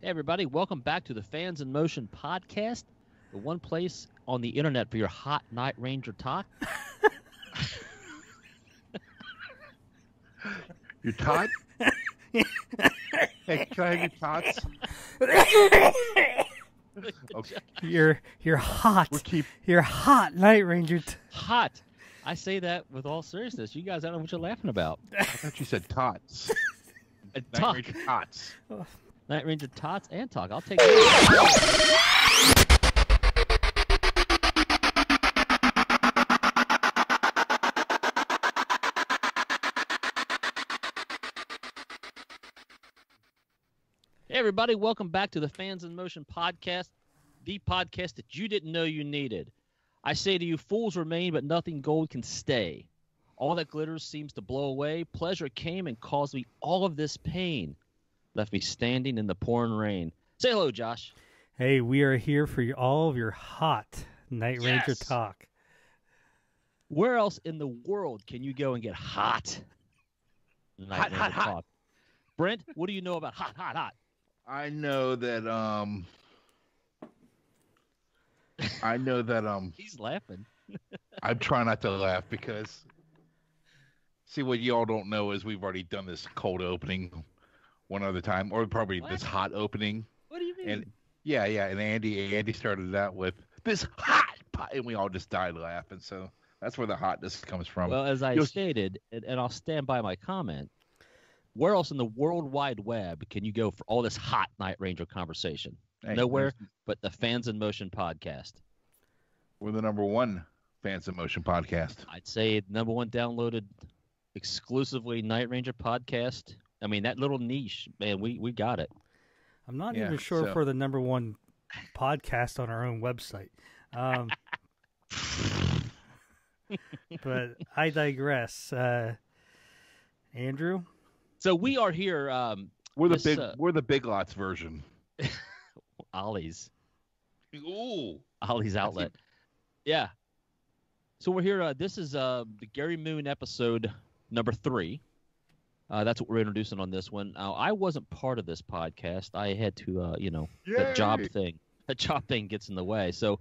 Hey, everybody, welcome back to the Fans in Motion podcast, the one place on the internet for your hot Night Ranger talk. Your tot? hey, can I have your tots? Okay, You're you're hot. we're keep. You're hot, Night Ranger. T- hot. I say that with all seriousness. You guys don't know what you're laughing about. I thought you said tots. Night. Ranger tots. Oh. Night Ranger tots and talk. I'll take it. Hey, everybody, welcome back to the Fans in Motion podcast, the podcast that you didn't know you needed. I say to you, fools remain, but nothing gold can stay. All that glitters seems to blow away. Pleasure came and caused me all of this pain, left me standing in the pouring rain. Say hello, Josh. hey, we are here for your, all of your hot Night Ranger talk. Where else in the world can you go and get hot? Night Hot, Ranger hot, hot. talk? Brent, what do you know about hot, hot, hot? I know that. Um. I know that. Um. He's laughing. I'm trying not to laugh because. See what y'all don't know is we've already done this cold opening one other time, or probably this hot opening. What do you mean? And yeah, yeah, and Andy, Andy started it out with this hot, pot, and we all just died laughing. So that's where the hotness comes from. well, as I you'll- stated, and, and I'll stand by my comment. Where else in the World Wide Web can you go for all this hot Night Ranger conversation? Hey, nowhere. But the Fans in Motion podcast. We're the number one fans in motion podcast. I'd say number one downloaded exclusively Night Ranger podcast. I mean that little niche, man. We we got it. I'm not Yeah, even sure so- for the number one podcast on our own website. Um, but I digress. Uh, Andrew, So we are here. Um, We're the This, big. uh, we're the big lots version. Ollie's Ooh. Ollie's outlet. Yeah. So we're here. Uh, this is uh, the Gary Moon episode number three. Uh, that's what we're introducing on this one. Now, I wasn't part of this podcast. I had to, uh, you know, the job thing. The job thing gets in the way. So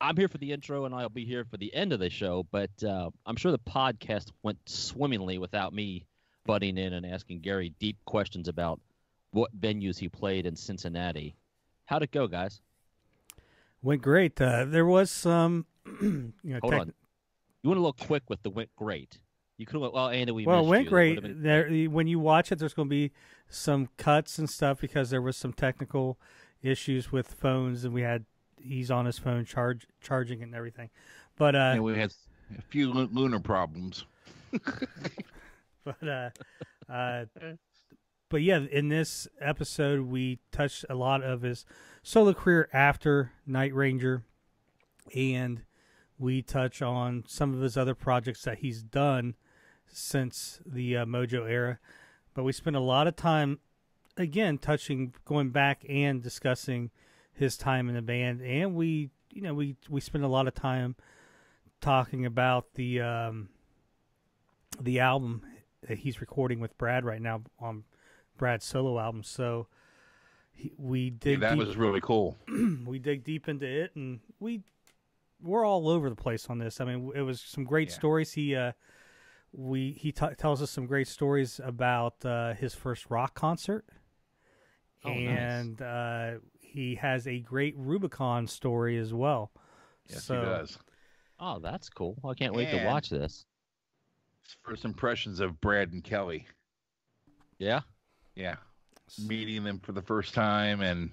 I'm here for the intro, and I'll be here for the end of the show. But uh, I'm sure the podcast went swimmingly without me butting in and asking Gary deep questions about what venues he played in Cincinnati. How'd it go, guys? went great. Uh, there was some, you know, Hold tech- on. You went a little quick with the went great. You could have well, Andy. We well, it went you. Great. would've been There, when you watch it, there's going to be some cuts and stuff because there was some technical issues with phones, and we had he's on his phone charge charging and everything. But uh, And we had a few lunar problems. but uh, uh, but yeah, in this episode, we touched a lot of his solo career after Night Ranger, and we touch on some of his other projects that he's done since the uh, Mojo era. But we spent a lot of time, again, touching, going back and discussing his time in the band, and we, you know, we we spent a lot of time talking about the um, the album that he's recording with Brad right now on Brad's solo album. So he, we Yeah, dig that deep, was really cool. we dig deep into it, and we we're all over the place on this. I mean, it was some great Yeah. stories. He uh, we he t- tells us some great stories about uh, his first rock concert, Oh, nice. and uh, he has a great Rubicon story as well. Yes, so, he does. Oh, that's cool. I can't wait to watch this. First impressions of Brad and Kelly. Yeah. Yeah, meeting them for the first time and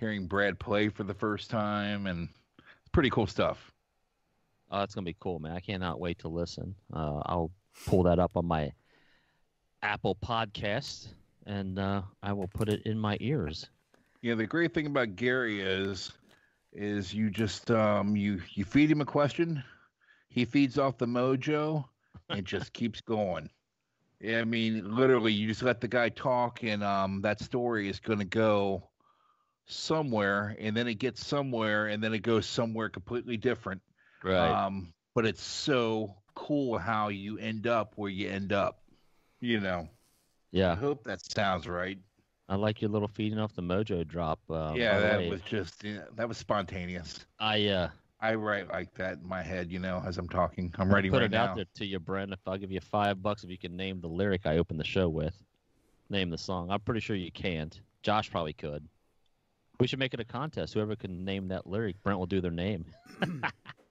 hearing Brad play for the first time, and it's pretty cool stuff. Oh, that's gonna be cool, man. I cannot wait to listen. Uh, I'll pull that up on my Apple Podcast, and uh, I will put it in my ears. Yeah, the great thing about Gary is, is you just um you you feed him a question, he feeds off the mojo, and just keeps going. Yeah, I mean, literally, you just let the guy talk, and um that story is going to go somewhere, and then it gets somewhere, and then it goes somewhere completely different. Um, but it's so cool how you end up where you end up. You know. Yeah. I hope that sounds right. I like your little feeding off the mojo drop. Um, yeah, that way. was just yeah, that was spontaneous. I uh, I write like that in my head, you know, as I'm talking. I'm writing put right it now. out there to you, Brent. If I'll give you five bucks if you can name the lyric I opened the show with, name the song. I'm pretty sure you can't. Josh probably could. We should make it a contest. Whoever can name that lyric, Brent will do their name.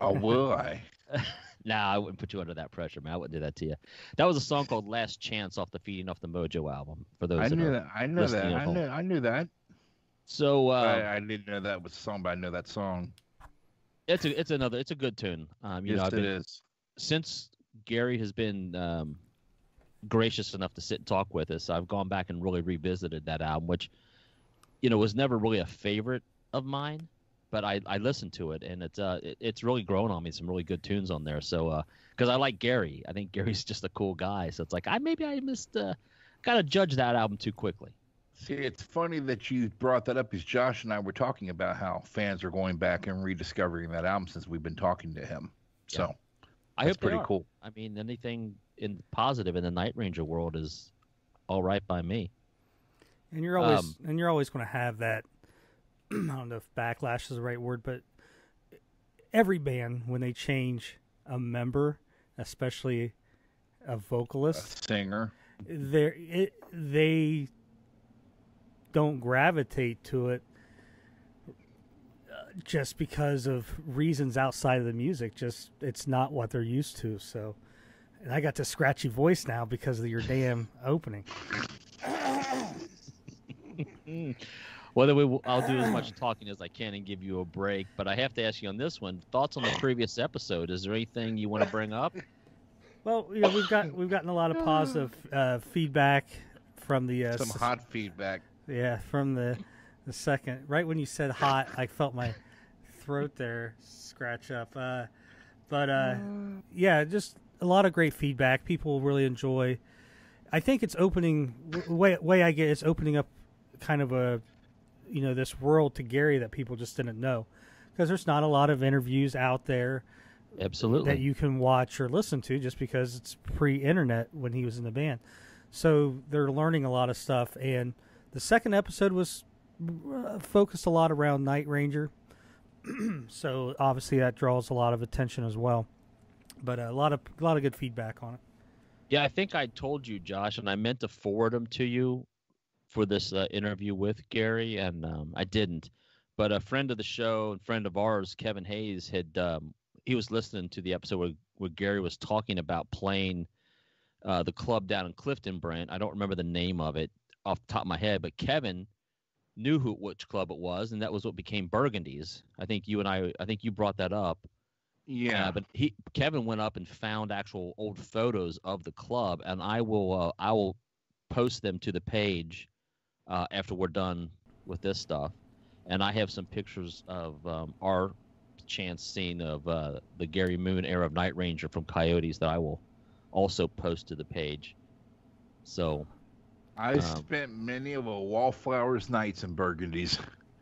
Oh, will I? Nah, I wouldn't put you under that pressure, man. I wouldn't do that to you. That was a song called "Last Chance" off the Feeding Off the Mojo album. For those I that knew that. I know listening that. I knew. I knew that. So uh, I, I didn't know that was a song, but I know that song. it's a it's another it's a good tune. Um, you yes, know, I've it been, is. since Gary has been um, gracious enough to sit and talk with us, I've gone back and really revisited that album, which you know was never really a favorite of mine, but I, I listened to it and it's uh it, it's really grown on me. Some really good tunes on there. So uh, because I like Gary, I think Gary's just a cool guy. So it's like I maybe I missed uh, gotta judge that album too quickly. See, it's funny that you brought that up because Josh and I were talking about how fans are going back and rediscovering that album since we've been talking to him. So I that's hope pretty cool. I mean, anything in positive in the Night Ranger world is all right by me. And you're always Um, and you're always going to have that. I don't know if backlash is the right word, but every band when they change a member, especially a A vocalist, singer. they they don't gravitate to it uh, just because of reasons outside of the music. Just it's not what they're used to. So, and I got this scratchy voice now because of your damn opening. Well, then we will, I'll do as much talking as I can and give you a break. But I have to ask you on this one: thoughts on the previous episode? Is there anything you want to bring up? Well, you know, we've got we've gotten a lot of positive uh, feedback from the uh, Some s- hot feedback. yeah from the the second right when you said hot, I felt my throat there scratch up. Uh, but uh, yeah, just a lot of great feedback. People really enjoy. I think it's opening way way I get it's opening up kind of a you know this world to Gary that people just didn't know because there's not a lot of interviews out there Absolutely. that you can watch or listen to just because it's pre-internet when he was in the band. So they're learning a lot of stuff and the second episode was uh, focused a lot around Night Ranger. so obviously that draws a lot of attention as well. But a lot of a lot of good feedback on it. yeah, I think I told you, Josh, and I meant to forward them to you for this uh, interview with Gary, and um, I didn't. But a friend of the show and friend of ours, Kevin Hayes, had um, he was listening to the episode where, where Gary was talking about playing uh, the club down in Clifton, Brent. I don't remember the name of it off the top of my head, but Kevin knew who which club it was, and that was what became Burgundy's. I think you and I, I think you brought that up. Yeah. Uh, but he Kevin went up and found actual old photos of the club, and I will uh, I will post them to the page uh, after we're done with this stuff. And I have some pictures of um, our chance scene of uh, the Gary Moon era of Night Ranger from Coyotes that I will also post to the page. So I um, spent many of a wallflowers nights in Burgundies.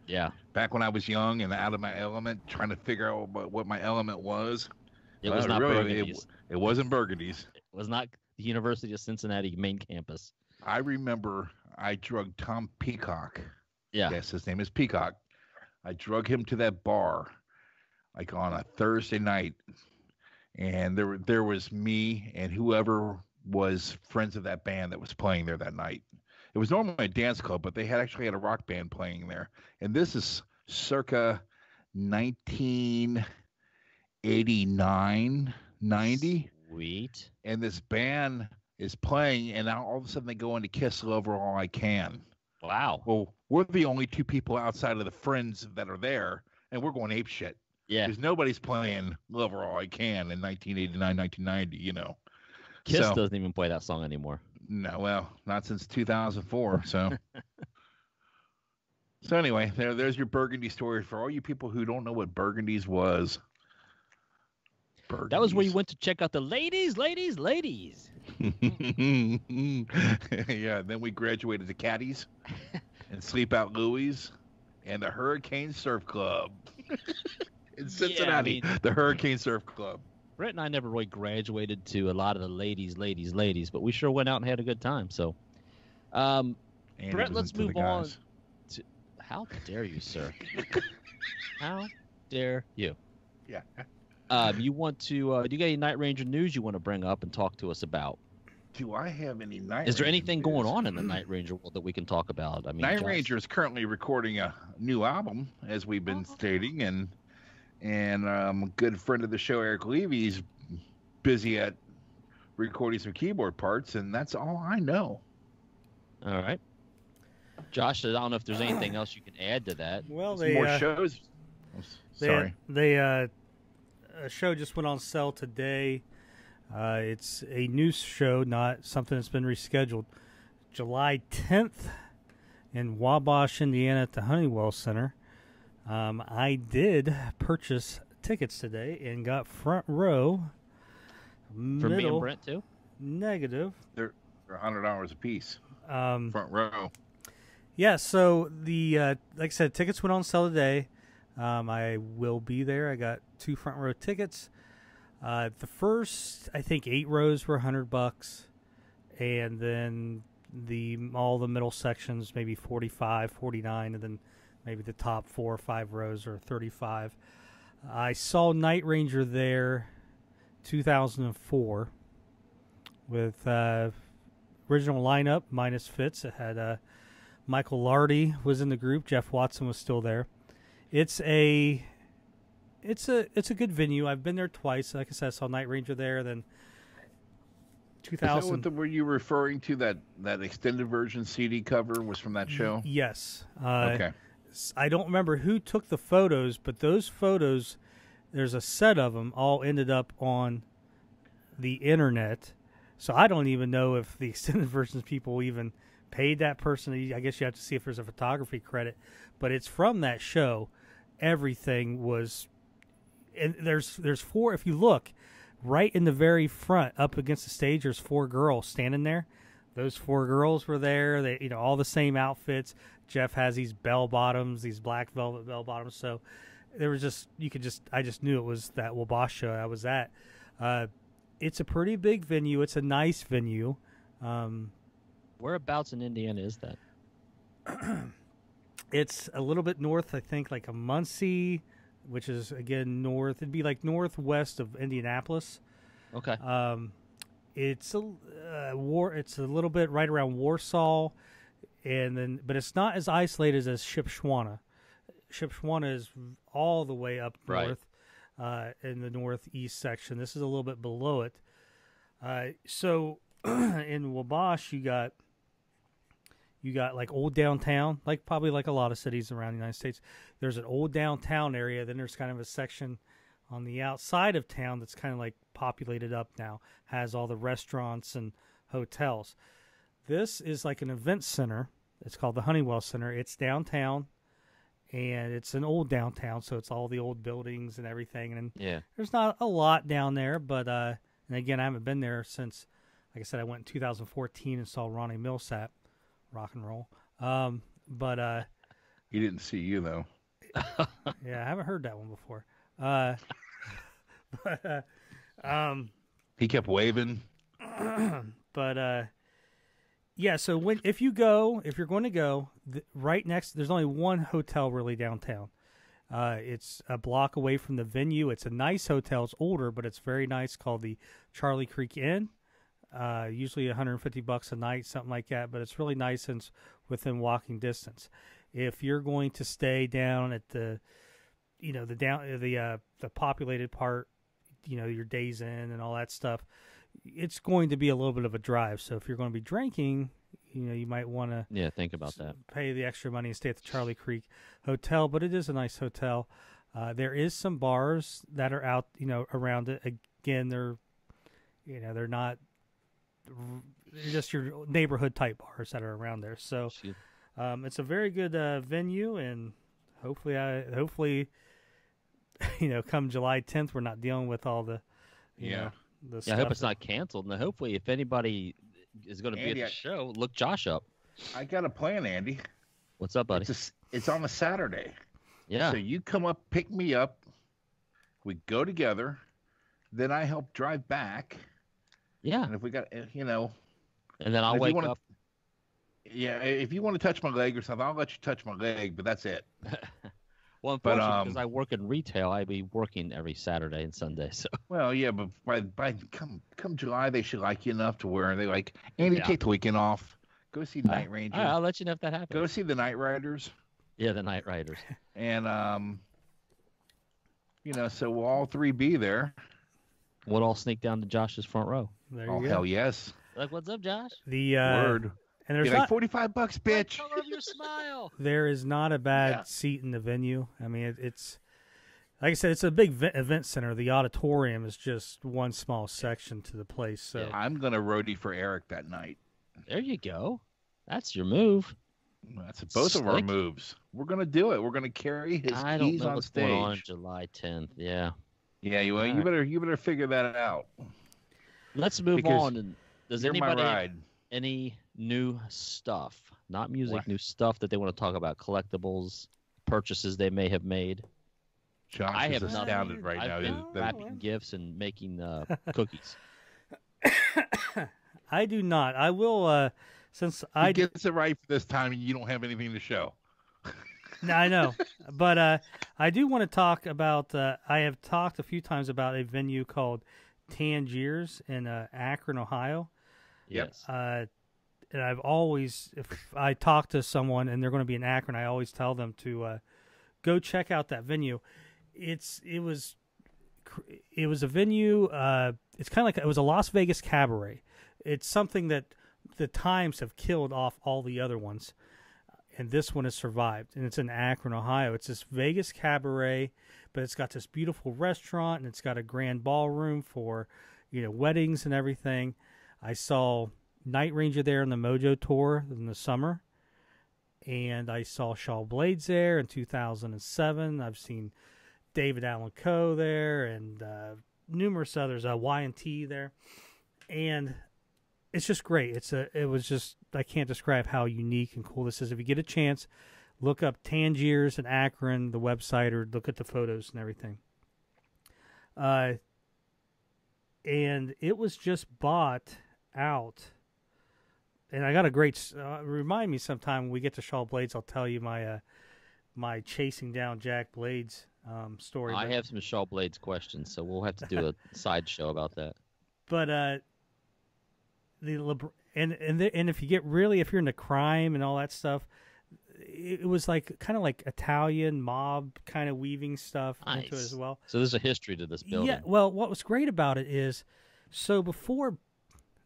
yeah, Back when I was young and out of my element, trying to figure out what, my element was. it was not really, Burgundy's. It wasn't Burgundy's. It was not the University of Cincinnati main campus. I remember I drugged Tom Peacock. Yeah. Yes, his name is Peacock. I drug him to that bar, like on a Thursday night, and there there was me and whoever was friends of that band that was playing there that night. It was normally a dance club, but they had actually had a rock band playing there. And this is circa 1989, 90 Sweet. and this band is playing, and now all of a sudden they go into Kiss Love Her All I Can. Wow. Well, we're the only two people outside of the friends that are there, and we're going ape shit Yeah. because nobody's playing Love Her All I Can in 1989, 1990. You know, Kiss So- doesn't even play that song anymore. no, well, not since 2004. So, so anyway, there, there's your Burgundy story for all you people who don't know what Burgundy's was. That was where you went to check out the ladies, ladies, ladies. yeah, then we graduated to Caddies and Sleep Out Louis and the Hurricane Surf Club in Cincinnati. mean- the Hurricane Surf Club. Brett and I never really graduated to a lot of the ladies, ladies, ladies, but we sure went out and had a good time. So, um, Andy Brett, let's move on. guys. How dare you, sir? How dare you? Yeah. Um, you want to? Uh, do you got any Night Ranger news you want to bring up and talk to us about? Do I have any night? Is there Ranger anything news? going on in the Night Ranger world that we can talk about? I mean, Night Josh- Ranger is currently recording a new album, as we've been stating, and and um, a good friend of the show, Eric Levy, is busy at recording some keyboard parts, and that's all I know. All right. Josh, I don't know if there's anything else you can add to that. Well, Some they more uh, shows. Oh, they, Sorry. they uh, a show just went on sale today. Uh, it's a new show, not something that's been rescheduled. July 10th in Wabash, Indiana, at the Honeywell Center. Um, I did purchase tickets today and got front row. For me and Brent too. negative. They're hundred dollars a piece, Um, front row. Yeah, so the uh, like I said, tickets went on sale today. Um, I will be there. I got two front row tickets. Uh, the first, I think, eight rows were hundred bucks, and then the all the middle sections maybe 45, 49, and then maybe the top four or five rows are thirty five. I saw Night Ranger there, two thousand and four, with uh, original lineup minus Fitz. It had uh, Michael Lardie was in the group. Jeff Watson was still there. It's a it's a it's a good venue. I've been there twice. Like I said, I saw Night Ranger there. Then two thousand. What the, were you referring to? That that extended version CD cover was from that show. Yes. Uh, okay. I don't remember who took the photos, but those photos, there's a set of them, all ended up on the internet. So I don't even know if the extended versions people even paid that person. I guess you have to see if there's a photography credit, but it's from that show. Everything was, and there's there's four. If you look, right in the very front, up against the stage, there's four girls standing there. Those four girls were there. They, you know, all the same outfits. Jeff has these bell bottoms, these black velvet bell bottoms. So there was just you could just I just knew it was that Wabash show I was at. Uh, it's a pretty big venue. It's a nice venue. Um, Whereabouts in Indiana is that? it's a little bit north, I think, like a Muncie, which is again north. It'd be like northwest of Indianapolis. Okay. Um, it's a uh, war. It's a little bit right around Warsaw, and then but it's not as isolated as Shipshewana. Shipshewana is all the way up Right. north, uh, in the northeast section. This is a little bit below it. Uh, so in Wabash, you got you got like old downtown, like probably like a lot of cities around the United States. There's an old downtown area. Then there's kind of a section on the outside of town that's kind of like populated up now, has all the restaurants and hotels. This is like an event center. It's called the Honeywell Center. It's downtown, and it's an old downtown, so it's all the old buildings and everything. And Yeah. there's not a lot down there, but uh, and again, I haven't been there since, like I said, I went in 2014 and saw Ronnie Milsap, rock and roll. Um, but uh, He didn't see you though. yeah, I haven't heard that one before. Uh, but uh, um, He kept waving. but uh, yeah. So when if you go, if you're going to go, th- right next, there's only one hotel really downtown. Uh, it's a block away from the venue. It's a nice hotel. It's older, but it's very nice. Called the Charlie Creek Inn. Uh, usually 150 bucks a night, something like that. But it's really nice and within walking distance. If you're going to stay down at the, you know, the down the uh, the populated part, you know, your days in and all that stuff, it's going to be a little bit of a drive. So if you're going to be drinking, you know, you might want to Yeah. Think about that. pay the extra money and stay at the Charlie Creek Hotel, but it is a nice hotel. Uh, there is some bars that are out, you know, around it. Again, they're, you know, they're not just your neighborhood type bars that are around there. So um, it's a very good uh, venue, and hopefully, I hopefully, you know, come July 10th, we're not dealing with all the, you Yeah. know, the Yeah. I hope stuff it's not canceled. And hopefully, if anybody is going to be Andy, at I- the show, look Josh up. I got a plan, Andy. What's up, buddy? It's a s it's on a Saturday. yeah. So you come up, pick me up. We go together. Then I help drive back. Yeah. And if we got, uh, you know, And then I'll wake wanna- up. Yeah, if you want to touch my leg or something, I'll let you touch my leg, but that's it. Well, But, unfortunately, because um, I work in retail, I be working every Saturday and Sunday. So Well, yeah, but by by come come July, they should like you enough to where they like Andy Yeah. take the weekend off, go see Night all Ranger, right, I'll let you know if that happens. go see the Night Riders, Yeah, the Night Riders. and um, you know, so we'll all three be there. We'll all sneak down to Josh's front row. There Oh you go. hell yes, Like, what's up, Josh? The uh, word. and Be there's like not forty five bucks, bitch. Color of your smile. there is not a bad Yeah. seat in the venue. I mean, it, it's like I said, it's a big event center. The auditorium is just one small section to the place. So Yeah. I'm gonna roadie for Eric that night. There you go. That's your move. That's both of our moves. We're gonna do it. We're gonna carry his I don't keys know on what's stage. going on July 10th. Yeah. Yeah, you well, you better you better figure that out. Let's move Because on. And does anybody have any new stuff? Not music, What? new stuff that they want to talk about, collectibles, purchases they may have made. Josh I is have nothing. astounded right I've now. been That- wrapping gifts and making uh, cookies. I do not. I will. uh Since he I do, gets it right for this time, and you don't have anything to show. No, I know, but uh, I do want to talk about. Uh, I have talked a few times about a venue called Tangiers in uh, Akron, Ohio. Yep. Yes. Uh, and I've always, if I talk to someone and they're going to be in Akron, I always tell them to uh, go check out that venue. It's it was it was a venue. Uh, it's kind of like it was a Las Vegas cabaret. It's something that the times have killed off all the other ones, and this one has survived. And it's in Akron, Ohio. It's this Vegas cabaret, but it's got this beautiful restaurant and it's got a grand ballroom for you know weddings and everything. I saw Night Ranger there on the Mojo tour in the summer, and I saw Shaw Blades there in 2007. I've seen David Allan Coe there and uh, numerous others. Uh, Y and T there, and it's just great. It's a. It was just I can't describe how unique and cool this is. If you get a chance, look up Tangiers and Akron, the website, or look at the photos and everything. Uh, and it was just bought out. And I got a great. Uh, remind me sometime when we get to Shaw Blades, I'll tell you my uh, my chasing down Jack Blades um, story. I but- have some Shaw Blades questions, so we'll have to do a sideshow about that. but uh the Lebr- and and the, and if you get really if you're into crime and all that stuff it, it was like kind of like Italian mob kind of weaving stuff into it as well. So there's a history to this building. Yeah, well, what was great about it is so before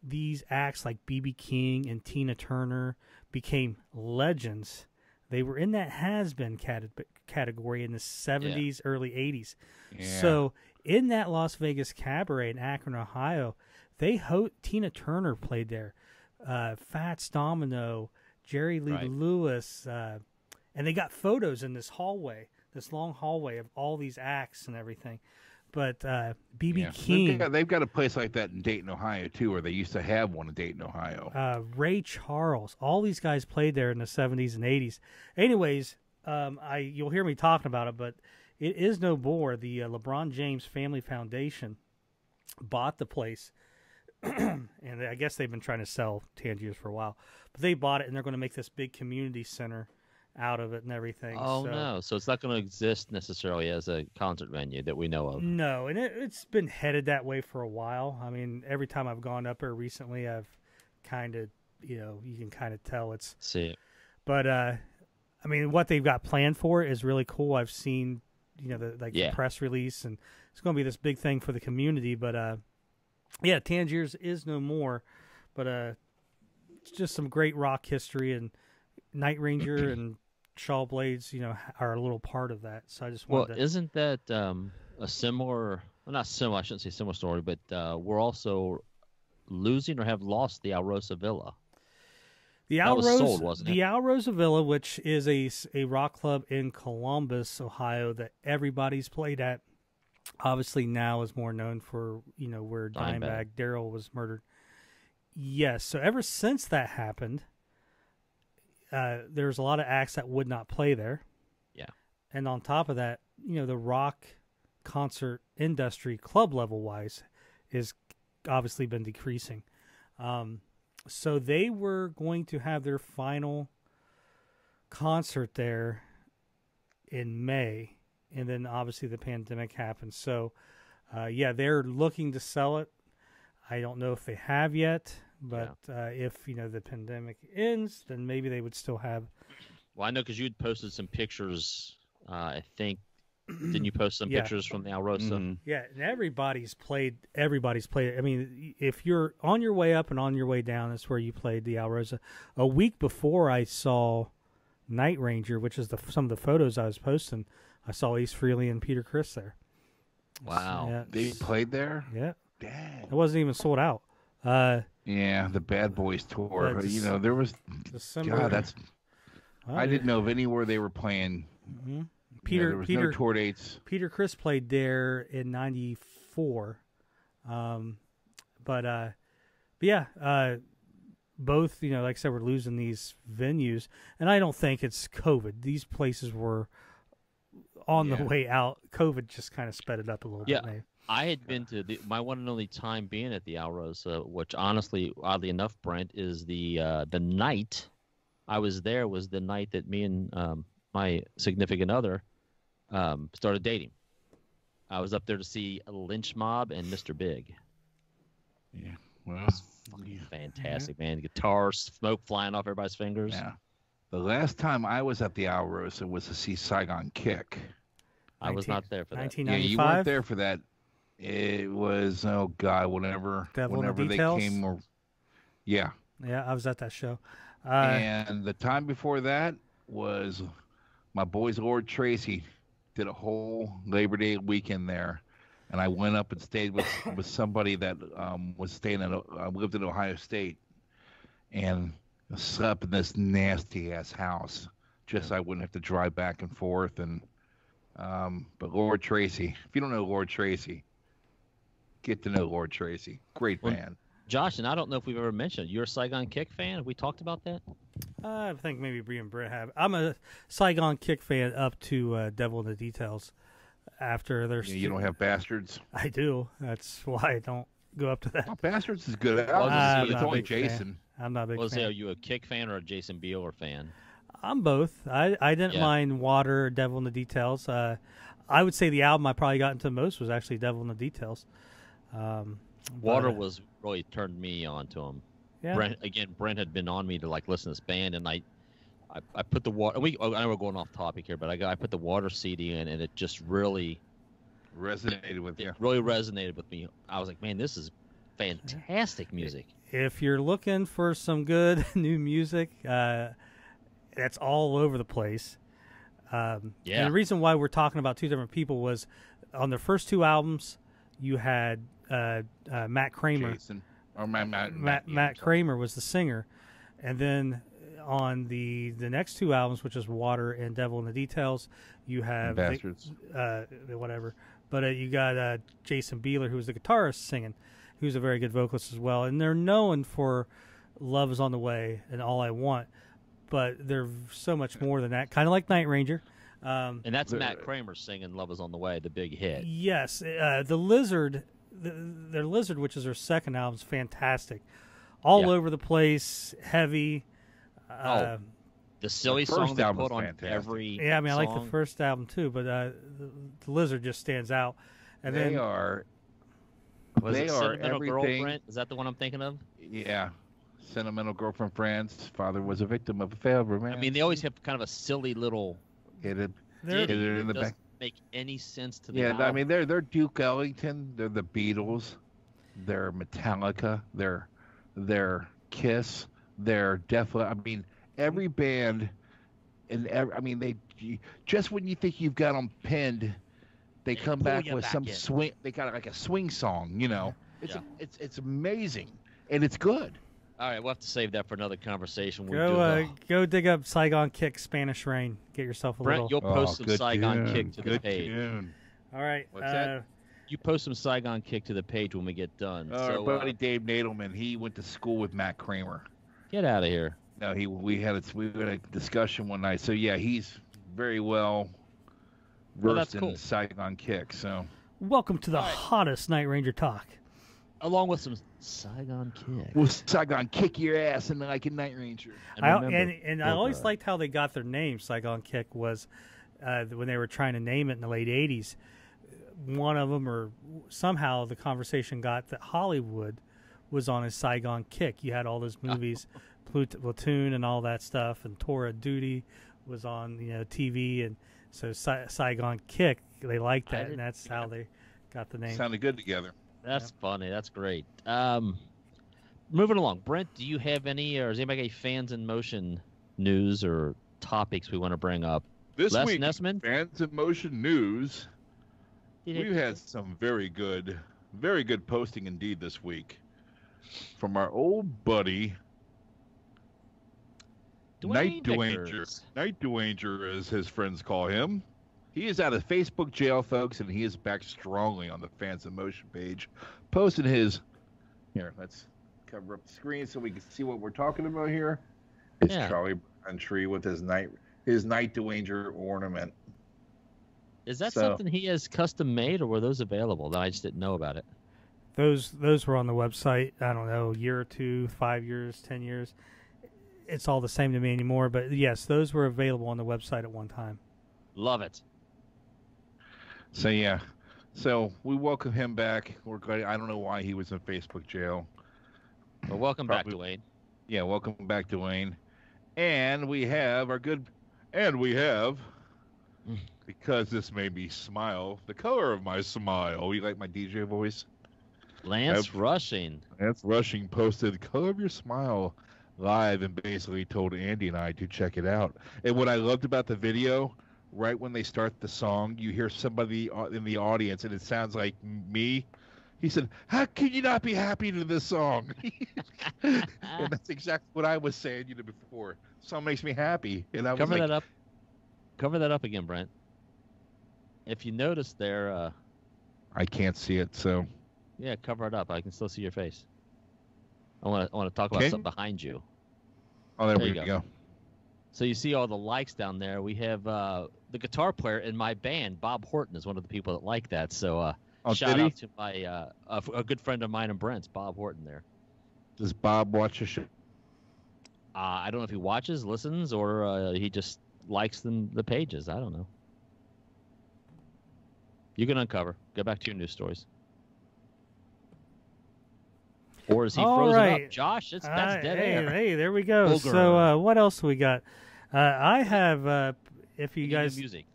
these acts like BB King and Tina Turner became legends, they were in that has been cate- category in the 70s, early 80s. Yeah. So in that Las Vegas cabaret in Akron, Ohio, they ho- Tina Turner played there, uh, Fats Domino, Jerry Lee Right. Lewis, uh, and they got photos in this hallway, this long hallway of all these acts and everything. But uh, BB Yeah. King, They've got, they've got a place like that in Dayton, Ohio, too, where they used to have one in Dayton, Ohio. uh, Ray Charles, all these guys played there in the 70s and 80s. Anyways, um, I you'll hear me talking about it, but it is no more. The uh, LeBron James Family Foundation bought the place, and I guess they've been trying to sell Tangiers for a while, but they bought it and they're going to make this big community center out of it and everything. Oh so, no! So it's not going to exist necessarily as a concert venue that we know of. No, and it, it's been headed that way for a while. I mean, every time I've gone up there recently, I've kind of, you know, you can kind of tell it's See, But uh, I mean, what they've got planned for is really cool. I've seen, you know, the like Yeah. the press release, and it's going to be this big thing for the community. But uh, yeah, Tangiers is no more. But uh, it's just some great rock history, and Night Ranger and Shaw Blades, you know, are a little part of that. So I just well, to. isn't that um, a similar? Well, not similar. I shouldn't say similar story, but uh, we're also losing or have lost the Alrosa Villa. The That was sold, wasn't the Alrosa Villa, which is a, a rock club in Columbus, Ohio, that everybody's played at. Obviously, now is more known for you know where Dimebag. Darrell was murdered. Yes, so ever since that happened, uh, there's a lot of acts that would not play there. Yeah. and on top of that, you know the rock concert industry, club level wise, is obviously been decreasing. Um, so they were going to have their final concert there in May, and then obviously the pandemic happened. So, uh, yeah, they're looking to sell it. I don't know if they have yet, but uh, if you know the pandemic ends, then maybe they would still have. Well, I know because you'd posted some pictures. Uh, I think didn't you post some Yeah. pictures from the Alrosa? Mhm. Yeah, and everybody's played. Everybody's played. I mean, if you're on your way up and on your way down, that's where you played the Alrosa. A week before I saw Night Ranger, which is the some of the photos I was posting, I saw Ace Frehley and Peter Criss there. Wow. Yeah, They played there. yeah, Dang. it wasn't even sold out. Uh, Yeah, the Bad Boys tour. That's- you know, there was. December. God, that's. Oh, I didn't know of anywhere they were playing. Mhm. You know, Peter there was Peter no tour dates. Peter Criss played there in '94, um, but uh, but yeah, uh, both you know, like I said, we're losing these venues, and I don't think it's COVID. These places were on the way out. COVID just kind of sped it up a little Yeah. bit. Maybe. I had been to the, my one and only time being at the Alrosa, which honestly, oddly enough, Brent is the uh, the night I was there was the night that me and um, my significant other um, started dating. I was up there to see Lynch Mob and Mr. Big. Yeah. Well. Fucking fantastic, man! Guitar smoke flying off everybody's fingers. Yeah. The last time I was at the Alrosa was to see Saigon Kick. I was not there for that. Yeah, you weren't there for that. It was oh god, whenever Devil in the whenever they came. Or, yeah, Yeah, I was at that show. Uh, and the time before that was my boys Lord Tracy did a whole Labor Day weekend there, and I went up and stayed with with somebody that um, was staying at uh, lived in Ohio State, and slept in this nasty ass house just so I wouldn't have to drive back and forth and. Um, but Lord Tracy, if you don't know Lord Tracy, get to know Lord Tracy. Great Well, band. Josh, and I don't know if we've ever mentioned you're a Saigon Kick fan. Have we talked about that? I think maybe Bree and Britt have. I'm a Saigon Kick fan up to uh, Devil in the Details. After their, You, you don't have bastards. I do. That's why I don't go up to that. Oh, bastards is good. Well, I'm it's not a only big fan. Jason. I'm not a big Well, say, are you a Kick fan or a Jason Bieler fan? I'm both. I I didn't Yeah. mind Water, Devil in the Details. Uh, I would say the album I probably got into most was actually Devil in the Details. Um, Water uh, was really turned me on to him. yeah. Brent again. Brent had been on me to like listen to this band, and I, I, I put the water. We oh, I know we're going off topic here, but I got I put the water CD in, and it just really, Resonated with it really resonated with me. I was like, man, this is fantastic music. If you're looking for some good new music, uh, that's all over the place. Um, Yeah. And the reason why we're talking about two different people was on their first two albums, you had uh, uh, Matt Kramer. Jason. Or Matt, Matt, Matt, yeah, Matt. Kramer was the singer, and then on the the next two albums, which is Water and Devil in the Details, you have the- Bastards. uh, whatever. But uh, you got uh, Jason who was the guitarist singing, who's a very good vocalist as well, and they're known for "Love Is on the Way" and "All I Want," but they're so much more than that. Kind of like Night Ranger. Um, And that's Matt Kramer singing "Love Is on the Way," the big hit. Yes, uh, the Lizard, the, their Lizard, which is their second album, is fantastic. All Yeah. over the place, heavy. Uh, The silly The song they put on fantastic. every. yeah, I mean, I like the first album too, but uh, the, the Lizard just stands out. And they then are. Was they it are Sentimental everything. Girlfriend? Is that the one I'm thinking of? Yeah. Sentimental girlfriend friends. Father was a victim of a failed romance. I mean, they always have kind of a silly little Hit it. they're- Hit ditty it in the doesn't back. make any sense to the Yeah, I mean they're they're Duke Ellington, they're the Beatles, they're Metallica, they're they're Kiss, they're Def I mean every band, and every, I mean they just when you think you've got them pinned, they They come back with back some in. swing. They got like a swing song, you know. It's Yeah. it's it's amazing and it's good. All right, we'll have to save that for another conversation. We'll go do uh, go dig up Saigon Kick Spanish Rain. Get yourself a Brent, little. you'll post Oh, some Saigon tune, Kick to the page. tune. All right. What's uh, that? You post some Saigon Kick to the page when we get done. Our so uh, buddy Dave Nadelman, he went to school with Matt Kramer. get out of here. No, he we had a we had a discussion one night. So yeah, he's very well Well, that's versed in cool. Saigon kick. So Welcome to the All right. hottest Night Ranger talk. along with some Saigon Kick. Well, Saigon kick your ass and like a Night Ranger. And I, and and I always liked how they got their name. Saigon Kick was uh, when they were trying to name it in the late '80s. One of them, or somehow, the conversation got that Hollywood was on a Saigon Kick. You had all those movies, Plut- Platoon, and all that stuff, and Tour of Duty was on you know TV, and so Sa- Saigon Kick. They liked that, and that's how they got the name. Sounded good together. That's funny. That's great. Um, moving along, Brent, do you have any, or is anybody got any fans in motion news or topics we want to bring up? This Les week, Nessman? fans in motion news. We've had some very good, very good posting indeed this week from our old buddy Night Dwanger. Night Dwanger, as his friends call him. He is out of Facebook jail, folks, and he is back strongly on the Fans in Motion page, posting his. Here, let's cover up the screen so we can see what we're talking about here. It's Yeah. Charlie Brown tree with his night his Night Dwanger ornament. Is that So- something he has custom made, or were those available? No, I just didn't know about it. Those those were on the website. I don't know, a year or two, five years, ten years. It's all the same to me anymore. But yes, those were available on the website at one time. Love it. So yeah, so we welcome him back. We're glad. I don't know why he was in Facebook jail. Well, welcome back, Probably- Dwayne. Yeah, welcome back, Dwayne. And we have our good, and we have, because this made me smile, the color of my smile. You like my DJ voice? Lance I've- Rushing. Lance Rushing posted the color of your smile live and basically told Andy and I to check it out. And what I loved about the video, right when they start the song, you hear somebody in the audience and it sounds like me. He said, "How can you not be happy to this song?" and that's exactly what I was saying you know before. Song makes me happy, and I was Cover like, that up. Cover that up again, Brent. If you notice there, uh, "I can't see it." So yeah, cover it up. I can still see your face. I want to. I want to talk about Okay. something behind you. oh, there, There we go. go. So you see all the likes down there. We have uh, the guitar player in my band, Bob Horton, is one of the people that like that. So uh, Oh, shout out to my uh, a, a good friend of mine and Brent's, Bob Horton. There. Does Bob watch the show? Uh, I don't know if he watches, listens, or uh, he just likes them the pages. I don't know. You can uncover. Go back to your news stories. Or is he All frozen right. up? Josh, it's that's Uh, dead hey, air. hey, there we go. Full So, uh, what else we got? Uh, I have. Uh, if you You guys guys, music.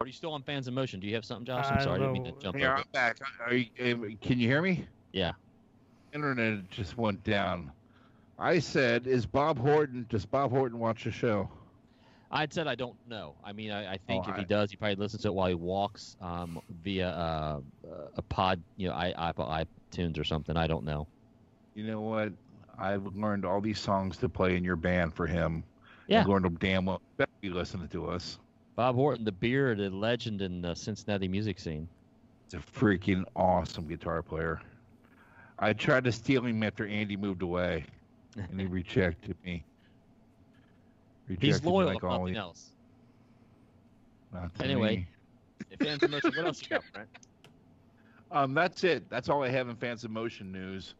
Are you still on Fans in Motion? Do you have something, Josh? I'm I sorry, I didn't mean to don't- jump Yeah. I'm back. Are you, uh, can you hear me? Yeah. Internet just went down. I said, "Is Bob Horton? Does Bob Horton watch the show?" I said I don't know. I mean, I, I think Oh, if I- he does, he probably listens to it while he walks um, via uh, a pod, you know, i Apple iTunes or something. I don't know. You know what? I've learned all these songs to play in your band for him. Yeah. Learned them damn well. Better be listening to us. Bob Horton, the bearded legend in the Cincinnati music scene. He's a freaking awesome guitar player. I tried to steal him after Andy moved away, and he rejected me. Rejected He's me loyal, like all nothing else. not Anyway. me. If Motion, what else you got, Brent? Um, that's it. That's all I have in Fans in Motion news.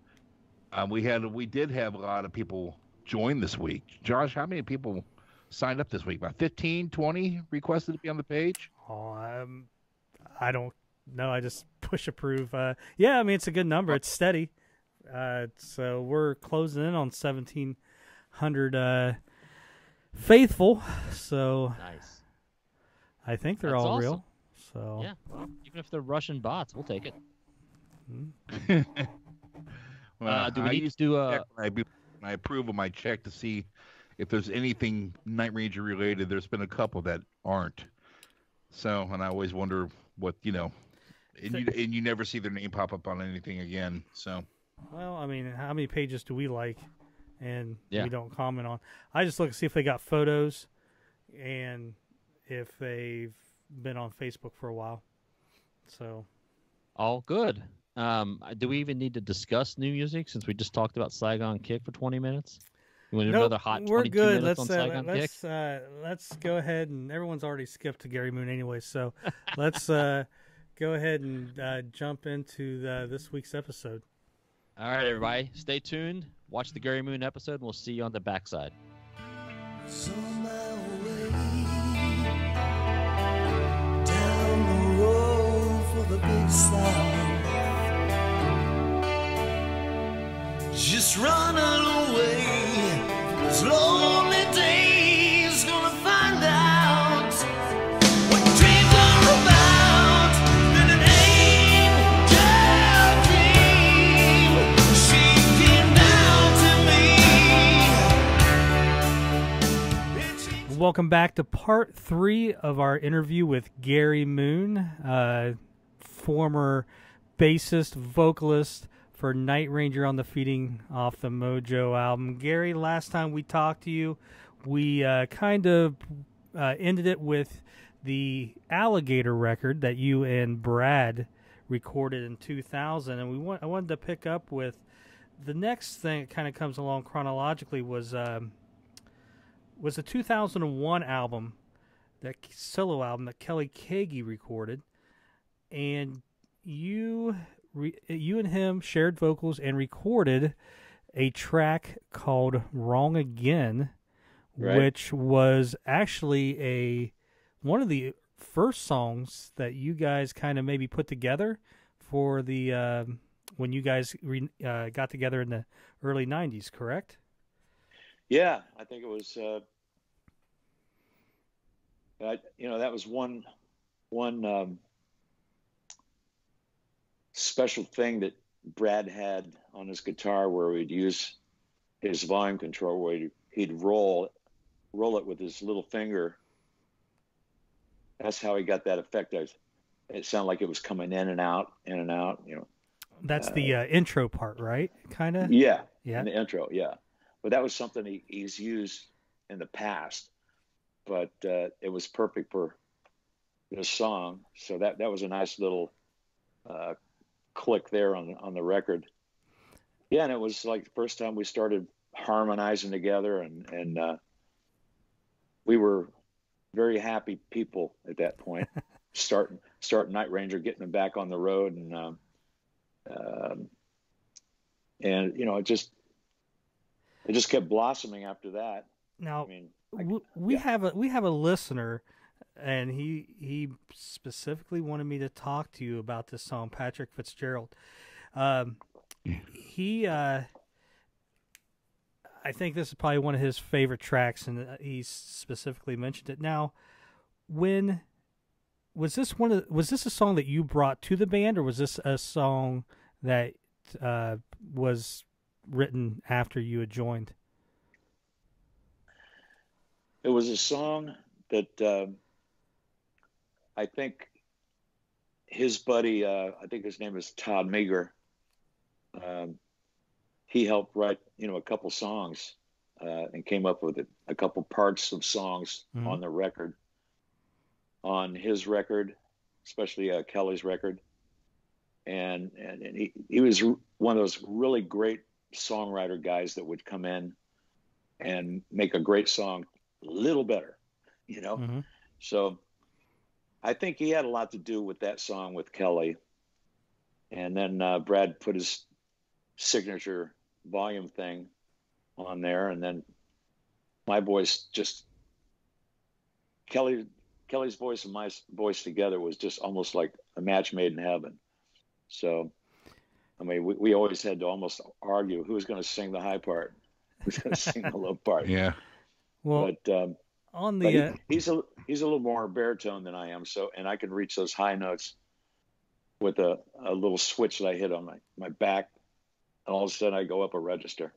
Um, we had we did have a lot of people join this week. Josh, how many people signed up this week? About 15, 20 requested to be on the page. oh, um, I don't know. I just push approve. Uh, yeah, I mean it's a good number. It's steady. Uh, so we're closing in on seventeen hundred uh, faithful. So Nice. I think they're That's all awesome. real. So Yeah. Even if they're Russian bots, we'll take it. Well, Uh, do we I need to used do to uh, I, be- I approve of my check to see if there's anything Night Ranger related. There's been a couple that aren't. So, and I always wonder what you know, and you and you never see their name pop up on anything again. So. Well, I mean, how many pages do we like, and Yeah. we don't comment on? I just look to see if they got photos, and if they've been on Facebook for a while. So all good? Um, do we even need to discuss new music since we just talked about Saigon Kick for 20 minutes? You want Nope, another hot we're good. Let's on uh, let's uh, let's go ahead and everyone's already skipped to Gary Moon anyway. So let's uh, go ahead and uh, jump into the, this week's episode. All right, everybody, stay tuned. Watch the Gary Moon episode, and we'll see you on the backside. So Just away lonely days. Gonna find out. Welcome back to part three of our interview with Gary Moon, uh, former bassist, vocalist for Night Ranger on the Feeding Off the Mojo album. Gary, last time we talked to you, we uh, kind of uh, ended it with the Alligator record that you and Brad recorded in 2000, and we want I wanted to pick up with the next thing that kind of comes along chronologically was. Um, was a 2001 album, that solo album that Kelly Keagy recorded, and you re, you and him shared vocals and recorded a track called "Wrong Again," Right. which was actually a one of the first songs that you guys kind of maybe put together for the um when you guys re, uh, got together in the early '90s, correct? Yeah, I think it was. Uh, I, you know, that was one one um, special thing that Brad had on his guitar, where we'd use his volume control, where he'd, he'd roll roll it with his little finger. That's how he got that effect. It it sounded like it was coming in and out, in and out. You know. That's the uh, intro part, right? Kind of. Yeah, Yeah. in the intro, yeah. But that was something he, he's used in the past, but uh, it was perfect for this song. So that that was a nice little uh, click there on on the record. Yeah, and it was like the first time we started harmonizing together, and and uh, we were very happy people at that point. starting starting Night Ranger, getting them back on the road, and um, um, and you know it just it just kept blossoming after that. Now I mean, we, we yeah. have a we have a listener, and he he specifically wanted me to talk to you about this song, Patrick Fitzgerald. Um, he uh, I think this is probably one of his favorite tracks, and uh, he specifically mentioned it. Now, when was this one of was this a song that you brought to the band, or was this a song that uh, was written after you had joined? it was a song that um, I think his buddy, uh, I think his name is Todd Meager. Um, he helped write, you know, a couple songs uh, and came up with a, a couple parts of songs Mhm. on the record. On his record, especially uh, Kelly's record, and and, and he, he was one of those really great songwriter guys that would come in and make a great song a little better, you know. Mm-hmm. So I think he had a lot to do with that song with Kelly. And then uh, Brad put his signature volume thing on there. And then my voice just, Kelly, Kelly's voice and my voice together was just almost like a match made in heaven. So, I mean, we, we always had to almost argue who was going to sing the high part, who's going to sing the low part. Yeah. Well, But um, on the he- uh, he's a he's a little more baritone than I am, so and I can reach those high notes with a, a little switch that I hit on my, my back, and all of a sudden I go up a register.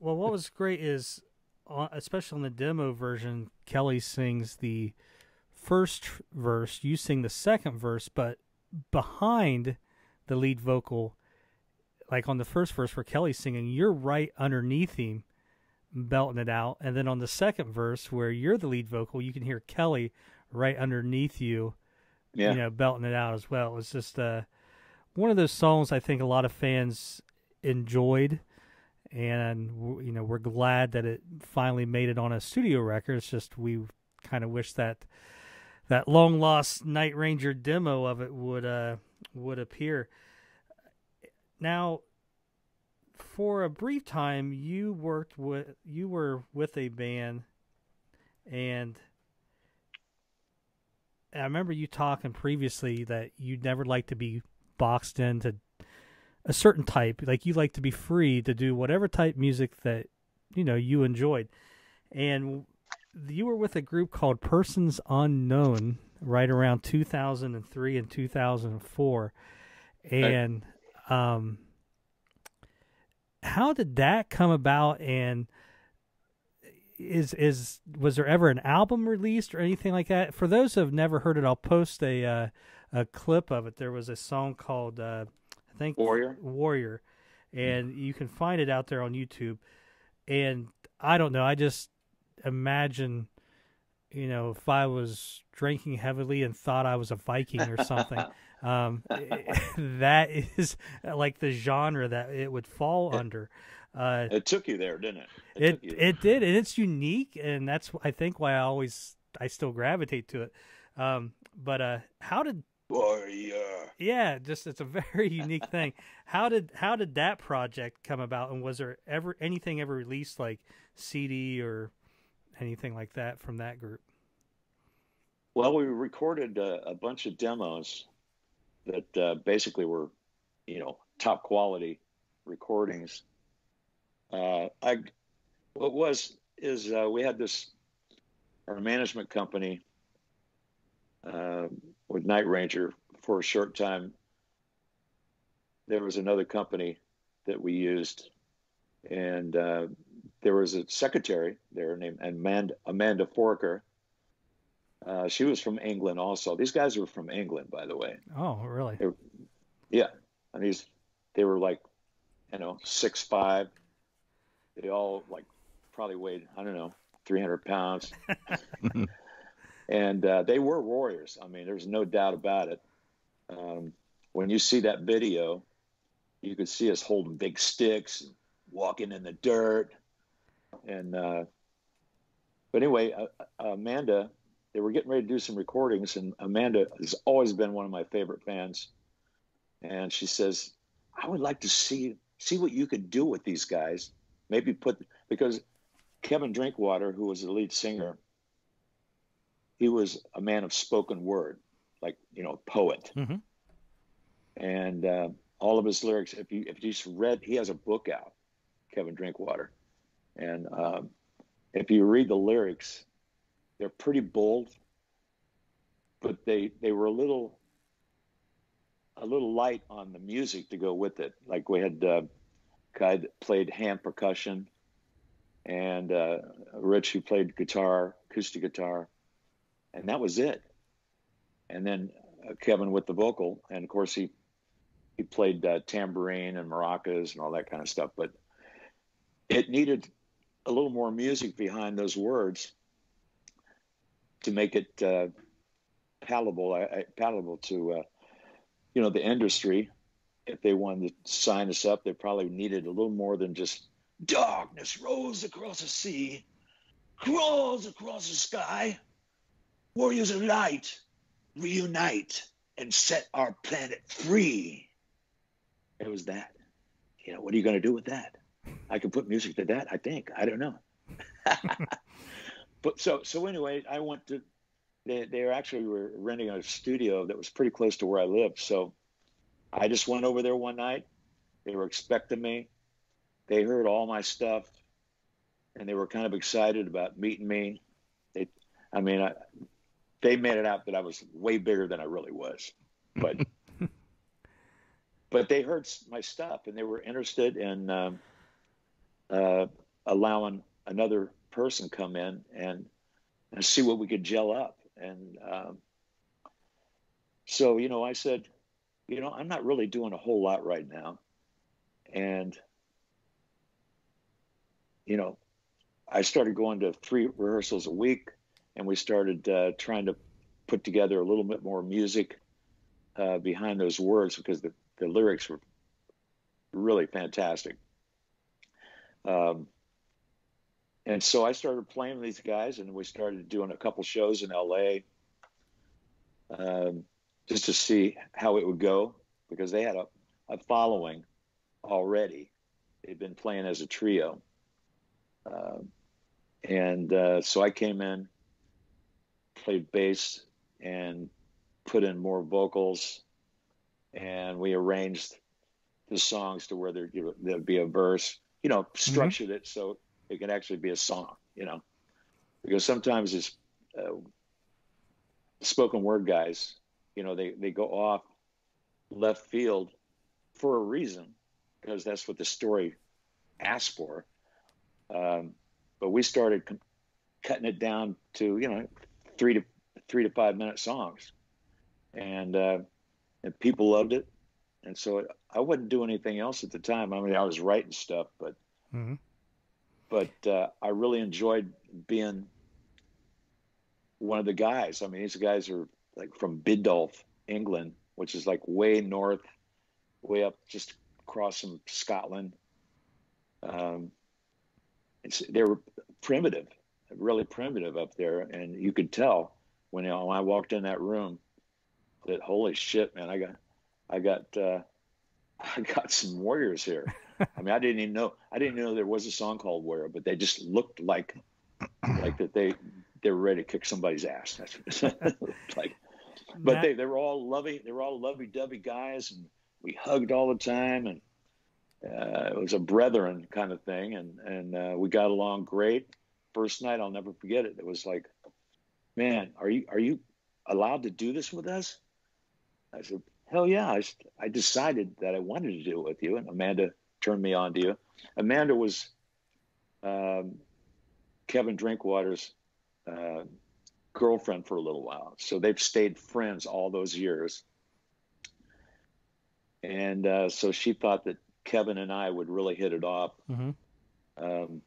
Well, what was great is, uh, especially on the demo version, Kelly sings the first verse, you sing the second verse, but behind the lead vocal, like on the first verse where Kelly's singing, you're right underneath him, belting it out, and then on the second verse where you're the lead vocal, you can hear Kelly right underneath you, Yeah, you know, belting it out as well. It was just uh, one of those songs I think a lot of fans enjoyed, and you know we're glad that it finally made it on a studio record. It's just we kind of wish that that long lost Night Ranger demo of it would uh would appear. Now, for a brief time, you worked with you were with a band, and I remember you talking previously that you'd never like to be boxed into a certain type. Like you like to be free to do whatever type music that you know you enjoyed, and you were with a group called Persons Unknown right around 2003 and 2004, and um, how did that come about? And is is was there ever an album released or anything like that? For those who have never heard it, I'll post a uh, a clip of it. There was a song called uh, I think Warrior. Warrior, and you can find it out there on YouTube. And I don't know, I just imagine, you know, if I was drinking heavily and thought I was a Viking or something. um, that is like the genre that it would fall under. Uh, It took you there, didn't it? it there. it did, and it's unique, and that's I think why I always I still gravitate to it. Um, but uh, how did Warrior. yeah, just it's a very unique thing. How did how did that project come about, and was there ever anything ever released like CD or anything like that from that group? Well, we recorded uh, a bunch of demos that uh, basically were, you know, top quality recordings. Uh, I, what was is uh, we had this our management company uh, with Night Ranger for a short time. There was another company that we used, and uh, there was a secretary there named Amanda Amanda Forker. Uh, she was from England also. These guys were from England, by the way. Oh, really? Yeah, and these they were like, you know, six five. They all like probably weighed I don't know three hundred pounds, and uh, they were warriors. I mean, there's no doubt about it. Um, when you see that video, you could see us holding big sticks, and walking in the dirt, and uh, but anyway, uh, Amanda, they were getting ready to do some recordings, and Amanda has always been one of my favorite fans and she says, "I would like to see see what you could do with these guys. Maybe put because Kevin Drinkwater, who was the lead singer, he was a man of spoken word, like you know, poet, Mhm. and uh, all of his lyrics. If you if you just read, he has a book out, Kevin Drinkwater, and um, if you read the lyrics, they're pretty bold, but they they were a little a little light on the music to go with it. Like we had uh, guy that played hand percussion, and uh, Rich who played guitar, acoustic guitar, and that was it. And then uh, Kevin with the vocal, and of course he he played uh, tambourine and maracas and all that kind of stuff. But it needed a little more music behind those words to make it uh, palatable, uh, palatable to uh, you know the industry. If they wanted to sign us up they probably needed a little more than just darkness rolls across the sea crawls across the sky. Warriors of light reunite and set our planet free. It was that. You know what are you going to do with that? I could put music to that i think. I don't know but so so anyway i went to they, they actually were renting a studio that was pretty close to where I lived. So I just went over there one night. They were expecting me. They heard all my stuff, and they were kind of excited about meeting me. They, I mean, I, they made it out that I was way bigger than I really was, but but they heard my stuff and they were interested in um, uh, allowing another person come in and, and see what we could gel up. And um, so you know i said you know i'm not really doing a whole lot right now. And you know i started going to three rehearsals a week and we started uh, trying to put together a little bit more music uh, behind those words because the, the lyrics were really fantastic. Um, and so I started playing with these guys, and we started doing a couple shows in LA. um, just to see how it would go because they had a, a following already. They'd been playing as a trio. Um and uh, so I came in, played bass, and put in more vocals, and we arranged the songs to where there, there'd be a verse, you know, structured it so it can actually be a song, you know, because sometimes it's uh, spoken word guys, you know, they, they go off left field for a reason because that's what the story asked for. Um, but we started c- cutting it down to you know three to three to five minute songs, and uh, and people loved it, and so it, I wouldn't do anything else at the time. I mean, I was writing stuff, but Mhm. But uh, I really enjoyed being one of the guys. I mean, these guys are like from Biddulph, England, which is like way north, way up just across from Scotland. Um, they were primitive, really primitive up there, and you could tell when, you know, when I walked in that room that holy shit, man, I got, I got, uh, I got some warriors here. I mean, I didn't even know, I didn't know there was a song called Warrior, but they just looked like, like that they, they were ready to kick somebody's ass. That's like, but That- they, they were all lovey, they were all lovey-dovey guys, and we hugged all the time, and uh, it was a brethren kind of thing, and and uh, we got along great. First night, I'll never forget it. It was like, man, are you are you allowed to do this with us? I said, hell yeah. I, I decided that I wanted to do it with you, and Amanda turned me on to you. Amanda was um, Kevin Drinkwater's uh, girlfriend for a little while, so they've stayed friends all those years. And uh, so she thought that Kevin and I would really hit it off. Mhm. Um,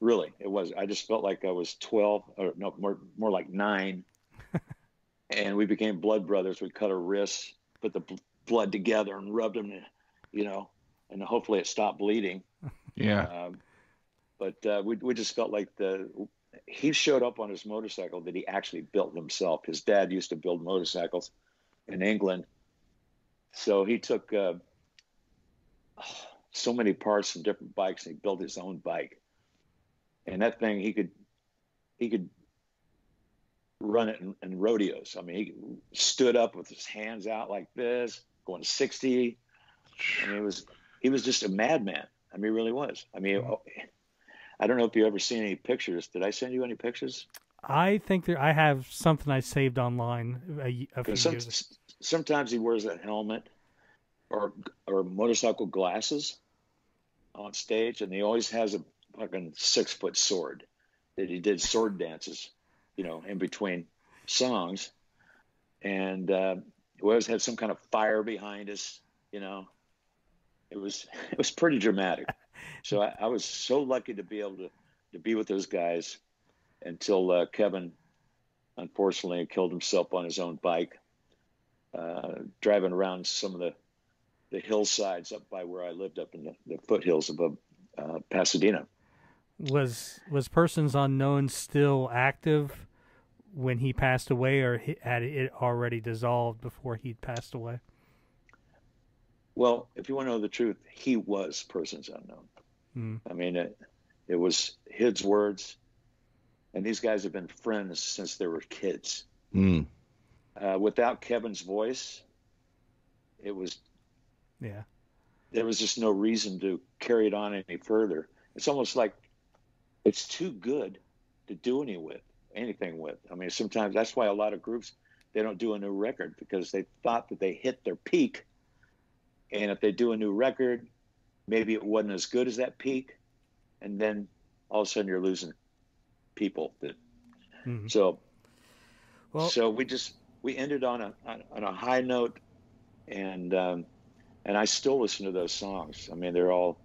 really, it was. I just felt like I was 12, or no, more more like nine, and we became blood brothers. We cut our wrists, put the bl- blood together, and rubbed them, you know, and hopefully it stopped bleeding. Yeah. Um, but uh, we we just felt like the he showed up on his motorcycle that he actually built himself. His dad used to build motorcycles in England, so he took uh, so many parts from different bikes and he built his own bike. And that thing he could he could run it in, in rodeos. I mean, he stood up with his hands out like this, going 60. I mean, it was he was just a madman. I mean, he really was. I mean, I don't know if you ever seen any pictures. Did I send you any pictures? I think there. I have something I saved online a, a few some, years. sometimes he wears a helmet or or motorcycle glasses on stage, and he always has a fucking six foot sword that he did sword dances, you know, in between songs, and uh, he always had some kind of fire behind us, you know. It was it was pretty dramatic. So I, I was so lucky to be able to to be with those guys until uh, Kevin unfortunately killed himself on his own bike uh, driving around some of the the hillsides up by where I lived up in the, the foothills above uh, Pasadena. Was was Persons Unknown still active when he passed away, or had it already dissolved before he passed away? Well, if you want to know the truth, he was persons unknown. Hmm. I mean, it, it was his words, and these guys have been friends since they were kids. Mm. Uh, without Kevin's voice, it was Yeah. there was just no reason to carry it on any further. It's almost like it's too good to do any with anything with. I mean, sometimes that's why a lot of groups they don't do a new record because they thought that they hit their peak, and if they do a new record, maybe it wasn't as good as that peak, and then all of a sudden you're losing people. That Mhm. so Well, so we just we ended on a on, on a high note, and um, and I still listen to those songs. I mean, they're all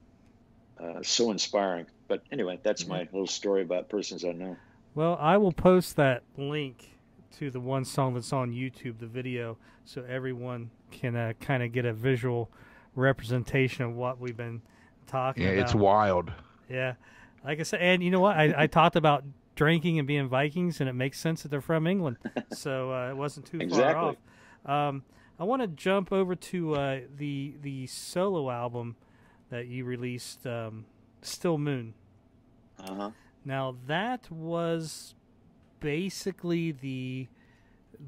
uh, so inspiring. But anyway, that's Mm-hmm. my little story about persons unknown. Well, I will post that link to the one song that's on YouTube, the video, so everyone can uh, kind of get a visual representation of what we've been talking Yeah, about. it's wild. Yeah, like I said, and you know what? I, I talked about drinking and being Vikings, and it makes sense that they're from England. so uh, it wasn't too Exactly. far off. Um, I want to jump over to uh, the the solo album that you released, um, Still Moon. Uh huh. Now that was basically the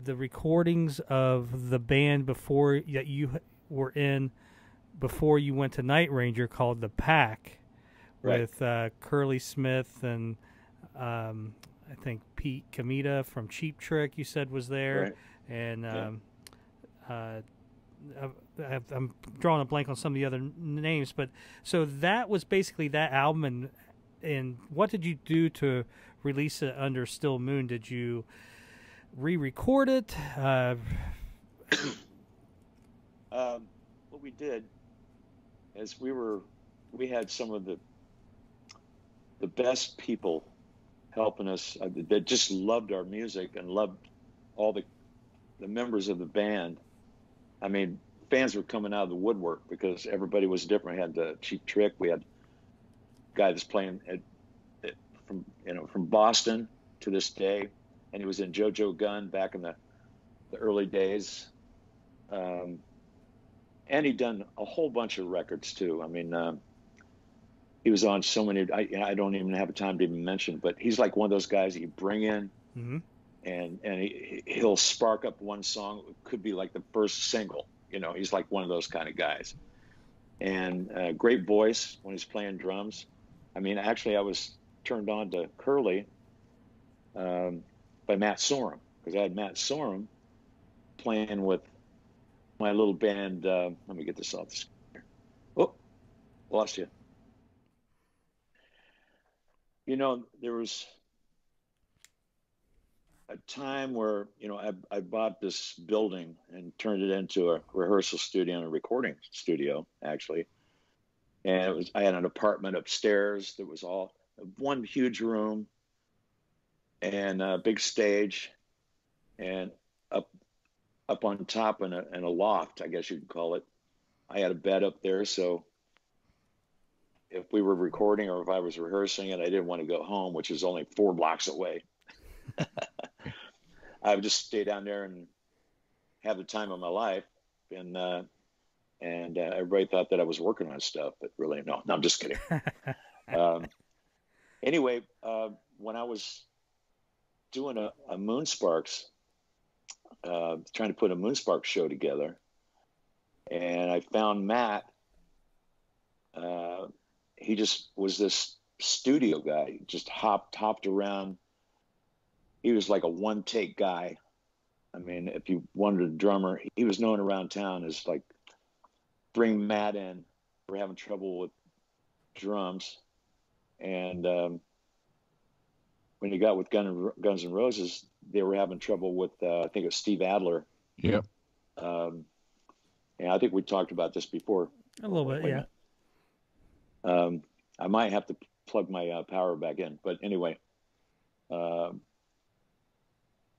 the recordings of the band before that you were in before you went to Night Ranger called the Pack Right. with uh, Curly Smith and um, I think Pete Comita from Cheap Trick you said was there Right. and Yeah. um, uh, I- I'm drawing a blank on some of the other n- names, but so that was basically that album. And and what did you do to release it under Still Moon? Did you re-record it? Uh, Um, what we did is we were we had some of the the best people helping us uh, that just loved our music and loved all the the members of the band. I mean, fans were coming out of the woodwork because everybody was different. We had the Cheap Trick. We had guy that's playing at, at, from you know from Boston to this day, and he was in Jo Jo Gunne back in the the early days. Um, and he'd done a whole bunch of records too. I mean, um, he was on so many. I, I don't even have time to even mention, but he's like one of those guys that you bring in, mhm. and and he, he'll spark up one song. It could be like the first single. You know, he's like one of those kind of guys. And uh, great voice when he's playing drums. I mean, actually, I was turned on to Curly um, by Matt Sorum because I had Matt Sorum playing with my little band. Uh, let me get this off the screen. Oh, lost you. You know, there was a time where you know I, I bought this building and turned it into a rehearsal studio and a recording studio actually and it was i had an apartment upstairs that was all one huge room and a big stage and up up on top in a, in a loft i guess you could call it i had a bed up there so if we were recording or if i was rehearsing and i didn't want to go home which is only four blocks away I would just stay down there and have the time of my life. And uh, and uh, everybody thought that I was working on stuff, but really, no, no, I'm just kidding. um, anyway, uh, when I was doing a, a Moonsparks, uh, trying to put a Moonsparks show together, and I found Matt. Uh, he just was this studio guy, He just hopped hopped around he was like a one take guy. I mean, if you wanted a drummer, he was known around town as like bring Matt in. We're having trouble with drums, and um, when he got with Gun and, Guns N' Roses, they were having trouble with uh, I think it was Steve Adler. Yep. Um, and I think we talked about this before. a little bit, yeah. Um, I might have to plug my uh, power back in, but anyway. Um,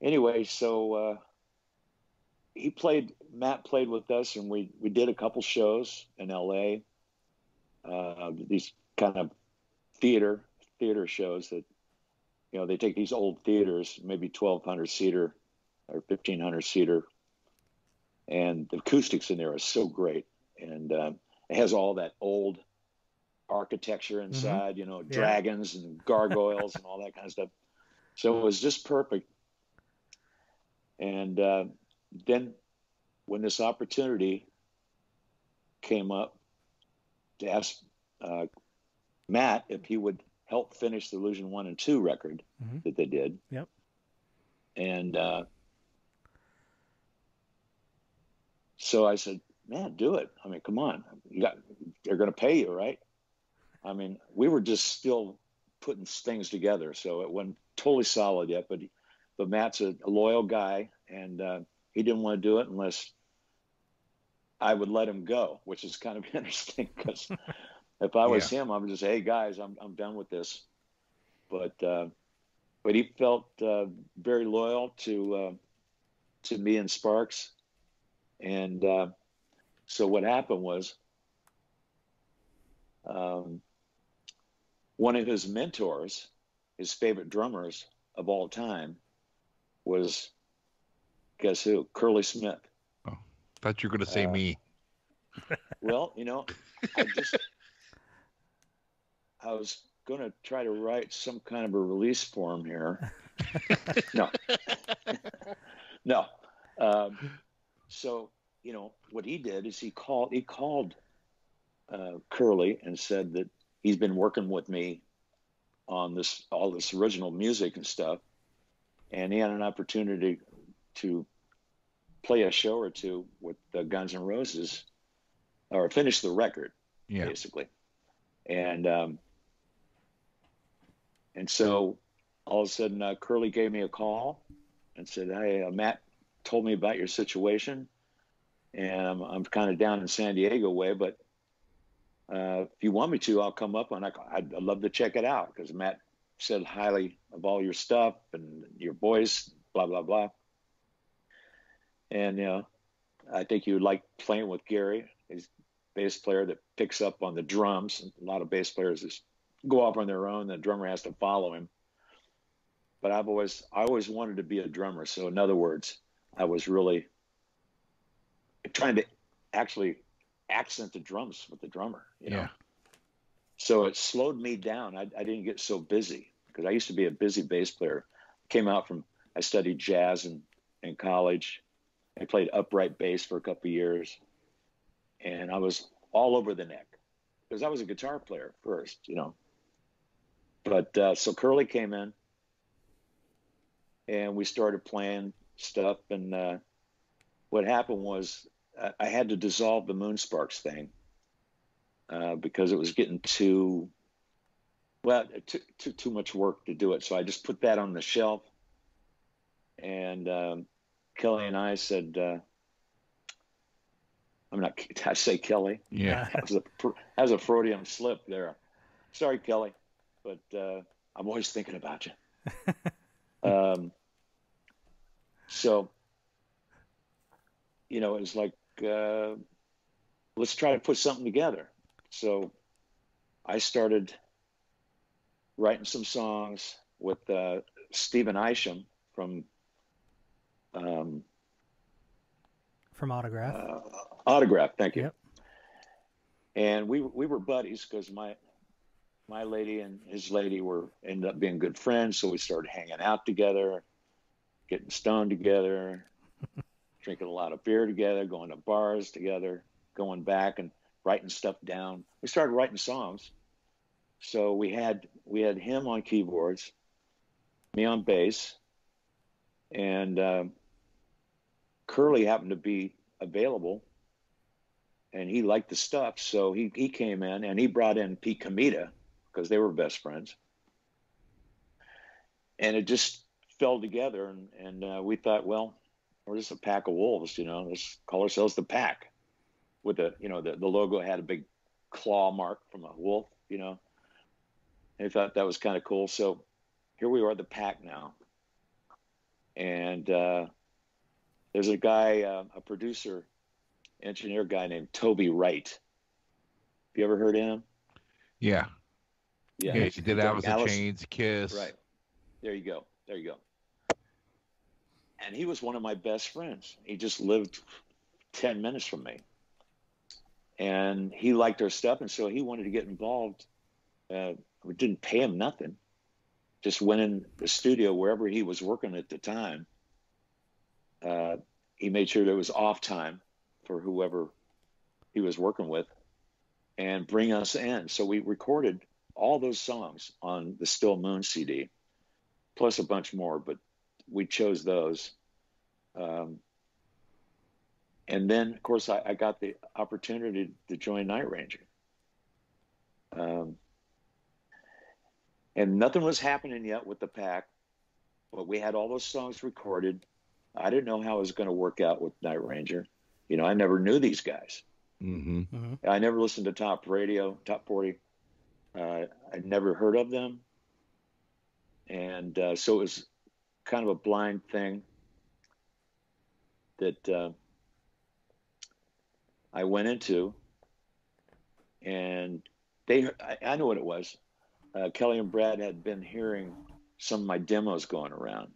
anyway, so uh, he played. Matt played with us, and we we did a couple shows in L.A. Uh, these kind of theater theater shows that you know they take these old theaters, maybe twelve hundred seater or fifteen hundred seater, and the acoustics in there are so great, and uh, it has all that old architecture inside, you know, Yeah. dragons and gargoyles and all that kind of stuff. So it was just perfect. And uh, then when this opportunity came up to ask uh, Matt if he would help finish the Illusion 1 and 2 record Mhm. that they did. Yep. And uh, so I said, man, do it. I mean, come on. You got, they're going to pay you, right? I mean, we were just still putting things together, so it wasn't totally solid yet. But but Matt's a, a loyal guy, and uh, he didn't want to do it unless I would let him go, which is kind of interesting because if I was him, I would just say, "Hey guys, I'm I'm done with this." But uh, but he felt uh, very loyal to uh, to me and Sparks, and uh, so what happened was. Um, one of his mentors his favorite drummers of all time was guess who? Curly Smith. Oh, Thought you were going to say Uh, me. Well, you know, I just I was going to try to write some kind of a release form here. no, no. Um, so you know what he did is he called he called uh, Curly and said that he's been working with me on this all this original music and stuff, and he had an opportunity to play a show or two with the Guns N' Roses or finish the record Yeah. basically. And um, and so all of a sudden, uh, Curly gave me a call and said, "Hey, uh, Matt told me about your situation, and I'm, I'm kind of down in San Diego way, but uh, if you want me to, I'll come up and I, I'd, love to check it out because Matt said highly of all your stuff and your voice, blah blah blah. And you know, I think you would like playing with Gary. He's bass player that picks up on the drums. A lot of bass players just go off on their own. The drummer has to follow him. But I've always, I always wanted to be a drummer. So in other words, I was really trying to actually accent the drums with the drummer. You know? Yeah. So it slowed me down. I, I didn't get so busy because I used to be a busy bass player. Came out from, I studied jazz in, in college. I played upright bass for a couple of years and I was all over the neck because I was a guitar player first, you know. But uh, so Curly came in, and we started playing stuff. And uh, what happened was I, I had to dissolve the Moonsparks thing uh, because it was getting too well, too, too too much work to do it. So I just put that on the shelf. And um, Kelly and I said. Uh, I'm not. I say Kelly? Yeah. That was a that was a Freudian slip there. Sorry, Kelly, but uh, I'm always thinking about you. um, so, you know, it was like uh, let's try to put something together. So, I started writing some songs with uh, Steven Isham from um, From Autograph. uh, Autograph. Thank you. Yep. And we we were buddies because my my lady and his lady were ended up being good friends. So we started hanging out together, getting stoned together, drinking a lot of beer together, going to bars together, going back and writing stuff down. We started writing songs. So we had we had him on keyboards, me on bass, and um, Curly happened to be available and he liked the stuff. So he, he came in and he brought in Pete Comita because they were best friends. And it just fell together. And, and uh, we thought, well, we're just a pack of wolves, you know, let's call ourselves the pack with the, you know, the, the logo had a big claw mark from a wolf, you know, and I thought that was kind of cool. So here we are, the pack now. And uh, there's a guy, uh, a producer, engineer guy named Toby Wright. Have you ever heard of him? Yeah. Yeah. he's- he did he's Alice in Chains, Kiss. Right. There you go. There you go. And he was one of my best friends. He just lived 10 minutes from me. And he liked our stuff. And so he wanted to get involved. Uh, we didn't pay him nothing. Just went in the studio wherever he was working at the time. Uh, he made sure there was off time for whoever he was working with and bring us in. So we recorded all those songs on the Still Moon CD, plus a bunch more, but we chose those. Um, and then, of course, I, I got the opportunity to join Night Ranger. Um, and nothing was happening yet with the pack, but we had all those songs recorded. I didn't know how it was going to work out with Night Ranger. You know, I never knew these guys. Mm-hmm. hmm I never listened to Top Radio, Top 40. Uh, I'd never heard of them. And uh, so it was kind of a blind thing that uh, I went into. And they, I, I know what it was. Uh, Kelly and Brad had been hearing some of my demos going around,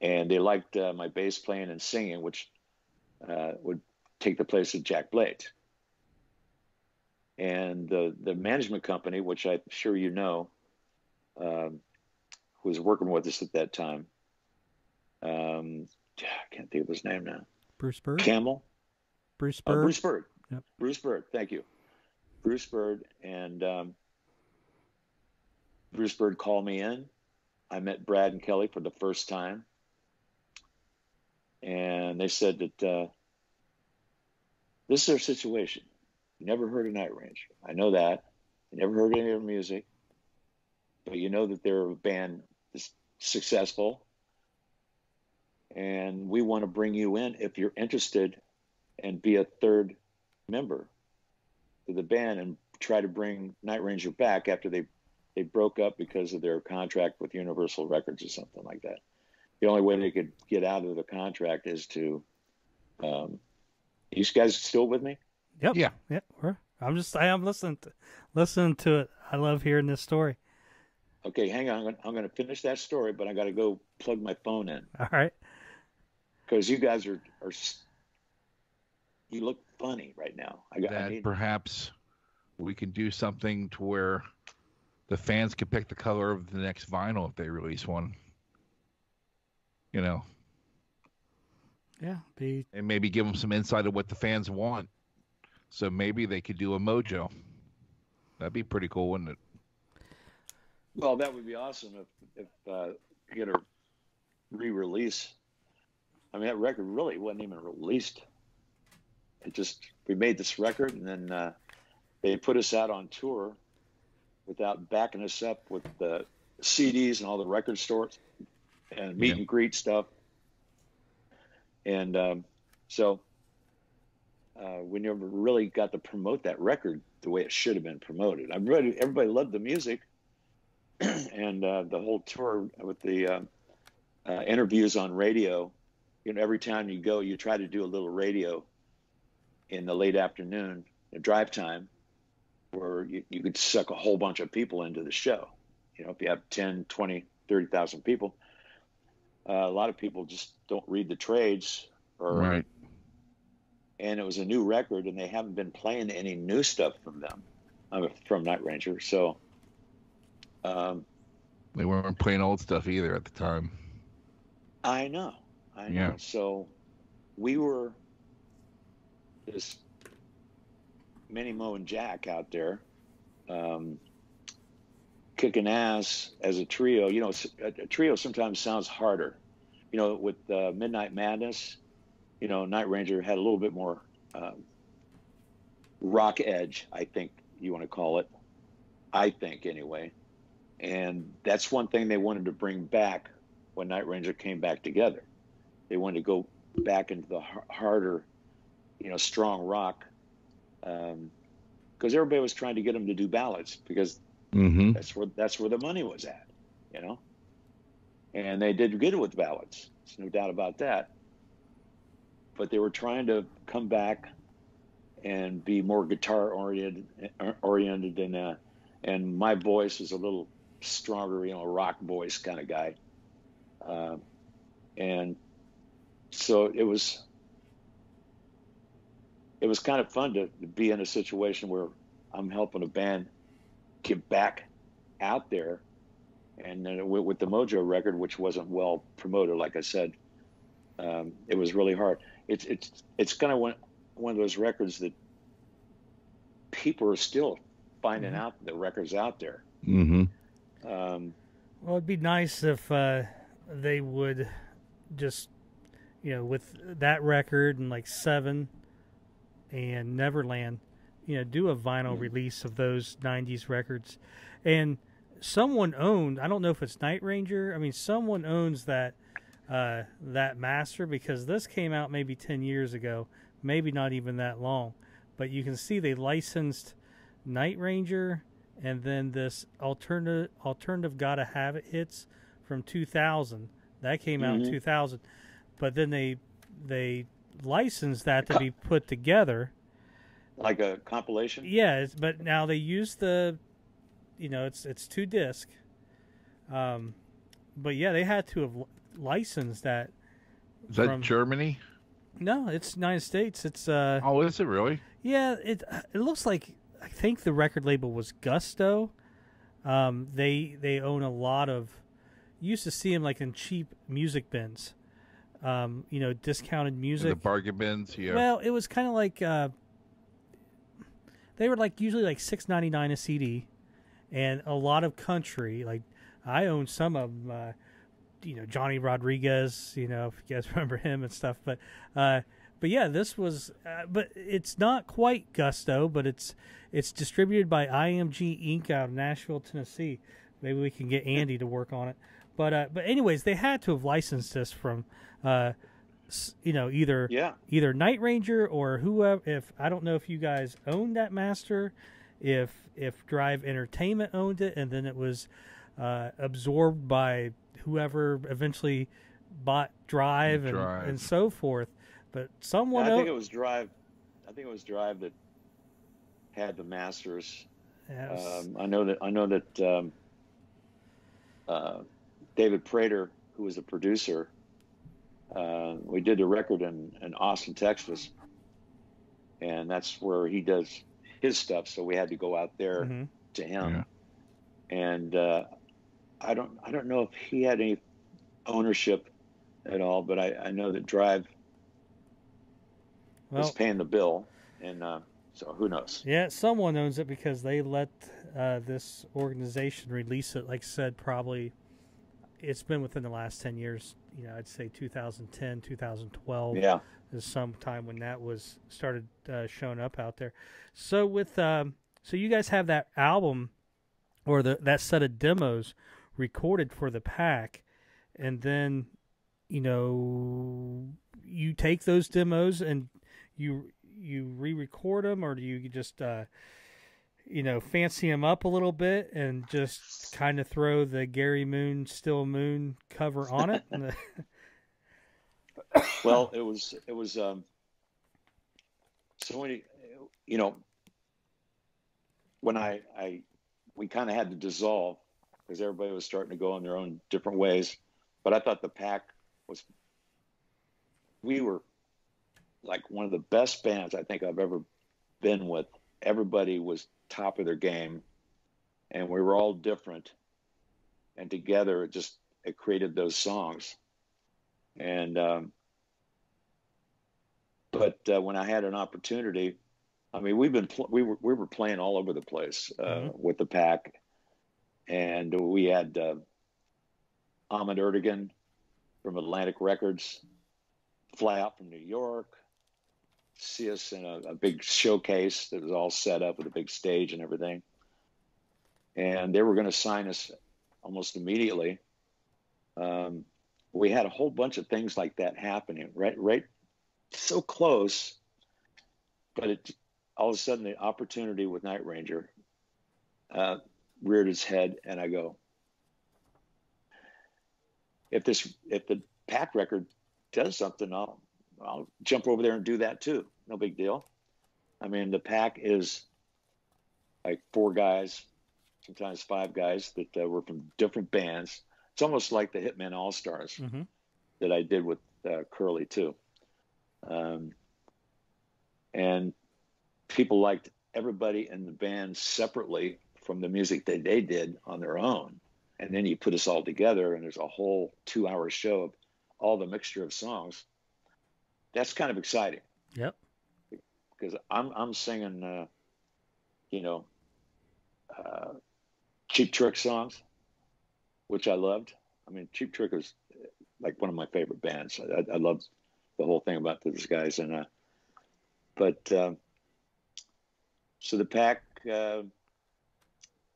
and they liked uh, my bass playing and singing, which uh, would take the place of Jack Blades. And the the management company, which I'm sure you know, um, who was working with us at that time, um, I can't think of his name now. Bruce Bird. Camel. Bruce Uh, Bird. Bruce Bird. Yep. Bruce Bird. Thank you. Bruce Bird and um, Bruce Bird called me in. I met Brad and Kelly for the first time, and they said that uh, this is their situation. Never heard of Night Range. I know that. You never heard any of their music, but you know that they're a band that's successful, and we want to bring you in if you're interested and be a third member to the band and try to bring Night Ranger back after they they broke up because of their contract with Universal Records or something like that. The only way they could get out of the contract is to. Um, you guys still with me? Yep. Yeah. Yep. we're- I'm just. I am listening. To, listening to it. I love hearing this story. Okay, hang on. I'm gonna, I'm gonna finish that story, but I got to go plug my phone in All right. because you guys are are. You look funny right now. I got. I that need, perhaps we can do something to where the fans can pick the color of the next vinyl if they release one. You know, Yeah. Be and maybe give them some insight of what the fans want. So maybe they could do a mojo. That'd be pretty cool, wouldn't it? Well, that would be awesome if if uh, get a re-release. I mean, that record really wasn't even released. It just we made this record, and then uh, they put us out on tour without backing us up with the CDs and all the record stores and meet Yeah. and greet stuff. And um, so uh, we never really got to promote that record the way it should have been promoted. Everybody, everybody loved the music and uh, the whole tour with the uh, uh, interviews on radio. You know, every time you go, you try to do a little radio in the late afternoon, the drive time, where you, you could suck a whole bunch of people into the show. You know, if you have 10, 20, 30,000 people, uh, a lot of people just don't read the trades or Right. And it was a new record, and they haven't been playing any new stuff from them, uh, from Night Ranger. So, um, They weren't playing old stuff either at the time. I know, I know. Yeah. So, we were this Minnie Mo and Jack out there, um, kicking ass as a trio. You know, a trio sometimes sounds harder. You know, with uh, Midnight Madness, you know, Night Ranger had a little bit more um, rock edge, I think you want to call it. I think anyway. And that's one thing they wanted to bring back when Night Ranger came back together. They wanted to go back into the har- harder, you know, strong rock, because everybody was trying to get them to do ballads because Mm-hmm. that's where that's where the money was at, you know. And they did good with ballads. There's no doubt about that. But they were trying to come back and be more guitar oriented oriented and uh, and my voice is a little stronger, you know, rock voice kind of guy. Uh, and so it was it was kind of fun to, to be in a situation where I'm helping a band get back out there. And then with, with the Mojo record, which wasn't well promoted, like I said, um, it was really hard. It's it's it's kind of one one of those records that people are still finding Mhm. out the records out there. Mm-hmm. Um, Well, it'd be nice if uh, they would just, you know, with that record and like Seven and Neverland, you know, do a vinyl Mhm. release of those '90s records, and someone owned. I don't know if it's Night Ranger. I mean, someone owns that uh, that master because this came out maybe ten years ago, maybe not even that long, but you can see they licensed Night Ranger and then this alternative alternative gotta have it hits from 2000 that came out Mhm. in 2000 but then they they licensed that to be put together. Like a compilation. yeah it's, but now they use the you know it's it's two disc. Um, but yeah, they had to have li- licensed that. Is that From- Germany? No, it's United States. It's uh, Oh, is it really? yeah. It it looks like I think the record label was Gusto. Um, they they own a lot of. Used to see them like in cheap music bins. Um, you know, discounted music. The bargain bins? Yeah. Well, it was kind of like uh, they were like usually like six ninety nine a CD, and a lot of country. Like I own some of 'em, Uh, you know, Johnny Rodriguez. You know, if you guys remember him and stuff. But uh, but yeah, this was. Uh, but it's not quite Gusto, but it's it's distributed by IMG Inc. out of Nashville, Tennessee. Maybe we can get Andy to work on it. But uh, but anyways, they had to have licensed this from. Uh, you know, either Yeah. either Night Ranger or whoever. If I don't know if you guys owned that master, if if Drive Entertainment owned it, and then it was uh, absorbed by whoever eventually bought Drive and, Drive. and so forth. But someone I think it was Drive. I think it was Drive that had the masters. Um, I know that. I know that um, uh, David Prater, who was the producer, uh, we did the record in, in Austin, Texas, and that's where he does his stuff. So we had to go out there Mhm. to him, and uh, I don't. I don't know if he had any ownership at all, but I, I know that Drive was paying the bill, and uh, so who knows? yeah, someone owns it because they let uh, this organization release it. Like I said, probably it's been within the last ten years. You know, I'd say 2010, 2012. Yeah. is sometime when that was started uh, showing up out there. So with um, so you guys have that album or the that set of demos recorded for the pack, and then you know you take those demos and you you re-record them, or do you just uh, you know fancy them up a little bit and just kind of throw the Gary Moon Still Moon cover on it? well it was it was um so when you know when i i we kind of had to dissolve because everybody was starting to go in their own different ways. But i thought the pack was we were like one of the best bands i think i've ever been with. Everybody was top of their game and we were all different. And together it just it created those songs. And um, but uh, when I had an opportunity, I mean, we've been pl- we were we were playing all over the place uh, Mhm. with the pack, and we had uh, Ahmet Ertegun from Atlantic Records fly out from New York, see us in a, a big showcase that was all set up with a big stage and everything, and they were going to sign us almost immediately. Um, we had a whole bunch of things like that happening right right so close but it all of a sudden the opportunity with night ranger uh, reared its head and i go if this if the pack record does something i'll i'll jump over there and do that too. No big deal. I mean the pack is like four guys sometimes five guys that uh, were from different bands. It's almost like the hitman all stars Mhm. that i did with uh, curly too. Um, and people liked everybody in the band separately from the music that they did on their own. And then you put us all together, and there's a whole two hour show of all the mixture of songs. That's kind of exciting Yep. because I'm, I'm singing, uh, you know, uh, Cheap Trick songs, which I loved. I mean, Cheap Trick was uh, like one of my favorite bands. I, I loved the whole thing about those guys. And, uh, but, um, so the pack uh,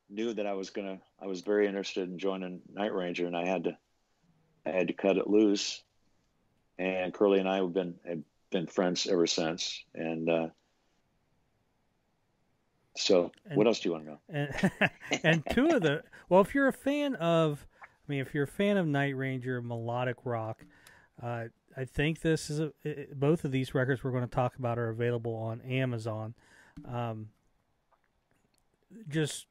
knew that I was gonna. I was very interested in joining Night Ranger, and I had to. I had to cut it loose. And Curly and I have been have been friends ever since. And uh, so, And- what else do you want to know? and and two of the well, if you're a fan of, I mean, if you're a fan of Night Ranger melodic rock, uh, I think this is a, i- both of these records we're going to talk about are available on Amazon. Um, just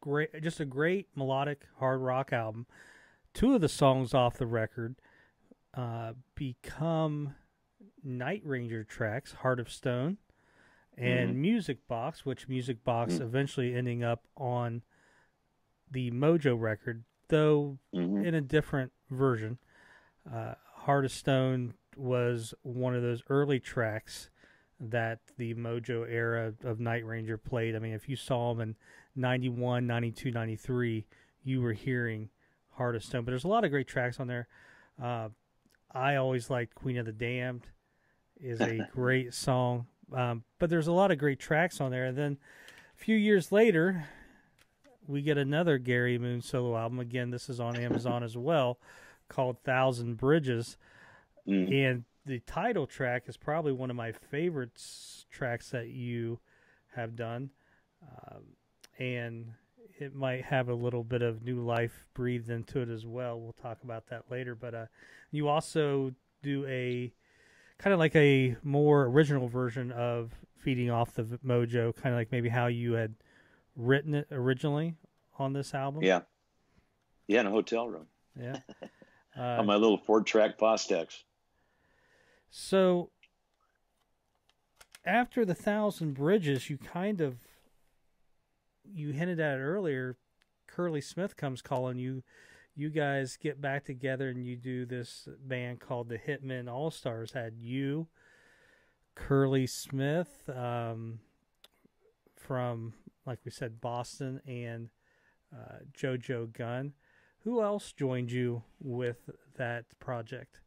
great, just a great melodic hard rock album. Two of the songs off the record uh, become Night Ranger tracks, Heart of Stone, and Music Box, which Music Box Mhm. eventually ending up on the Mojo record, though Mhm. in a different version. Uh, Heart of Stone was one of those early tracks that the Mojo era of Night Ranger played. I mean, if you saw them in 91, 92, 93, you were hearing Heart of Stone. But there's a lot of great tracks on there. Uh, I always liked Queen of the Damned is a great song. Um, but there's a lot of great tracks on there. And then a few years later, we get another Gary Moon solo album. Again, this is on Amazon as well, called Thousand Bridges. Mhm. And the title track is probably one of my favorite tracks that you have done. Um, and it might have a little bit of new life breathed into it as well. We'll talk about that later. But uh, you also do a kind of like a more original version of Feeding Off the Mojo, kind of like maybe how you had written it originally on this album. Yeah. Yeah, in a hotel room Yeah. on Uh, my little four track Fostex. So after the thousand bridges, you kind of you hinted at it earlier. Curly Smith comes calling you. You guys get back together and you do this band called the Hitmen All Stars. Had you, Curly Smith, um, from like we said, Boston, and uh, Jo Jo Gunne. Who else joined you with that project?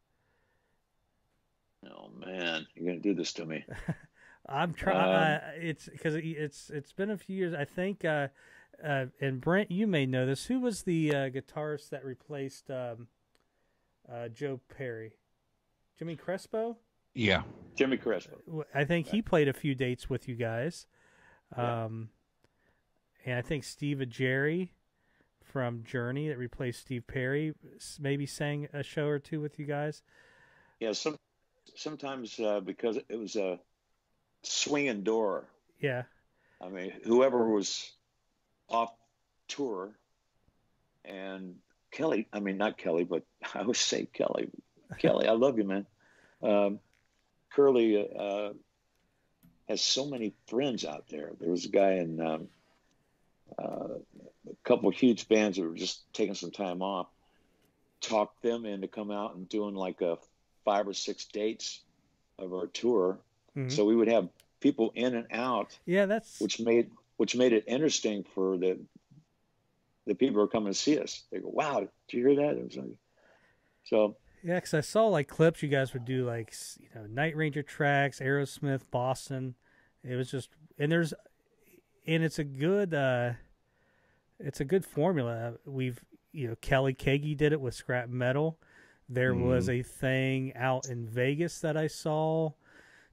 Oh man, you're gonna do this to me. I'm trying. Um, uh, it's because it's it's been a few years. I think, uh, uh, and Brent, you may know this. Who was the uh, guitarist that replaced um, uh, Joe Perry? Jimmy Crespo. Yeah. Jimmy Crespo. I think he played a few dates with you guys. Yeah. Um, and I think Steve Augeri from Journey that replaced Steve Perry maybe sang a show or two with you guys. Yeah, some sometimes uh, because it was a swinging door. Yeah. I mean, whoever was off tour, and Kelly. I mean, not Kelly, but I always say Kelly. Kelly, I love you, man. Um, Curly uh, has so many friends out there. There was a guy in um, uh, a couple of huge bands that were just taking some time off. Talked them into come out and doing like a five or six dates of our tour. Mhm. So we would have people in and out Yeah, that's which made which made it interesting for the the people who are coming to see us. They go, "Wow, did you hear that?" It was like, so Yeah, because I saw like clips you guys would do like you know Night Ranger tracks, Aerosmith, Boston. It was just and there's and it's a good uh it's a good formula. We've you know Kelly Keagy did it with scrap metal. There was a thing out in Vegas that I saw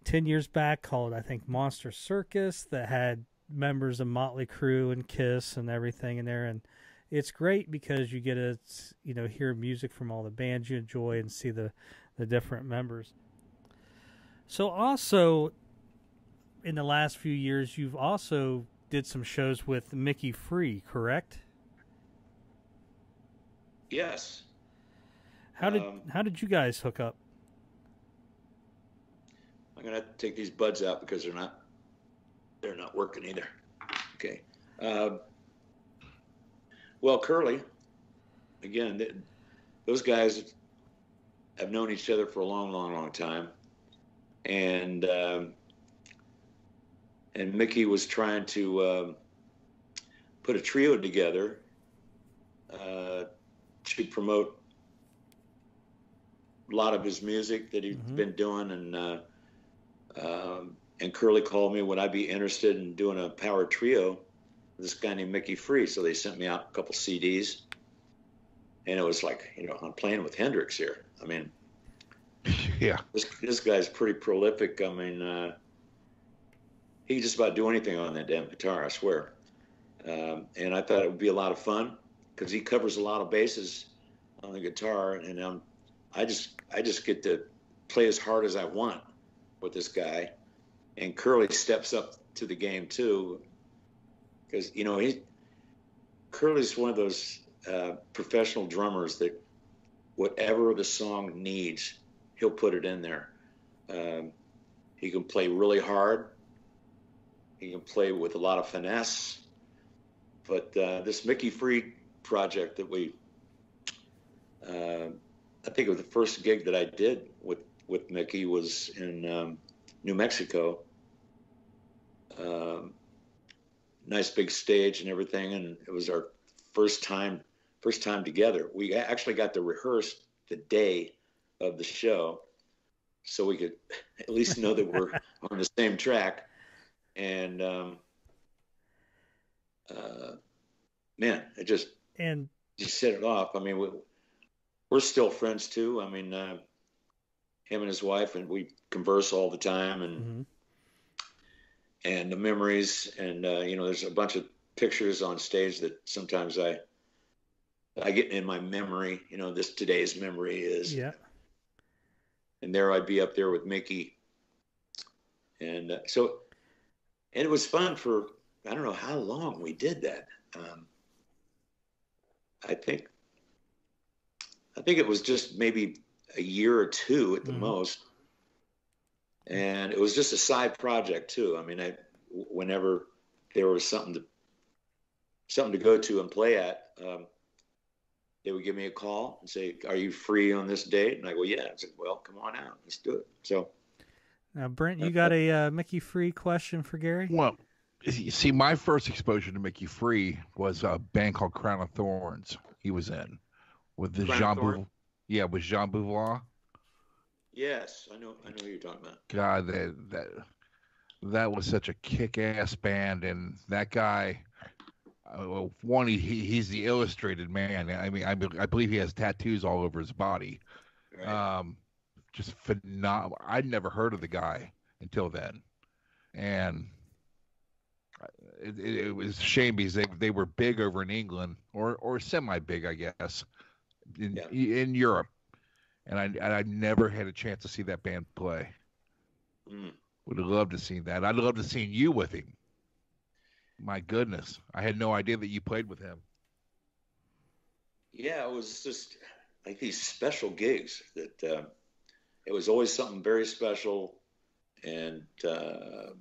ten years back called I think Monster Circus that had members of Motley Crue and Kiss and everything in there and it's great because you get to you know hear music from all the bands you enjoy and see the the different members. So also in the last few years you've also did some shows with Mickey Free, correct? yes, How did Um, how did you guys hook up? I'm gonna have to take these buds out because they're not they're not working either. Okay. Uh, well, Curly, again, th- those guys have known each other for a long, long, long time, and um, and Mickey was trying to um, put a trio together uh, to promote a lot of his music that he's Mhm. been doing, and uh, um, and Curly called me, would I be interested in doing a power trio? with This guy named Mickey Free, so they sent me out a couple CDs, and it was like, you know, I'm playing with Hendrix here. I mean, Yeah. this this guy's pretty prolific. I mean, uh, he just about do anything on that damn guitar. I swear. Um, and I thought it would be a lot of fun because he covers a lot of bases on the guitar, and um, I just I just get to play as hard as I want with this guy. And Curly steps up to the game too, because you know he Curly's one of those uh, professional drummers that whatever the song needs, he'll put it in there. Um, he can play really hard. He can play with a lot of finesse. But uh, this Mickey Free project that we, uh, I think it was the first gig that I did with with Mickey was in um, New Mexico. Um, nice big stage and everything, and it was our first time first time together. We actually got to rehearse the day of the show, so we could at least know that we're on the same track. And um, uh, man, it just And just set it off. I mean, we, we're still friends too. I mean, uh, him and his wife, and we converse all the time, and mhm. and the memories, and uh, you know, there's a bunch of pictures on stage that sometimes I I get in my memory. You know, this today's memory is, yeah, and there I'd be up there with Mickey, and uh, so, and it was fun for I don't know how long we did that. Um, I think I think it was just maybe a year or two at the Mhm. most, and it was just a side project too. I mean, I whenever there was something to something to go to and play at. Um, they would give me a call and say, "Are you free on this date?" And I go, "Yeah." I said, "Well, come on out, let's do it." So now Brent, you got a uh, Mickey Free question for Gary? Well, you see, my first exposure to Mickey Free was a band called Crown of Thorns. He was in with the Crown Jean Thorns? Yeah, with Jean Beauvoir. yes, I know, I know who you're talking about. God, that that that was such a kick-ass band, and that guy. Uh, well, one, he, he he's the illustrated man. I mean, I, I believe he has tattoos all over his body. Right? Um, just phenomenal. I'd never heard of the guy until then, and it, it, it was a shame because they they were big over in England or or semi big, I guess, in Yeah. in Europe, and I and I never had a chance to see that band play. Mm. Would have loved to seen that. I'd love to seen you with him. My goodness, I had no idea that you played with him. Yeah, it was just like these special gigs that uh, it was always something very special and uh,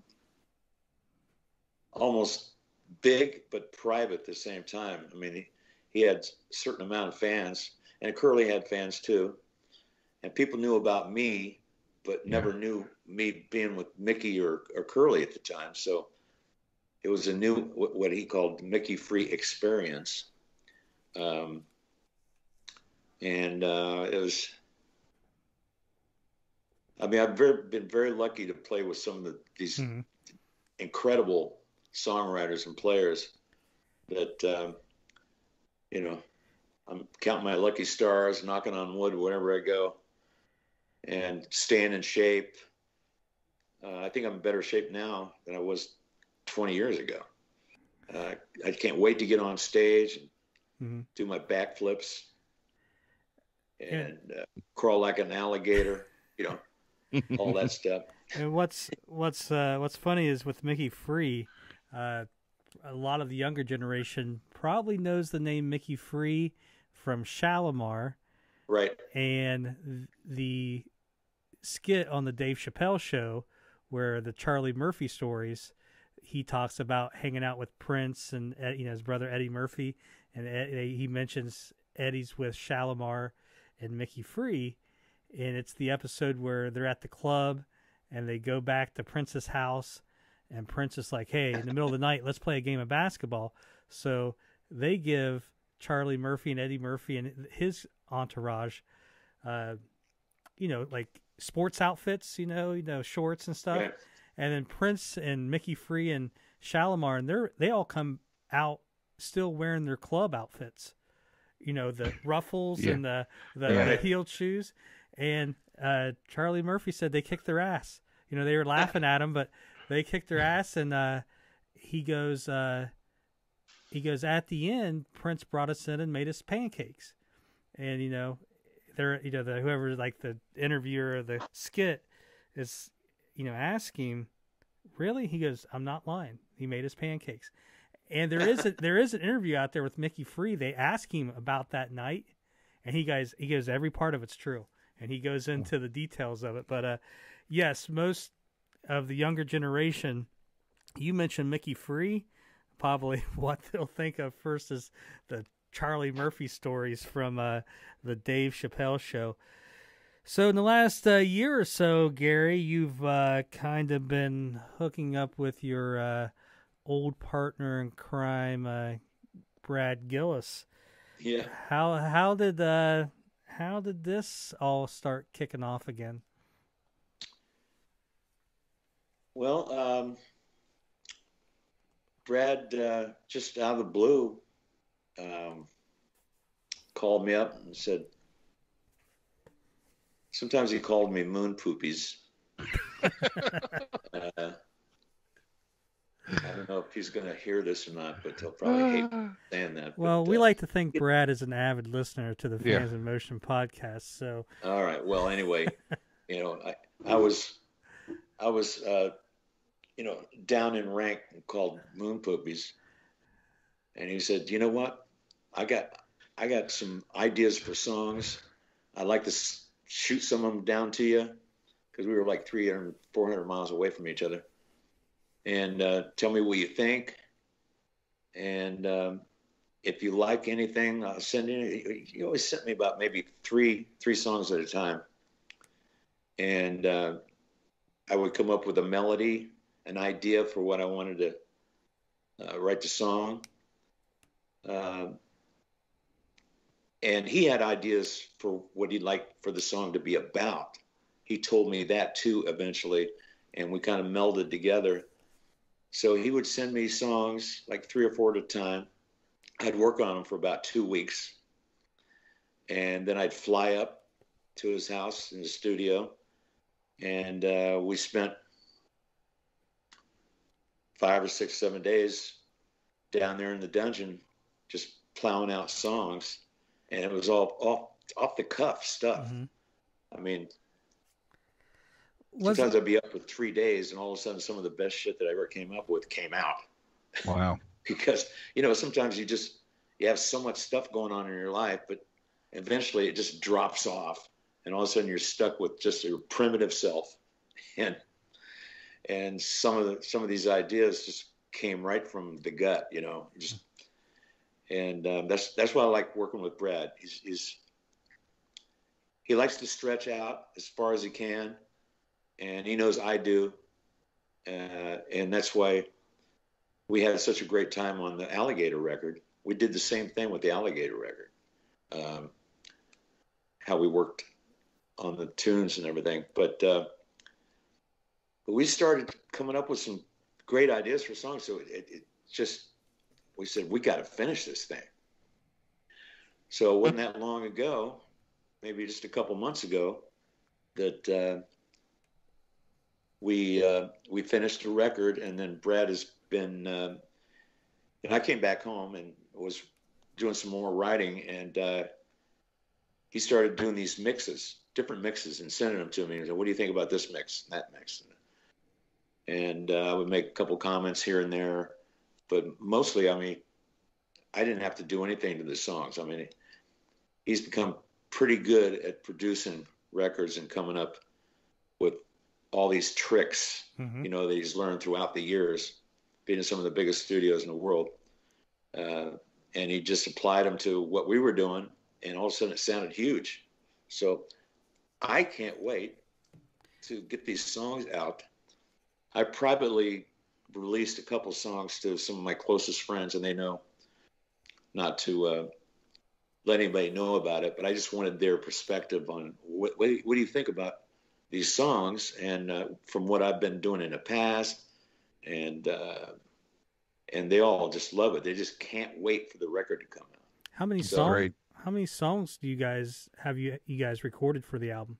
almost big but private at the same time. I mean, he, he had a certain amount of fans, and Curly had fans too, and people knew about me, but never knew me being with Mickey or, or Curly at the time. So it was a new what, he called Mickey Free experience. Um, and uh, it was. I mean, I've very, been very lucky to play with some of the, these Mhm. incredible songwriters and players that, um, you know, I'm counting my lucky stars, knocking on wood wherever I go, and staying in shape. Uh, I think I'm in better shape now than I was 20 years ago. Uh, I can't wait to get on stage and Mhm. do my backflips and uh, crawl like an alligator, you know, all that stuff. And what's what's uh, what's funny is with Mickey Free, uh, a lot of the younger generation probably knows the name Mickey Free from Shalamar Right. and the skit on the Dave Chappelle show where the Charlie Murphy stories. He talks about hanging out with Prince and uh, you know his brother Eddie Murphy, and he mentions Eddie's with Shalamar and Mickey Free, and it's the episode where they're at the club and they go back to Prince's house, and Prince is like, "Hey, in the middle of the night, let's play a game of basketball." So they give Charlie Murphy and Eddie Murphy and his entourage, uh, you know, like sports outfits, you know, you know, shorts and stuff. Right. And then Prince and Mickey Free and Shalamar, and they're they all come out still wearing their club outfits, you know, the ruffles Yeah. and the the, Yeah. the heeled shoes. And uh, Charlie Murphy said they kicked their ass. You know, they were laughing at him, but they kicked their ass. And uh, he goes, uh, he goes at the end. Prince brought us in and made us pancakes. And you know, they're you know the whoever like the interviewer of the skit is you know asking, really? He goes, I'm not lying. He made us pancakes. And there is a, there is an interview out there with Mickey Free. They ask him about that night, and he guys he goes every part of it's true, and he goes into the details of it. But uh, yes, most of the younger generation, you mentioned Mickey Free, probably what they'll think of first is the Charlie Murphy stories from uh, the Dave Chappelle show. So in the last uh, year or so, Gary, you've uh, kind of been hooking up with your uh, old partner in crime, uh, Brad Gillis. Yeah. How how did uh, how did this all start kicking off again? Well, um, Brad uh, just out of the blue um, called me up and said. Sometimes he called me moon poopies. uh, I don't know if he's going to hear this or not, but he'll probably hate saying that. Well, but, we uh, like to think Brad is an avid listener to the Yeah. Fans in Motion podcast. So All right. Well, anyway, you know, I, I was, I was, uh, you know, down in rank called moon poopies, and he said, "You know what? I got, I got some ideas for songs. I'd like to shoot some of them down to you because we were like 300, 400 miles away from each other, and uh, tell me what you think. And um, if you like anything, I'll send you. You always sent me about maybe three three songs at a time, and uh, I would come up with a melody, an idea for what I wanted to uh, write the song. Um and he had ideas for what he'd like for the song to be about. He told me that too eventually, and we kind of melded together. So he would send me songs, like three or four at a time. I'd work on them for about two weeks. And then I'd fly up to his house in the studio. And uh, we spent five or six, seven days down there in the dungeon just plowing out songs. And it was all off, off the cuff stuff. Mhm. I mean, was sometimes I'd be up for three days, and all of a sudden, some of the best shit that I ever came up with came out. Wow. because you know sometimes you just you have so much stuff going on in your life but eventually it just drops off and all of a sudden you're stuck with just your primitive self and and some of the some of these ideas just came right from the gut you know just and um, that's that's why I like working with Brad. He's, he's he likes to stretch out as far as he can and he knows I do uh, and that's why we had such a great time on the alligator record. We did the same thing with the alligator record um, how we worked on the tunes and everything but uh, but we started coming up with some great ideas for songs so it, it, it just we said we got to finish this thing. So it wasn't that long ago maybe just a couple months ago that uh, we uh, we finished the record and then brad has been uh, and i came back home and was doing some more writing and uh, he started doing these mixes different mixes and sending them to me. And said what do you think about this mix and that mix? and uh, i would make a couple comments here and there but mostly i mean i didn't have to do anything to the songs. I mean he's become pretty good at producing records and coming up with all these tricks Mhm. you know that he's learned throughout the years being in some of the biggest studios in the world. Uh, and he just applied them to what we were doing and all of a sudden it sounded huge. So i can't wait to get these songs out i privately released a couple songs to some of my closest friends and they know not to uh, let anybody know about it but i just wanted their perspective on what, what, what do you think about these songs and uh, from what I've been doing in the past and uh, and they all just love it. They just can't wait for the record to come out. How many So- songs? Great. How many songs do you guys have you you guys recorded for the album?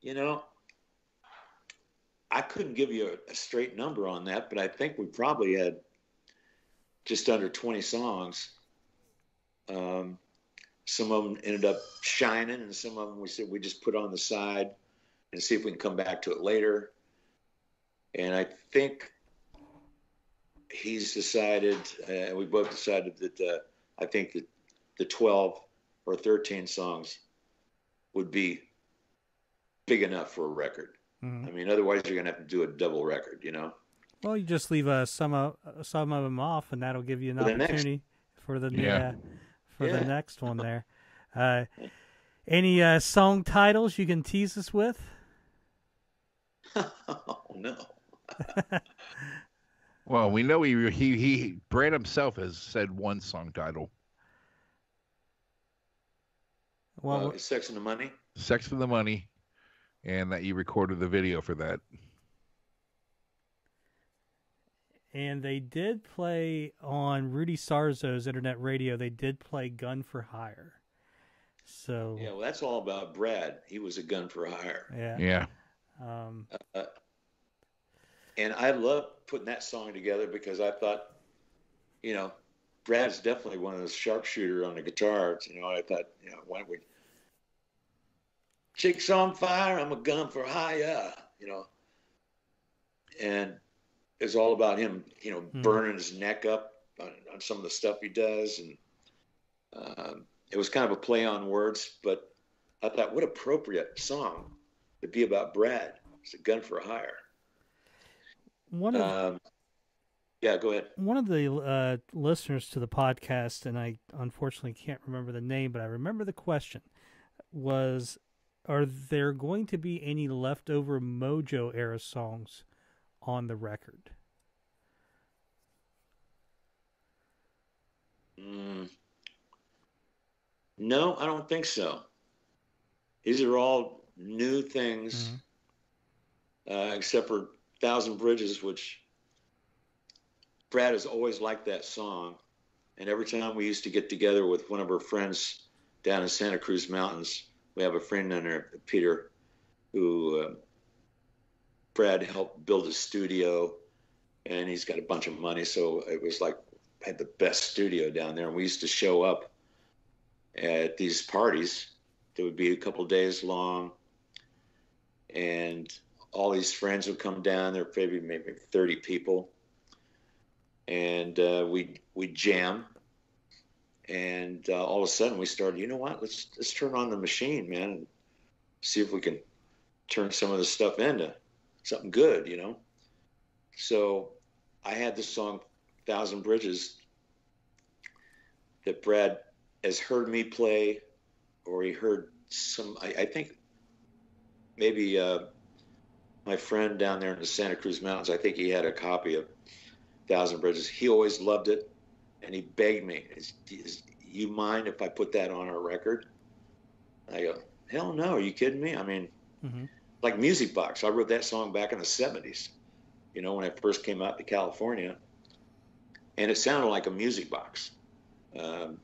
You know, I couldn't give you a, a straight number on that, but I think we probably had just under 20 songs. Um, some of them ended up shining, and some of them we said we just put on the side and see if we can come back to it later. And I think he's decided, uh, and we both decided that uh, I think that the 12 or 13 songs would be big enough for a record. Mhm. I mean, otherwise you're gonna have to do a double record, you know. Well, you just leave uh, some of uh, some of them off, and that'll give you an For the next- opportunity for the Yeah. yeah. for the next one there. Uh, any uh, song titles you can tease us with? oh no. Well, we know he he he Brad himself has said one song title, Well, uh, Sex and the Money. "Sex for the Money," and that you recorded the video for that. and they did play on Rudy Sarzo's internet radio. They did play "Gun for Hire." So Yeah, well, that's all about Brad. He was a gun for hire. yeah, Yeah, Um, and I love putting that song together because I thought, you know, Brad's definitely one of those sharpshooter on the guitars. You know, I thought, you know, why don't we? Chicks on fire, I'm a gun for hire. You know, and it's all about him. You know, Mhm. burning his neck up on, on some of the stuff he does, and um, it was kind of a play on words. But I thought, what appropriate song to be about Brad? It's a gun for hire. one of Um, yeah, go ahead. one of the uh, listeners to the podcast, and I unfortunately can't remember the name, but I remember the question was: Are there going to be any leftover Mojo era songs on the record? Mm, no, I don't think so. These are all new things, uh, except for Thousand Bridges, which Brad has always liked that song. And every time we used to get together with one of our friends down in Santa Cruz Mountains, we have a friend there, Peter, who uh, Brad helped build a studio, and he's got a bunch of money. So it was like had the best studio down there, and we used to show up at these parties that would be a couple days long, and all these friends would come down. There, maybe maybe thirty people, and uh, we we jam. And uh, all of a sudden, we started. You know what? Let's let's turn on the machine, man, and see if we can turn some of this stuff into something good. You know. So I had this song Thousand Bridges that Brad has heard me play, or he heard some. I, I think maybe uh, my friend down there in the Santa Cruz Mountains. I think he had a copy of Thousand Bridges. He always loved it, and he begged me, "Is, is you mind if I put that on our record?" I go, "Hell no! Are you kidding me? I mean." Mhm. Like Music Box, I wrote that song back in the '70s. You know, when I first came out to California, and it sounded like a music box. Um,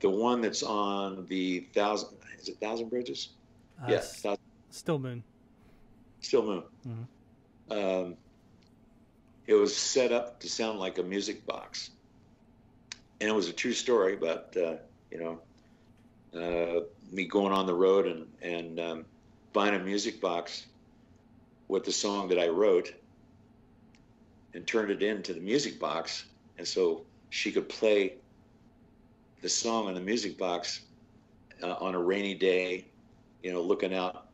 the one that's on the thousand is it Thousand Bridges? Uh, yeah, S- Still Moon. Still Moon. Mhm. Um, it was set up to sound like a music box, and it was a true story about uh, you know uh, me going on the road and and um, buying a music box with the song that I wrote and turned it into the music box, and so she could play the song on the music box uh, on a rainy day, you know, looking out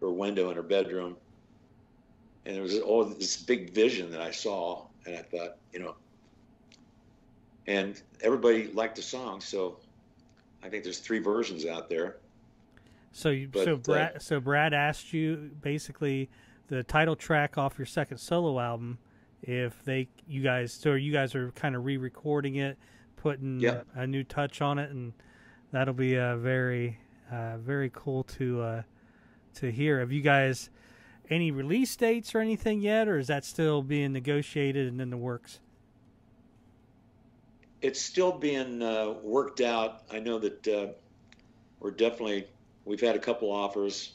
her window in her bedroom. And there was all this big vision that I saw, and I thought, you know, and everybody liked the song, so I think there's three versions out there. So you, But, so uh, Brad so Brad asked you basically the title track off your second solo album if they you guys so you guys are kind of re-recording it, putting Yep. a new touch on it, and that'll be a very uh, very cool to uh, to hear. Have you guys any release dates or anything yet, or is that still being negotiated and in the works? It's still being uh, worked out. I know that uh, we're definitely we've had a couple offers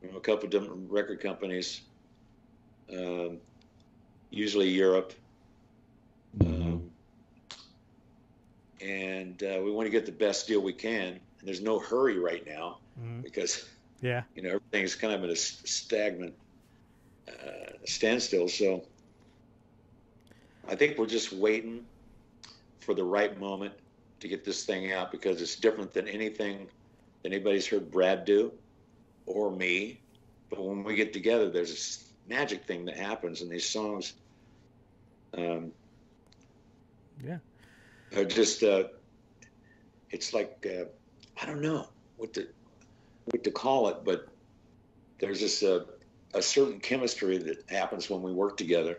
from a couple different record companies, um, usually Europe, um, and uh, we want to get the best deal we can. And there's no hurry right now Mhm. because Yeah. you know everything's kind of at a stagnant uh, standstill. So I think we're just waiting for the right moment to get this thing out because it's different than anything that anybody's heard Brad do or me. But when we get together, there's this magic thing that happens and these songs. Um, Yeah. are just uh, it's like uh, I don't know what to what to call it, but there's this uh, a certain chemistry that happens when we work together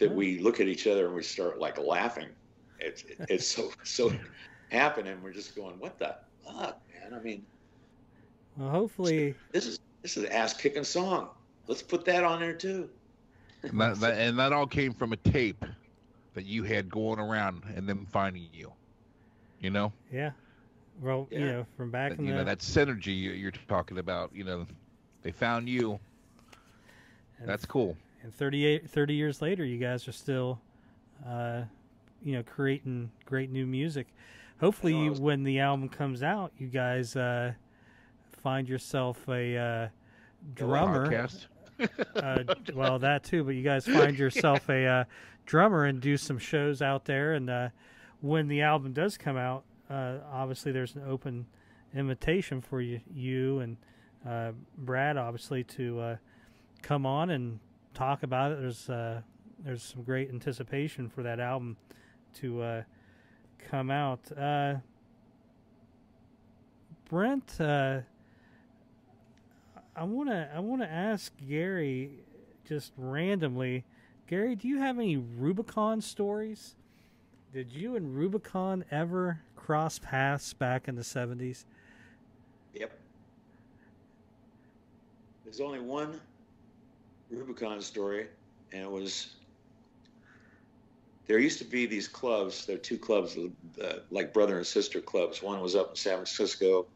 that we look at each other and we start like laughing. It's it's so so happening. We're just going, what the fuck, man? I mean, Well, hopefully, this is this is an ass kicking song. Let's put that on there too. And that, that, and that all came from a tape that you had going around and them finding you. You know, yeah. Well, you Yeah. know, from back that, in you the know that synergy you- you're talking about. You know, they found you. and- That's cool. And 38, 30 years later, you guys are still, uh, you know, creating great new music. Hopefully, I know, I you, when the album comes out, you guys uh, find yourself a uh, drummer. Uh, well, that too, but you guys find yourself a uh, drummer and do some shows out there. And uh, when the album does come out, uh, obviously there's an open invitation for you, you and uh, Brad, obviously, to uh, come on and talk about it. There's uh, there's some great anticipation for that album to uh, come out. Uh, Brent, uh, I wanna I wanna ask Gary just randomly. Gary, do you have any Rubicon stories? Did you and Rubicon ever cross paths back in the seventies? Yep. There's only one Rubicon story, and it was there used to be these clubs. There are two clubs, uh, like brother and sister clubs. One was up in San Francisco,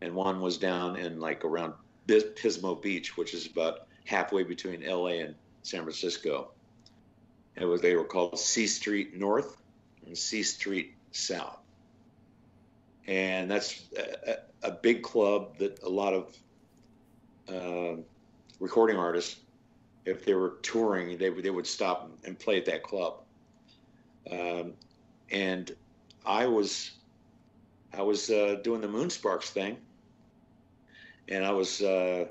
and one was down in like around Pismo Beach, which is about halfway between L.A. and San Francisco. It was they were called C Street North and C Street South and that's a, a a big club that a lot of uh, recording artists, if they were touring, they would they would stop and play at that club. Um, and I was I was uh, doing the Moonsparks thing, and I was uh,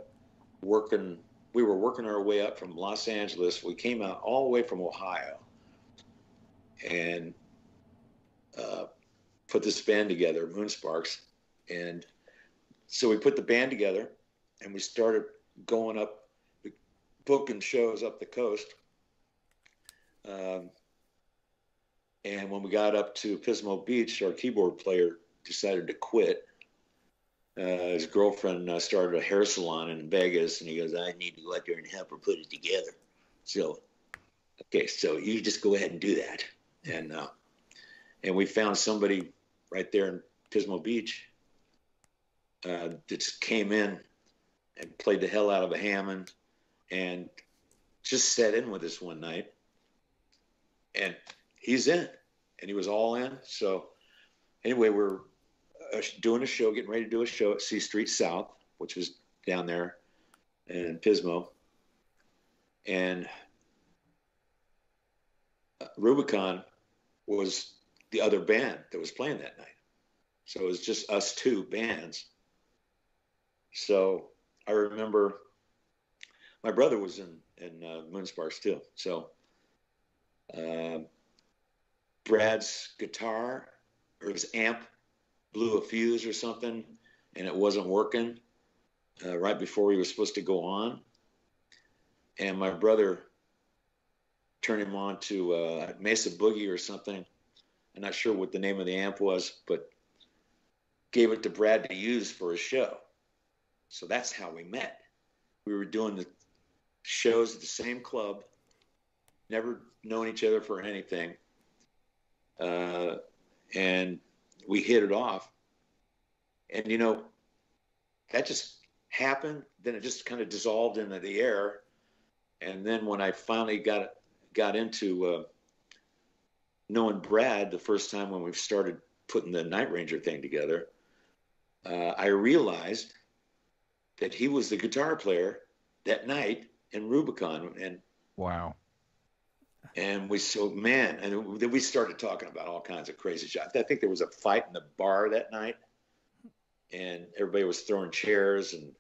working. We were working our way up from Los Angeles. We came out all the way from Ohio, and uh, put this band together, Moonsparks, and so we put the band together, and we started going up, booking shows up the coast. Um, and when we got up to Pismo Beach, our keyboard player decided to quit. Uh, his girlfriend uh, started a hair salon in Vegas, and he goes, "I need to go out there and help her put it together." So, okay, so you just go ahead and do that, and uh, and we found somebody right there in Pismo Beach uh, that came in and played the hell out of a Hammond and just sat in with us one night. And he's in, and he was all in. So, anyway, we're uh, doing a show, getting ready to do a show at C Street South, which was down there in Pismo. And uh, Rubicon was the other band that was playing that night. So it was just us two bands. So I remember my brother was in in uh, Moonsparks too. So um Brad's guitar or his amp blew a fuse or something, and it wasn't working uh, right before he was supposed to go on. And my brother turned him on to uh, Mesa Boogie or something. I'm not sure what the name of the amp was, but gave it to Brad to use for a show. So that's how we met. We were doing the shows at the same club, never known each other for anything. Uh, and we hit it off. And, you know, that just happened. Then it just kind of dissolved into the air. And then when I finally got got into uh, knowing Brad the first time when we started putting the Night Ranger thing together, uh, I realized that he was the guitar player that night in Rubicon, and Wow. And we so man, and then we started talking about all kinds of crazy shit. I think there was a fight in the bar that night, and everybody was throwing chairs, and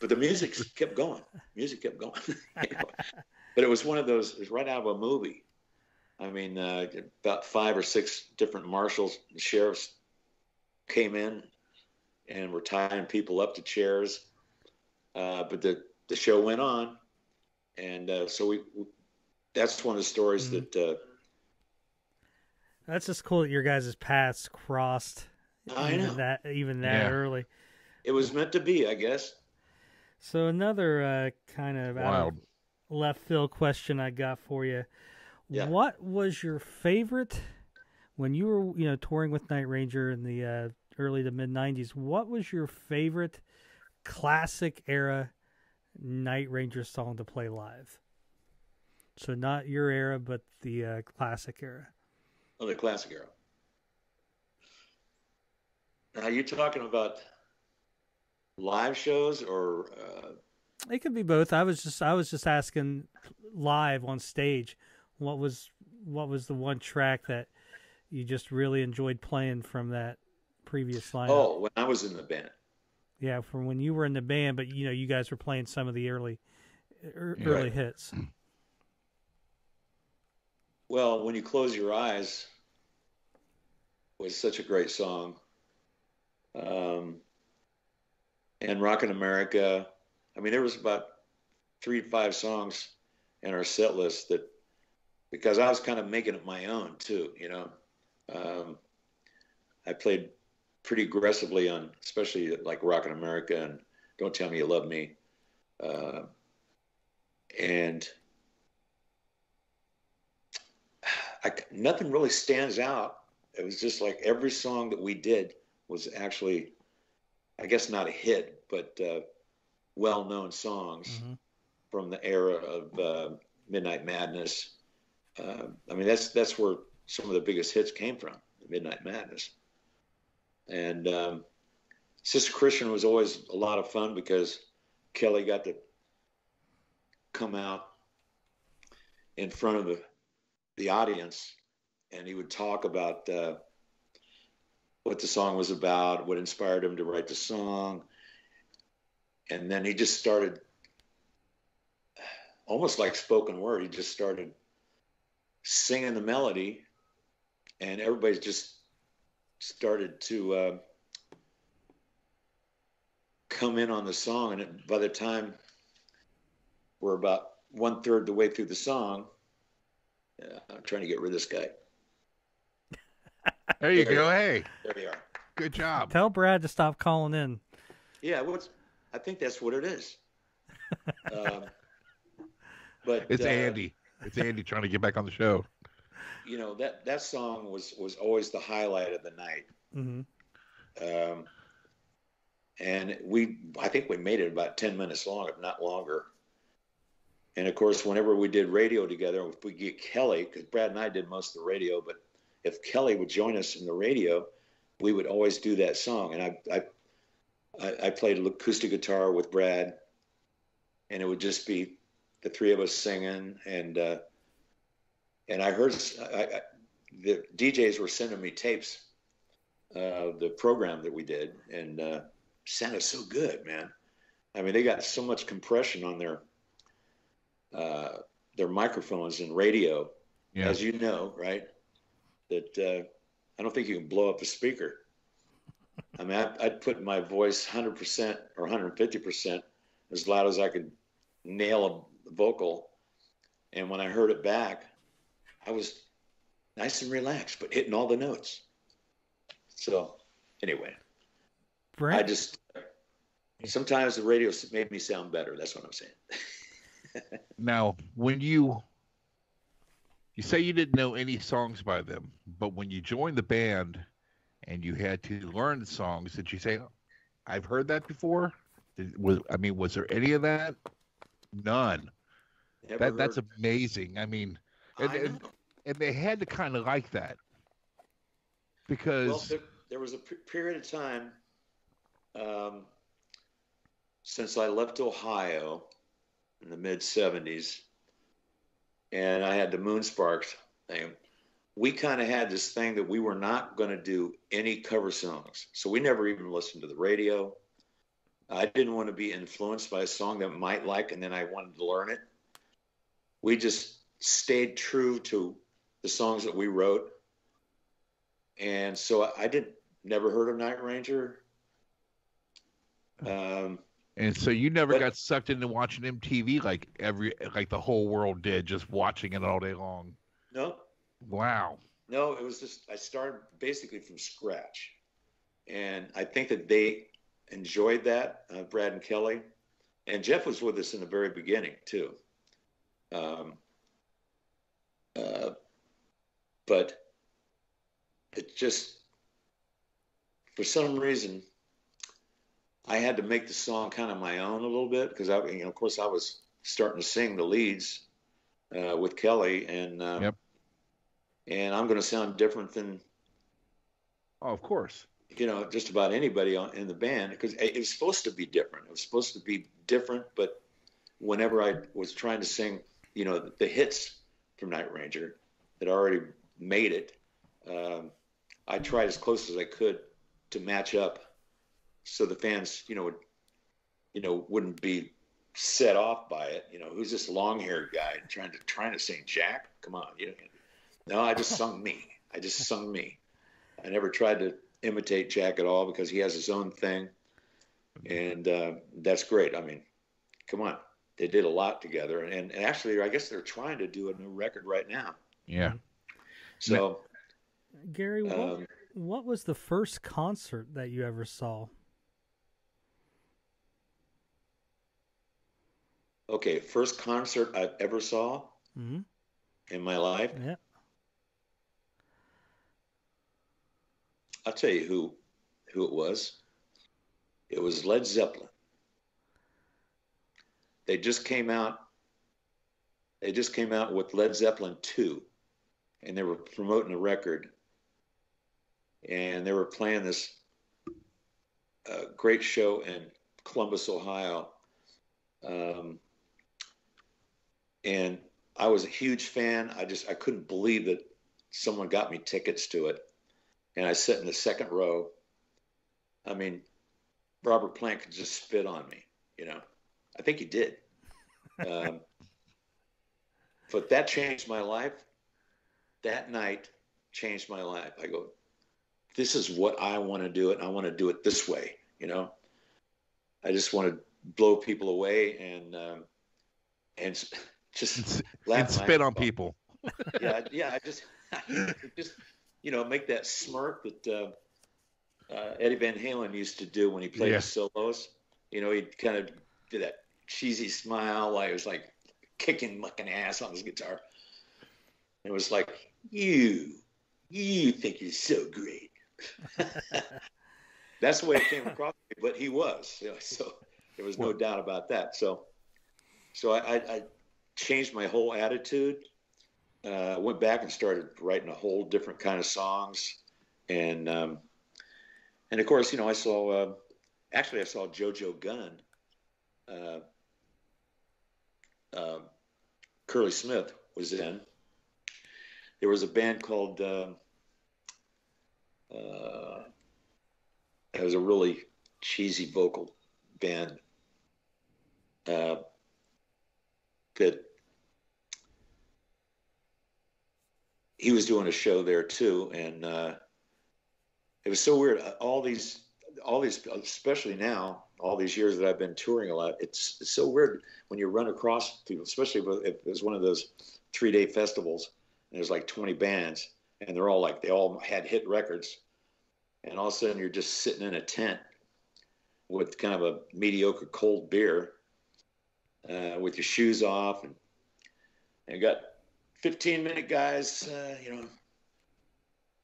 but the music kept going. Music kept going. but it was one of those. It was right out of a movie. I mean, uh, about five or six different marshals and sheriffs came in and were tying people up to chairs. Uh, but the the show went on, and uh, so we, we, That's one of the stories Mhm. that uh, That's just cool that your guys' paths crossed. I even know. that even that Yeah. early. it was meant to be. I guess. So another uh, kind of out of Wild. left field question I got for you. Yeah. What was your favorite when you were, you know, touring with Night Ranger in the uh, early to mid '90s? What was your favorite classic era Night Ranger song to play live? So not your era, but the uh, classic era. Oh, the classic era. Now you're talking about live shows or uh, It could be both. I was just I was just asking live on stage, what was what was the one track that you just really enjoyed playing from that previous lineup? oh, when I was in the band. Yeah, from when you were in the band, but you know you guys were playing some of the early er, Yeah. early hits. Well, when you close your eyes was such a great song. Um, and Rock in America. I mean, there was about three to five songs in our set list that, because I was kind of making it my own too, you know. Um, I played pretty aggressively on, especially like Rock in America and Don't Tell Me You Love Me. Uh, and I, nothing really stands out. It was just like every song that we did was actually, I guess, not a hit, but uh, well-known songs Mhm. from the era of uh, Midnight Madness. Uh, I mean, that's that's where some of the biggest hits came from, Midnight Madness. And um, Sister Christian was always a lot of fun because Kelly got to come out in front of the the audience and he would talk about uh, what the song was about, what inspired him to write the song. And then he just started almost like spoken word. He just started singing the melody, and everybody just started to uh, come in on the song. And it, by the time we're about one third the way through the song, uh, I'm trying to get rid of this guy. There you go. Hey, There we are. good job. Tell Brad to stop calling in. Yeah, what's? I think that's what it is. um, but It's uh, Andy. It's Andy trying to get back on the show. You know that that song was was always the highlight of the night, hmm um, and we I think we made it about ten minutes long, if not longer. And of course, whenever we did radio together, if we get Kelly, because Brad and I did most of the radio, but if Kelly would join us in the radio, we would always do that song. And I I I, I played acoustic guitar with Brad, and it would just be the three of us singing. And uh, and I heard I, I, the DJs were sending me tapes of the program that we did, and uh, sounded so good, man. I mean, they got so much compression on their uh, their microphones and radio, Yeah. as you know, right? That uh, I don't think you can blow up a speaker. I mean, I, I'd put my voice 100% or 150% as loud as I could nail a vocal. And when I heard it back, I was nice and relaxed, but hitting all the notes. So, anyway, I just sometimes the radio made me sound better. That's what I'm saying. Now, when you you say you didn't know any songs by them, but when you joined the band and you had to learn the songs, did you say, "I've heard that before"? Did, was I mean, was there any of that? None. Never That that's amazing. I mean, and, and, and they had to kind of like that because Well, there, there was a period of time um, since I left Ohio in the mid 70s and I had the Moon Sparks thing. We kind of had this thing that we were not going to do any cover songs, so we never even listened to the radio. I didn't want to be influenced by a song that I might like, and then I wanted to learn it. We just stayed true to the songs that we wrote, and so I didn't never heard of Night Ranger. Um, And so you never But- got sucked into watching MTV like every like the whole world did, just watching it all day long. no, Wow. No, it was just I started basically from scratch, and I think that they enjoyed that, uh, Brad and Kelly, and Jeff was with us in the very beginning too. Um, uh, but it just for some reason I had to make the song kind of my own a little bit because I, you know, of course, I was starting to sing the leads uh, with Kelly, and um, Yep. and I'm going to sound different than Oh, of course. you know just about anybody on, in the band because it, it was supposed to be different. It was supposed to be different, but whenever I was trying to sing, you know, the, the hits from Night Ranger that already made it, um, I tried as close as I could to match up, so the fans, you know, would, you know, wouldn't be set off by it. You know, who's this long-haired guy trying to trying to sing Jack? Come on, you know. No, I just sung me. I just sung me. I never tried to imitate Jack at all because he has his own thing, and uh, that's great. I mean, come on, they did a lot together, and, and actually, I guess they're trying to do a new record right now. Yeah. So, Gary, what, um, what was the first concert that you ever saw? okay, first concert I ever saw hmm in my life. Yeah. I'll tell you who who it was. It was Led Zeppelin. They just came out. They just came out with Led Zeppelin two, and they were promoting a record. And they were playing this uh, great show in Columbus, Ohio. Um, and I was a huge fan. I just I couldn't believe that someone got me tickets to it and I sat in the second row. I mean, Robert Plant could just spit on me, you know. I think he did. Um, but that changed my life. That night changed my life. I go, this is what I want to do. And I want to do it this way, you know. I just want to blow people away and um, and just And, laugh and spit on people. yeah, yeah. I just, just you know, make that smirk that uh, uh, Eddie Van Halen used to do when he played Yeah. his solos. You know, he kind of did that cheesy smile, while he was like kicking mucking ass on his guitar. And it was like, you, you think you're so great. That's the way it came across, but he was. So there was no doubt about that. So, so I, I, I changed my whole attitude uh, went back and started writing a whole different kind of songs, and um, and of course, you know, I saw uh, actually I saw Jo Jo Gunne, uh, uh, Curly Smith was in. There was a band called uh, uh, it was a really cheesy vocal band uh, that he was doing a show there too, and uh, it was so weird. All these, all these, especially now, all these years that I've been touring a lot, it's, it's so weird when you run across people, especially if it was one of those three-day festivals, and there's like 20 bands, and they're all like they all had hit records, and all of a sudden you're just sitting in a tent with kind of a mediocre cold beer, uh, with your shoes off, and, and you got 15 minute guys, uh, you know,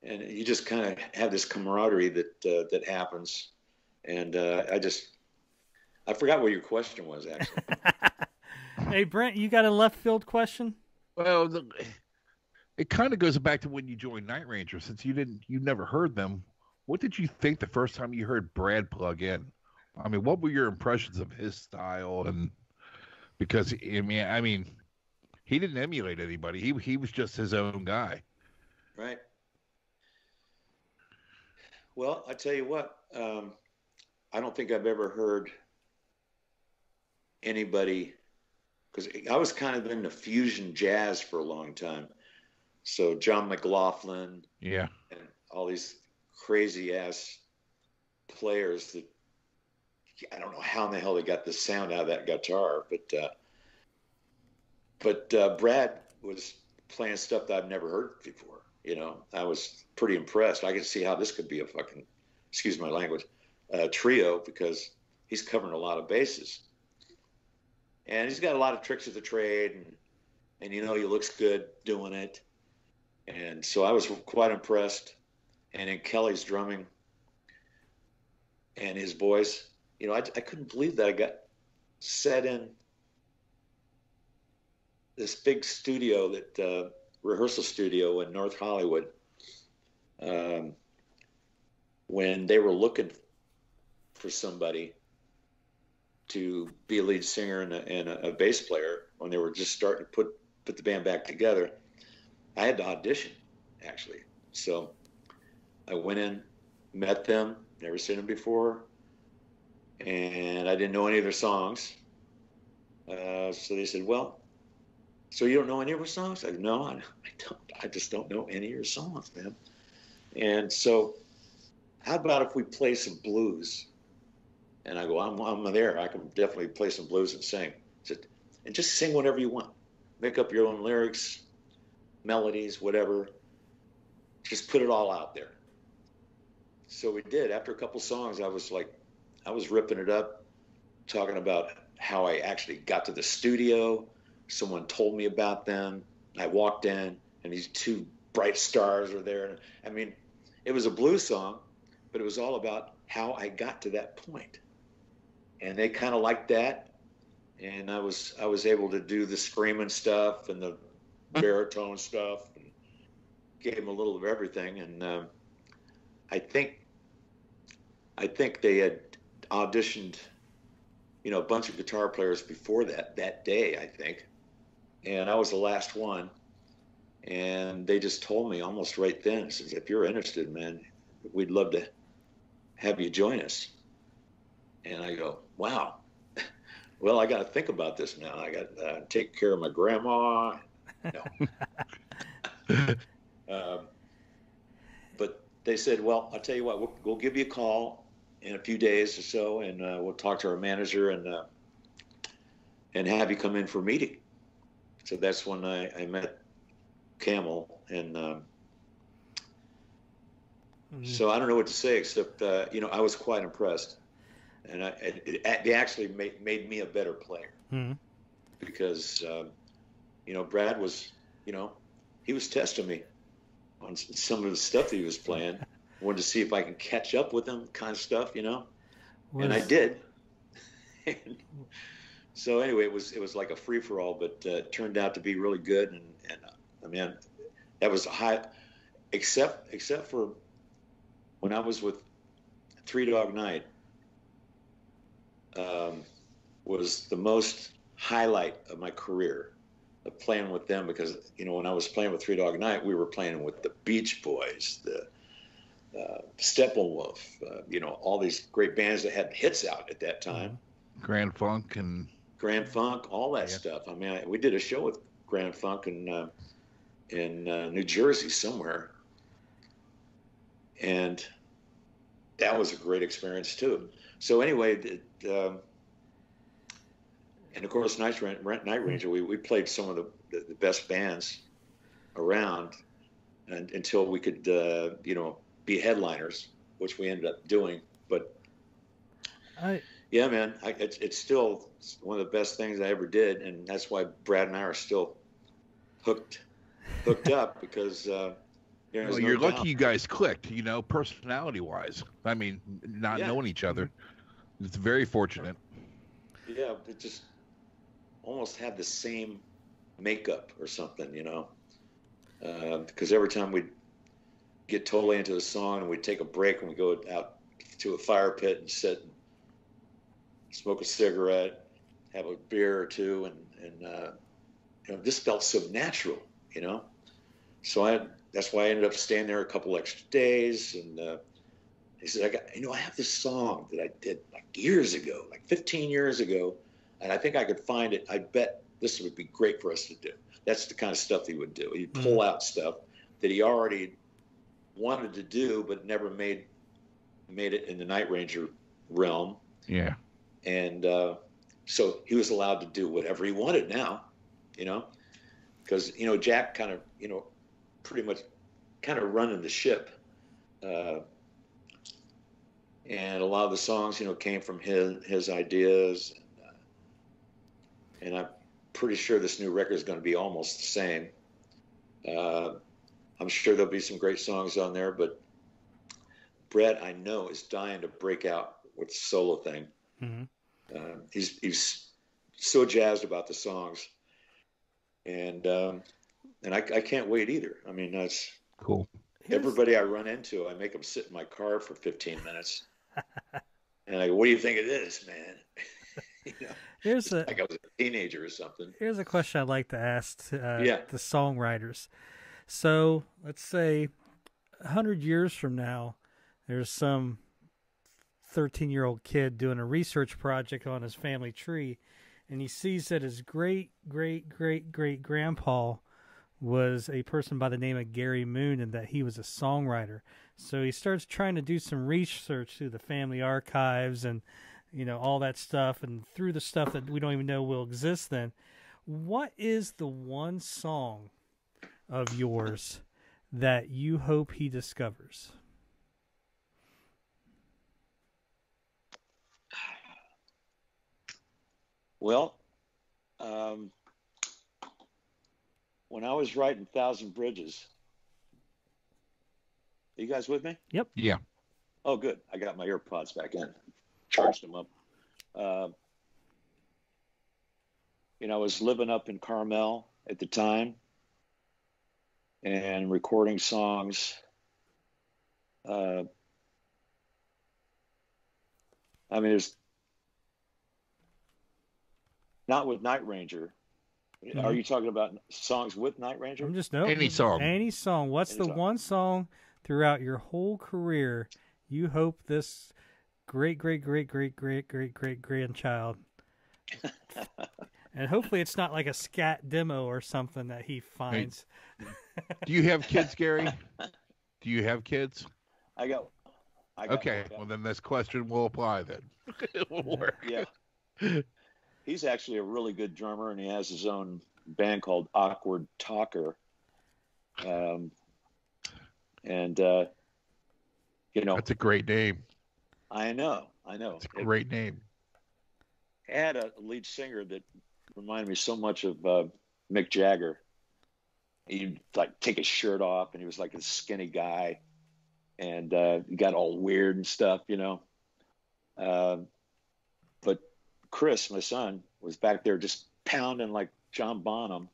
and you just kind of have this camaraderie that uh, that happens. And uh, I just, I forgot what your question was actually. hey, Brent, you got a left field question? Well, the, it kind of goes back to when you joined Night Ranger, since you didn't, you never heard them. What did you think the first time you heard Brad plug in? I mean, what were your impressions of his style? And because I mean, I mean, he didn't emulate anybody. He he was just his own guy. Right. Well, I tell you what, um, I don't think I've ever heard anybody because I was kind of into fusion jazz for a long time. So John McLaughlin Yeah. and all these crazy ass players that I don't know how in the hell they got the sound out of that guitar, but uh, but uh, Brad was playing stuff that I've never heard before. You know, I was pretty impressed. I could see how this could be a fucking, excuse my language, uh, trio because he's covering a lot of bases, and he's got a lot of tricks of the trade, and and you know he looks good doing it, and so I was quite impressed. And in Kelly's drumming and his voice, you know, I, I couldn't believe that I got set in this big studio that uh, rehearsal studio in North Hollywood um, when they were looking for somebody to be a lead singer and a, and a, bass player when they were just starting to put put the band back together. I had to audition actually, so I went in, met them, never seen them before, and I didn't know any of their songs. Uh, so they said, "Well, so you don't know any of our songs?" I said, "No, I, I don't. I just don't know any of your songs, man." And so, how about if we play some blues? And I go, "I'm, I'm there. I can definitely play some blues and sing." Said, and just sing whatever you want. Make up your own lyrics, melodies, whatever. Just put it all out there. So we did. After a couple songs, I was like, I was ripping it up, talking about how I actually got to the studio. Someone told me about them. I walked in, and these two bright stars were there. I mean, it was a blues song, but it was all about how I got to that point. And they kind of liked that. And I was I was able to do the screaming stuff and the baritone stuff, and gave them a little of everything. And um, I think I think they had auditioned, you know, a bunch of guitar players before that that day, I think, and I was the last one. And they just told me almost right then, says, "If you're interested, man, we'd love to have you join us." And I go, "Wow." Well, I got to think about this now. I got to uh, take care of my grandma. No. um, but they said, "Well, I'll tell you what. We'll, we'll give you a call in a few days or so, and uh, we'll talk to our manager and uh, and have you come in for a meeting." So that's when I, I met Camel, and um, so I don't know what to say except uh, you know I was quite impressed, and I, it, it, they actually made made me a better player Mhm. because um, you know Brad was you know he was testing me on some of the stuff that he was playing. Wanted to see if I can catch up with him, kind of stuff, you know and I did. And so anyway, it was it was like a free for all, but uh, it turned out to be really good. And, and uh, I mean, that was a high, except except for when I was with Three Dog Night, um, was the most highlight of my career of playing with them because you know when I was playing with Three Dog Night, we were playing with the Beach Boys, the uh, Steppenwolf, uh, you know, all these great bands that had hits out at that time. Grand Funk and Grand Funk, all that Yeah. stuff. I mean, I, we did a show with Grand Funk in uh, in uh, New Jersey somewhere, and that was a great experience too. So anyway, it, um, and of course, Night, Ran- Ran- Night Ranger, we, we played some of the, the, the best bands around, and until we could, uh, you know, be headliners, which we ended up doing. But I, yeah, man, I, it's it's still one of the best things I ever did, and that's why Brad and I are still hooked hooked up because uh, you know, well, there's no you're doubt. lucky you guys clicked. You know, personality wise. I mean, not Yeah. knowing each other. It's very fortunate. Yeah, it just almost had the same makeup or something, you know. Uh, because every time we'd get totally into a song and we'd take a break and we'd go out to a fire pit and sit and smoke a cigarette, have a beer or two, and and uh, you know, this felt so natural, you know. So I that's why I ended up staying there a couple extra days. And uh, he said, I got, you know, I have this song that I did like years ago, like 15 years ago, and I think I could find it. I bet this would be great for us to do. That's the kind of stuff he would do. He'd pull out stuff that he already wanted to do, but never made made it in the Night Ranger realm. Yeah. And uh, so he was allowed to do whatever he wanted now, you know, because you know Jack kind of you know pretty much kind of running the ship. Uh, and a lot of the songs, you know, came from his his ideas, and, uh, and I'm pretty sure this new record is going to be almost the same. Uh, I'm sure there'll be some great songs on there, but Brett, I know, is dying to break out with the solo thing. hmm Uh, he's he's so jazzed about the songs, and um, and I, I can't wait either. I mean, that's Cool. everybody I run into. I make them sit in my car for 15 minutes, and like, "What do you think of this, man?" you know, Here's a like I was a teenager or something. here's a question I'd like to ask uh, Yeah. the songwriters. So let's say a hundred years from now, there's some thirteen-year-old kid doing a research project on his family tree, and he sees that his great great great great grandpa was a person by the name of Gary Moon, and that he was a songwriter. So he starts trying to do some research through the family archives and you know all that stuff, and through the stuff that we don't even know will exist then. What is the one song of yours that you hope he discovers? Well, um, when I was writing Thousand Bridges, you guys with me? Yep. Yeah. Oh, good. I got my AirPods back in, charged them up. Uh, you know, I was living up in Carmel at the time and recording songs. Uh, I mean, it's not with Night Ranger. Are mm-hmm. you talking about songs with Night Ranger? I'm just no Any song. Any song. What's Any the song. one song throughout your whole career you hope this great great great great great great great grandchild and hopefully it's not like a scat demo or something that he finds. Do you have kids, Gary? Do you have kids? I got. I got Okay. one. Well, then this question will apply then. it will work. Yeah. He's actually a really good drummer, and he has his own band called Awkward Talker. Um, and uh, you know, That's a great name. I know, I know. It's a great name. It had a lead singer that reminded me so much of uh, Mick Jagger. He'd like take his shirt off, and he was like a skinny guy, and uh, he got all weird and stuff, you know. Um Chris, my son, was back there just pounding like John Bonham,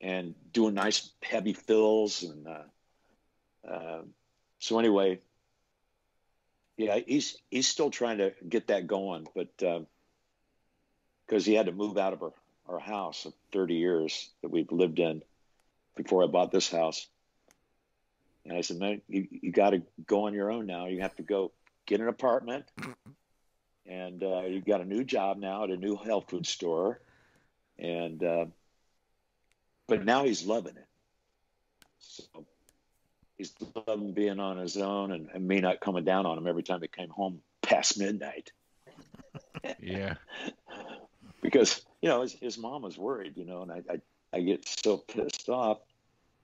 and doing nice heavy fills, and uh, uh, so anyway, yeah, he's he's still trying to get that going, but because he had to move out of our, our house of 30 years that we've lived in before I bought this house. And I said, man, you, you got to go on your own now. You have to go get an apartment. And uh, you got a new job now at a new health food store. And, uh, but now he's loving it. So he's loving being on his own and, and me not coming down on him every time he came home past midnight Yeah. because you know his, his mom was worried, you know, and I, I I get so pissed off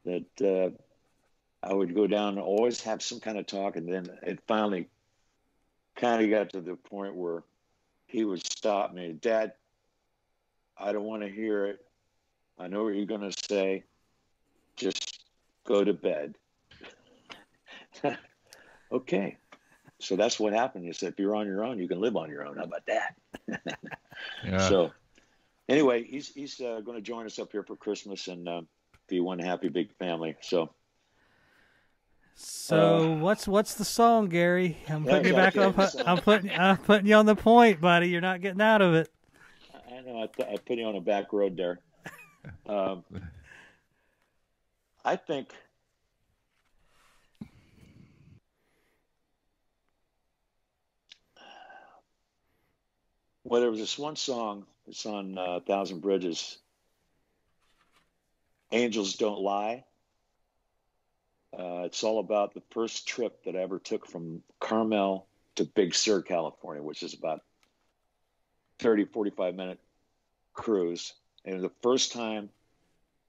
that uh, I would go down and always have some kind of talk, and then it finally kind of got to the point where he would stop me, Dad. I don't want to hear it. I know what you're going to say. Just go to bed. okay. So that's what happened. He said, if you're on your own, you can live on your own. How about that? Yeah. So, anyway, he's he's uh, going to join us up here for Christmas and uh, be one happy big family. So, So Uh, what's what's the song, Gary? I'm putting you back the I'm putting I'm putting you on the point, buddy. You're not getting out of it. I- know I, th- I put you on a back road there. Um, I think well, there was this one song. It's on uh, Thousand Bridges. Angels Don't Lie. Uh, it's all about the first trip that I ever took from Carmel to Big Sur, California, which is about 30, 45 minute cruise. And the first time,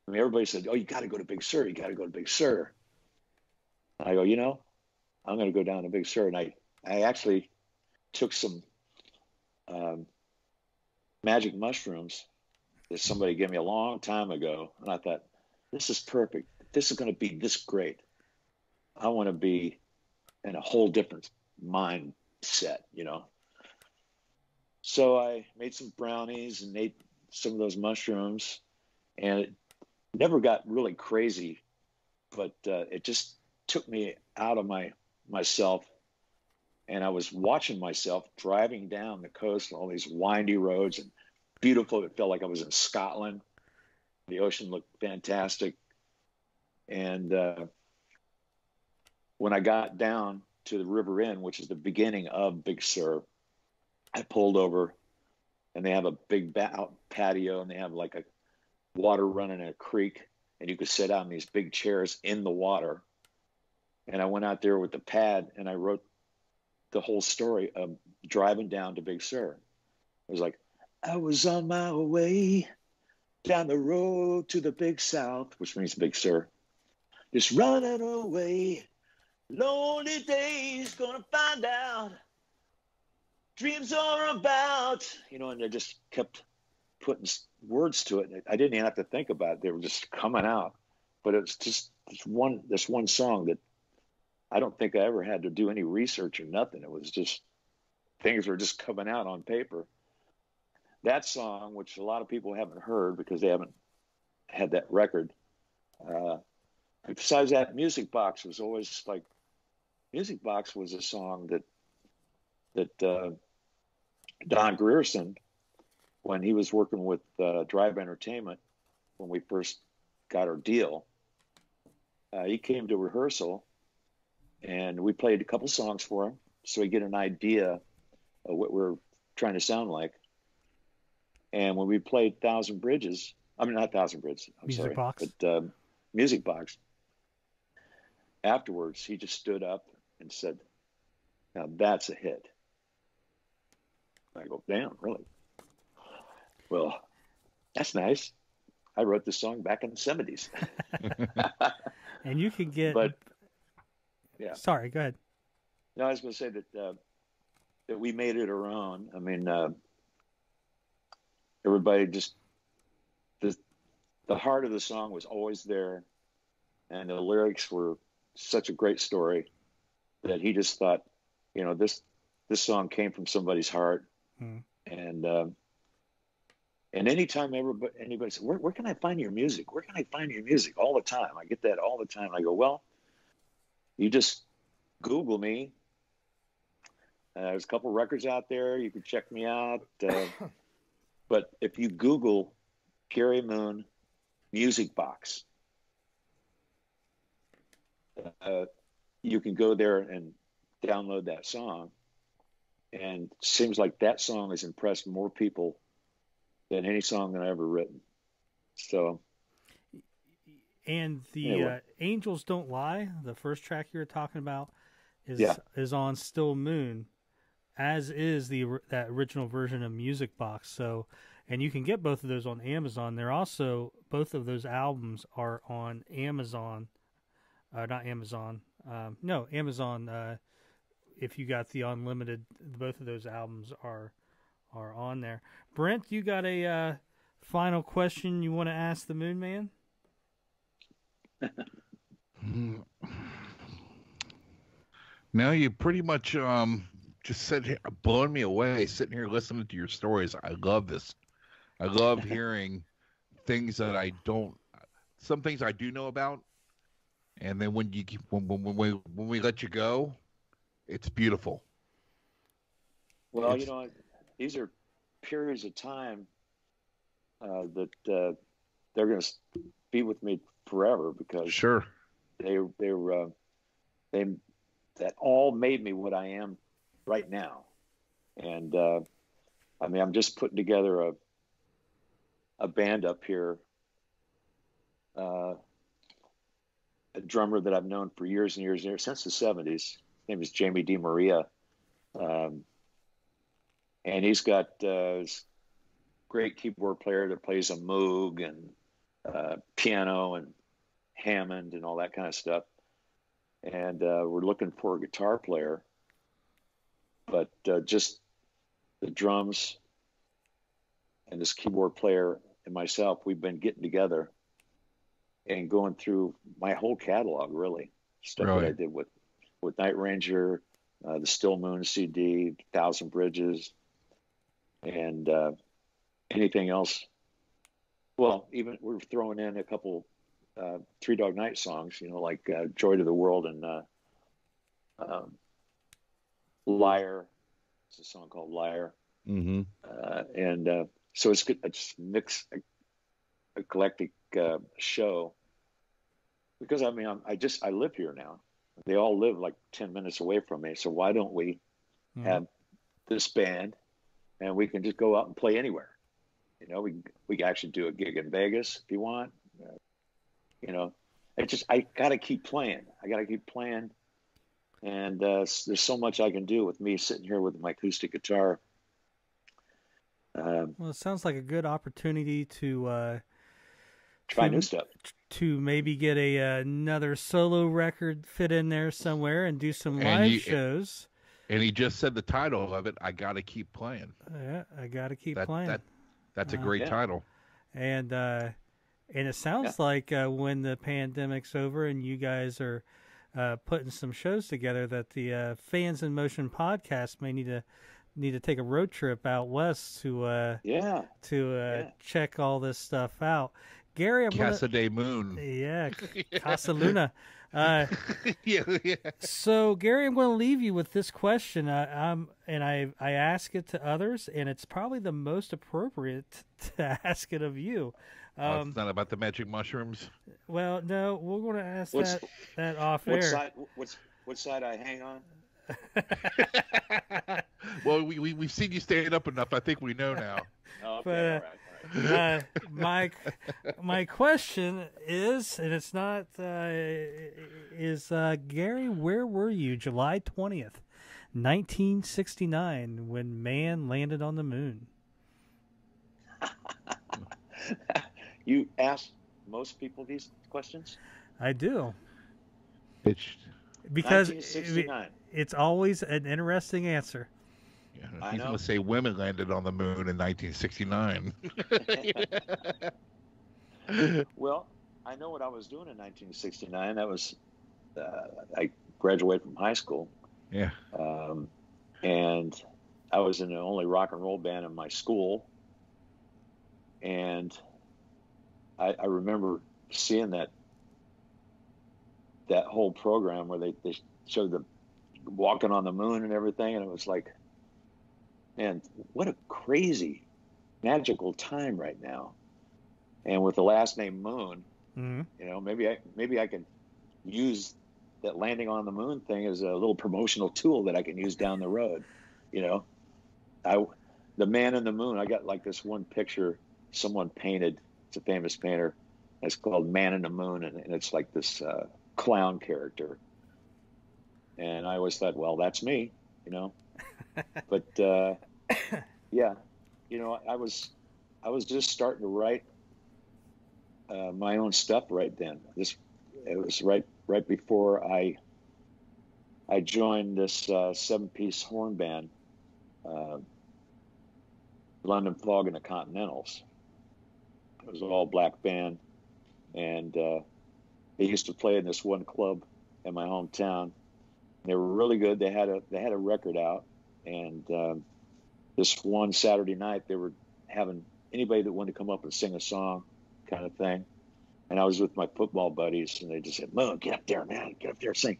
I mean, everybody said, Oh, you got to go to Big Sur. You got to go to Big Sur. I go, You know, I'm going to go down to Big Sur. And I, I actually took some um, magic mushrooms that somebody gave me a long time ago. And I thought, This is perfect. This is going to be this great. I want to be in a whole different mindset, you know. So I made some brownies and ate some of those mushrooms, and it never got really crazy, but uh, it just took me out of my myself. And I was watching myself driving down the coast, on all these windy roads and beautiful. It felt like I was in Scotland. The ocean looked fantastic, and uh, when I got down to the River Inn, which is the beginning of Big Sur, I pulled over and they have a big out patio and they have like a water running in a creek and you could sit on these big chairs in the water. And I went out there with the pad and I wrote the whole story of driving down to Big Sur. It was like, I was on my way down the road to the Big South, which means Big Sur, just running away Lonely days, gonna find out. Dreams are about, you know, and they just kept putting words to it. I didn't even have to think about it; they were just coming out. But it's just this one, this one song that I don't think I ever had to do any research or nothing. It was just things were just coming out on paper. That song, which a lot of people haven't heard because they haven't had that record. Uh, besides that, Music Box was always like Music Box was a song that that uh, Don Grierson, when he was working with uh, Drive Entertainment, when we first got our deal, uh, he came to rehearsal, and we played a couple songs for him, so he get an idea of what we're trying to sound like. And when we played Thousand Bridges, I mean not Thousand Bridges, I'm Music sorry, Box. but um, Music Box. Afterwards, he just stood up and said, Now that's a hit. I go, Damn, really? Well, that's nice. I wrote this song back in the 70s. And you can get. But- yeah. Sorry, go ahead. No, I was going to say that uh, that we made it our own. I mean, uh, everybody just the the heart of the song was always there, and the lyrics were such a great story that he just thought, you know, this this song came from somebody's heart, Hmm. and um, and anytime everybody anybody says, where, where can I find your music? Where can I find your music? All the time, I get that all the time. I go, well, you just Google me. Uh, there's a couple records out there. You can check me out. Uh, but if you Google Gary Moon Music Box, uh, you can go there and download that song. And seems like that song has impressed more people than any song that I've ever written. So And the Yeah, uh, Angels Don't Lie, the first track you were talking about, is Yeah. is on Still Moon, as is the that original version of Music Box. So, and you can get both of those on Amazon. They're also both of those albums are on Amazon, uh, not Amazon. Um, no, Amazon. Uh, if you got the unlimited, both of those albums are are on there. Brent, you got a uh, final question you want to ask the Moon Man? No, you pretty much um just sit here, blowing me away, sitting here listening to your stories. I love this. I love hearing things that I don't. Some things I do know about, and then when you when when when we when we let you go, it's beautiful. Well, It's- you know, these are periods of time uh, that uh, they're going to be with me forever because Sure. they they were uh, they that all made me what I am right now, and uh, I mean I'm just putting together a a band up here. A drummer that I've known for years and years and years since the '70s. His name is Jamie D. Maria, um, and he's got uh, great keyboard player that plays a Moog and uh, piano and Hammond and all that kind of stuff. And uh, we're looking for a guitar player, but uh, just the drums and this keyboard player and myself, we've been getting together and going through my whole catalog, really stuff that I did with with Night Ranger, uh, the Still Moon CD, Thousand Bridges, and uh, anything else. Well, even we're throwing in a couple uh, Three Dog Night songs, you know, like uh, Joy to the World and uh, um, Liar. It's a song called Liar. Mm-hmm. Uh, and uh, so it's good. It's mixed, eclectic uh, show. Because I mean, I'm, I just I live here now. They all live like ten minutes away from me. So why don't we Mhm. have this band, and we can just go out and play anywhere? You know, we we can actually do a gig in Vegas if you want. Uh, you know, I just I got to keep playing. I got to keep playing. And uh, there's so much I can do with me sitting here with my acoustic guitar. Um, Well, it sounds like a good opportunity to uh, try to, new stuff. to maybe get a uh, another solo record fit in there somewhere and do some And live you- shows. And he just said the title of it. I got to keep playing. Yeah, I got to keep That playing. that that's a Uh, great Yeah. title. and uh, and it sounds like uh, when the pandemic's over and you guys are uh, putting some shows together, that the uh, Fans in Motion podcast may need to need to take a road trip out west to uh, Yeah, to uh, Yeah. check all this stuff out. Gary, I'm gonna, Casa de Moon. yeah, Casa Luna. Uh, yeah, yeah. so Gary, I'm going to leave you with this question. I, I'm and I I ask it to others, and it's probably the most appropriate to ask it of you. Oh, Um, it's not about the magic mushrooms. well, no, we're going to ask What's- that that off what air. side? What's what side I hang on? well, we, we we've seen you stand up enough. I think we know now. Oh, okay, But, uh, all right, all right. Uh, my my question is, and it's not uh, is uh, Gary, where were you July twentieth, nineteen sixty nine, when man landed on the moon? You ask most people these questions. I do It's because it- 1969. it's always an interesting answer. Yeah, I he's know. to say women landed on the moon in 1969. Well, I know what I was doing in 1969. That was uh, I graduated from high school, yeah. um, and I was in the only rock and roll band in my school. And I, I remember seeing that that whole program where they, they showed the walking on the moon and everything, and it was like, man, what a crazy, magical time right now. And with the last name Moon, hmm you know, maybe I maybe I can use that landing on the moon thing as a little promotional tool that I can use down the road. You know, I the man in the moon. I got like this one picture someone painted. It's a famous painter. It's called Man in the Moon, and, and it's like this uh, clown character. And I always thought, well, that's me, you know. but uh, yeah, you know, I was I was just starting to write uh, my own stuff right then. This it was right right before I I joined this uh, seven piece horn band, uh, London Fog and the Continentals. It was an all black band, and uh, they used to play in this one club in my hometown. They were really good. They had a they had a record out, and um, this one Saturday night they were having anybody that wanted to come up and sing a song, kind of thing. And I was with my football buddies, and they just said, "Moon, get up there, man, get up there, sing."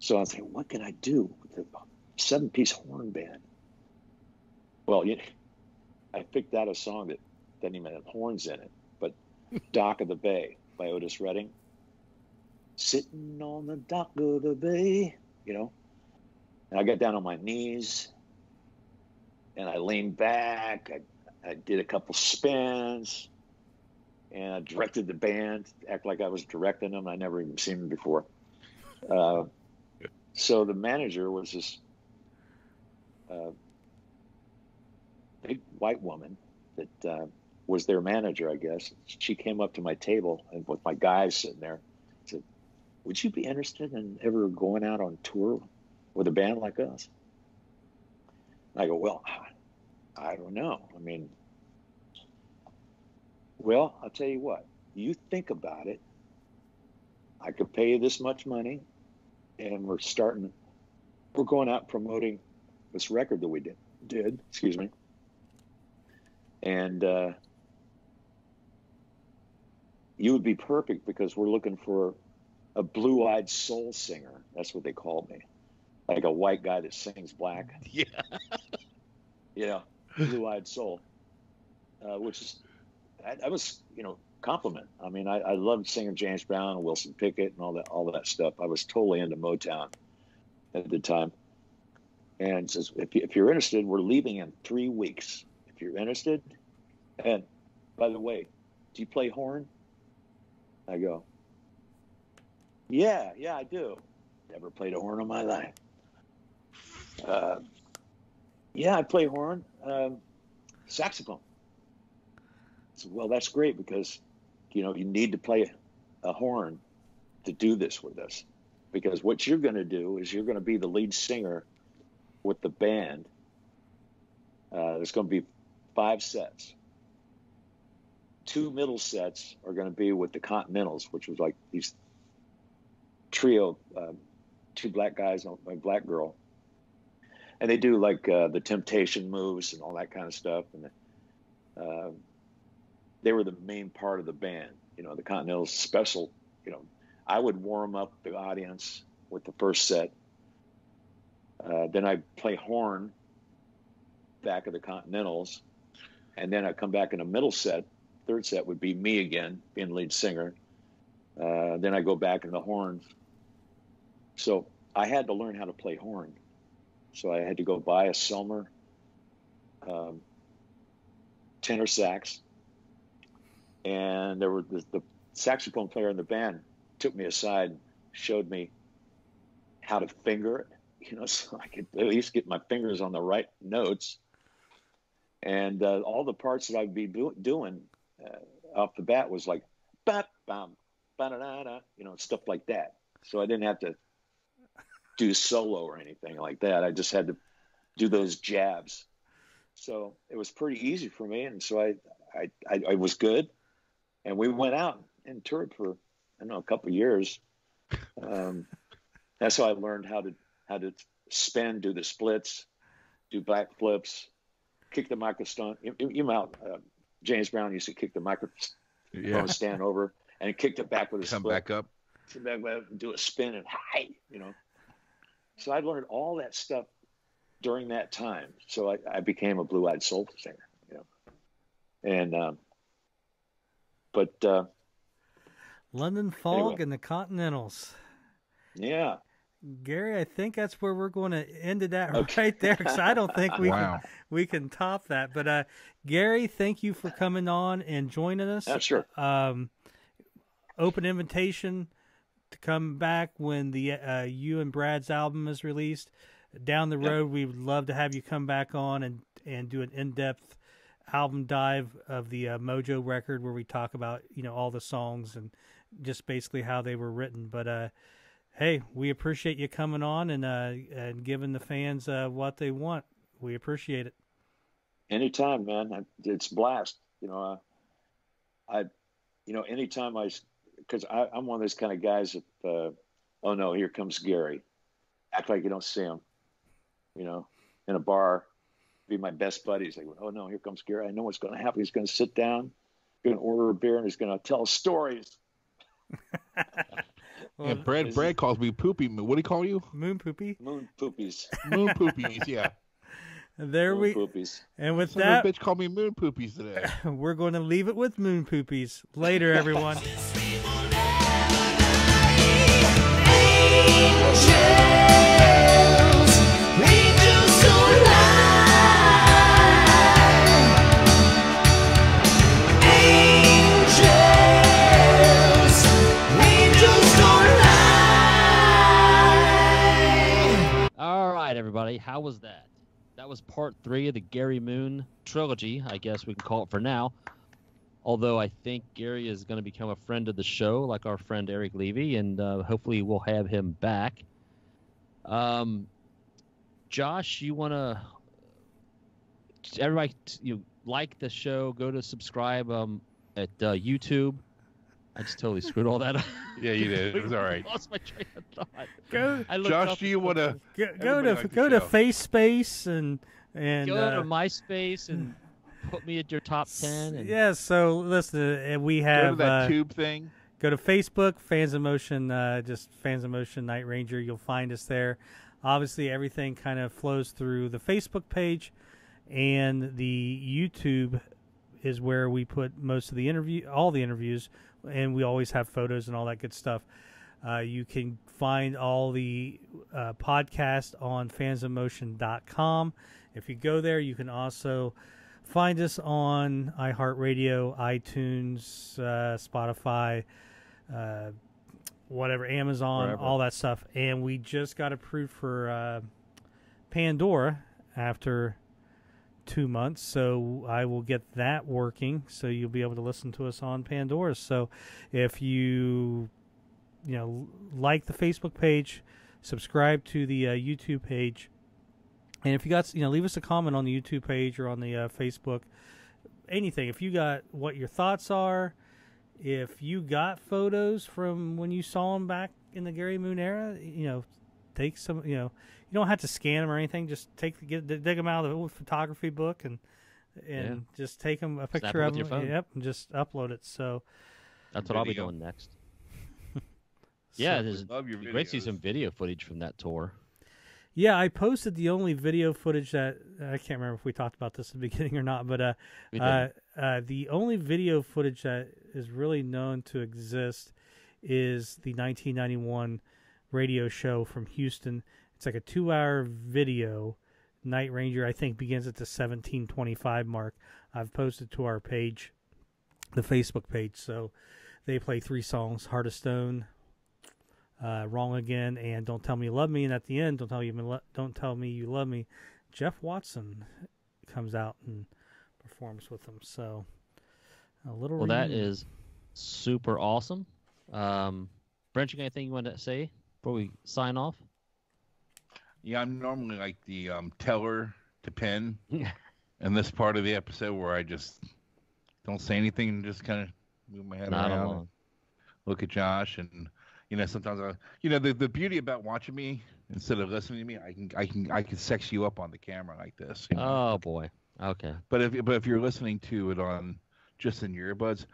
So I was thinking, what can I do with a seven-piece horn band? Well, you, I picked out a song that doesn't even have horns in it, but Dock of the Bay by Otis Redding. Sitting on the dock of the bay, you know. And I got down on my knees and I leaned back. I, I did a couple spins and I directed the band, act like I was directing them. I never even seen them before. Uh, so the manager was this uh, big white woman that uh, was their manager, I guess. She came up to my table and with my guys sitting there, said, "Would you be interested in ever going out on tour with a band like us?" And I go, "Well, I don't know. I mean, well, I'll tell you what. You think about it. I could pay you this much money, and we're starting. We're going out promoting this record that we did. Did excuse me. And uh, you would be perfect because we're looking for a blue-eyed soul singer. That's what they called me, like a white guy that sings black. Yeah. You know, blue-eyed soul, uh, which is that, that was you know compliment. I mean, I, I loved singing James Brown and Wilson Pickett and all that all that stuff. I was totally into Motown at the time. And says, if, if you're interested, we're leaving in three weeks. If you're interested, and by the way, do you play horn? I go, yeah, yeah, I do. Never played a horn in my life. Uh, yeah, I play horn, um, saxophone. So, well, that's great because, you know, you need to play a horn to do this with us. Because what you're going to do is you're going to be the lead singer with the band. Uh, there's going to be five sets. Two middle sets are going to be with the Continentals, which was like these trio, uh, two black guys and a black girl. And they do like uh, the temptation moves and all that kind of stuff. And uh, they were the main part of the band. You know, the Continentals special. You know, I would warm up the audience with the first set. Uh, then I play horn back of the Continentals, and then I come back in a middle set. Third set would be me again, being lead singer. Uh, then I go back in the horn. So I had to learn how to play horn. So I had to go buy a Selmer um, tenor sax, and there were the, the saxophone player in the band took me aside, showed me how to finger it, you know, so I could at least get my fingers on the right notes. And uh, all the parts that I'd be do- doing uh, off the bat was like, bam, bam, ba-da-da-da, you know, stuff like that. So I didn't have to do solo or anything like that. I just had to do those jabs. So it was pretty easy for me. And so I, I, I, I was good. And we went out and toured for, I don't know, a couple of years. Um, that's how I learned how to, how to spin, do the splits, do back flips, kick the microphone. You, you know, uh, James Brown used to kick the microphone Yeah. stand over and kick it back with a Come split back up. back and do a spin and hi, you know. So I learned all that stuff during that time. So I, I became a blue-eyed soul singer, you know. And um, but uh, London Fog Anyway. and the Continentals. yeah, Gary, I think that's where we're going to end it at Okay. right there because I don't think we Wow. can we can top that. But uh, Gary, thank you for coming on and joining us. yeah, sure. Um, open invitation to come back when the uh, you and Brad's album is released. Down the Yeah. road, we would love to have you come back on and and do an in depth album dive of the uh, Mojo record where we talk about you know all the songs and just basically how they were written. But uh, hey, we appreciate you coming on and uh, and giving the fans uh, what they want. We appreciate it. Anytime, man. It's a blast. You know, uh, I, you know, anytime I, because I'm one of those kind of guys that, uh, oh no, here comes Gary. Act like you don't see him. You know, in a bar, be my best buddies. Like, oh no, here comes Gary. I know what's going to happen. He's going to sit down, going to order a beer, and he's going to tell stories. Well, yeah, Brad. is- Brad calls me poopy. Mo- What do he call you? Moon Poopy. Moon poopies. Moon poopies. Yeah. there we Poopies. and with Son that of bitch called me moon poopies today. we're going to leave it with moon poopies. Later, everyone. Everybody. How was that? That was part three of the Gary Moon trilogy, I guess we can call it for now. Although I think Gary is going to become a friend of the show, like our friend Eric Levy, and uh, hopefully we'll have him back. Um, Josh, you want to everybody you like the show? Go to subscribe um, at uh, YouTube. I just totally screwed all that up. Yeah, you did. It was all right. Lost my train of thought. Go I Josh, do you want to? go, go to go to. Face Space and and go uh, to MySpace and put me at your top ten. And yeah. So listen, uh, we Go have to that uh, tube thing. go to Facebook, Fans of Motion, uh, just Fans of Motion Night Ranger. You'll find us there. Obviously, everything kind of flows through the Facebook page, and the YouTube is where we put most of the interview, all the interviews, and we always have photos and all that good stuff. Uh, you can find all the uh, podcast on fansofmotion.com. If you go there, you can also find us on iHeartRadio, iTunes, uh, Spotify, uh, whatever, Amazon, all that stuff. And we just got approved for uh, Pandora after two months, so I will get that working. So you'll be able to listen to us on Pandora. So if you you know like the Facebook page, subscribe to the uh, YouTube page, and if you got you know leave us a comment on the YouTube page or on the uh, Facebook, anything. If you got what your thoughts are, if you got photos from when you saw them back in the Gary Moon era, you know, take some. You know, you don't have to scan them or anything. Just take the, get dig them out of the old photography book and and just take them a picture it of them. phone. Yep, and just upload it. So that's what I'll be doing next. yeah, so- there's Love your great to see some video footage from that tour. Yeah, I posted the only video footage that I can't remember if we talked about this at the beginning or not, but uh, uh, uh, the only video footage that is really known to exist is the 1991 radio show from Houston. It's like a two-hour video. Night Ranger, I think, begins at the 1725 mark. I've posted to our page, the Facebook page. So they play three songs: "Heart of Stone," uh, "Wrong Again," and "Don't Tell Me You Love Me." And at the end, "Don't Tell You Don't Tell Me You Love Me." Jeff Watson comes out and performs with them. So a little. Well, that reunion. is super awesome. Um, Brent, you got anything you want to say before we sign off? Yeah, I'm normally like the um, Teller to Penn in this part of the episode where I just don't say anything and just kind of move my head Not around, alone. and look at Josh, and you know sometimes I, you know the the beauty about watching me instead of listening to me, I can I can I can sex you up on the camera like this. you know? Oh boy. Okay. But if but if you're listening to it on just in your earbuds,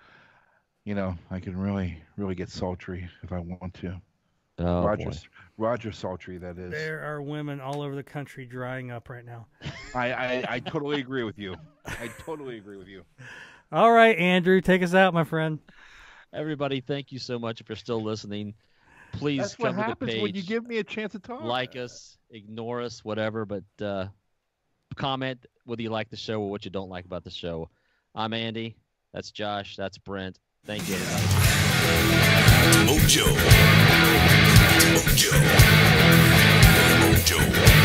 you know I can really really get sultry if I want to. Oh Roger boy. Roger sultry that is. There are women all over the country drying up right now. I, I I totally agree with you. I totally agree with you. All right, Andrew, take us out, my friend. Everybody, thank you so much if you're still listening. Please That's come what to the happens page, when you give me a chance to talk. like us, ignore us, whatever, but uh, comment whether you like the show or what you don't like about the show. I'm Andy. That's Josh. That's Brent. Thank you, everybody. Mojo. Mojo. Mojo.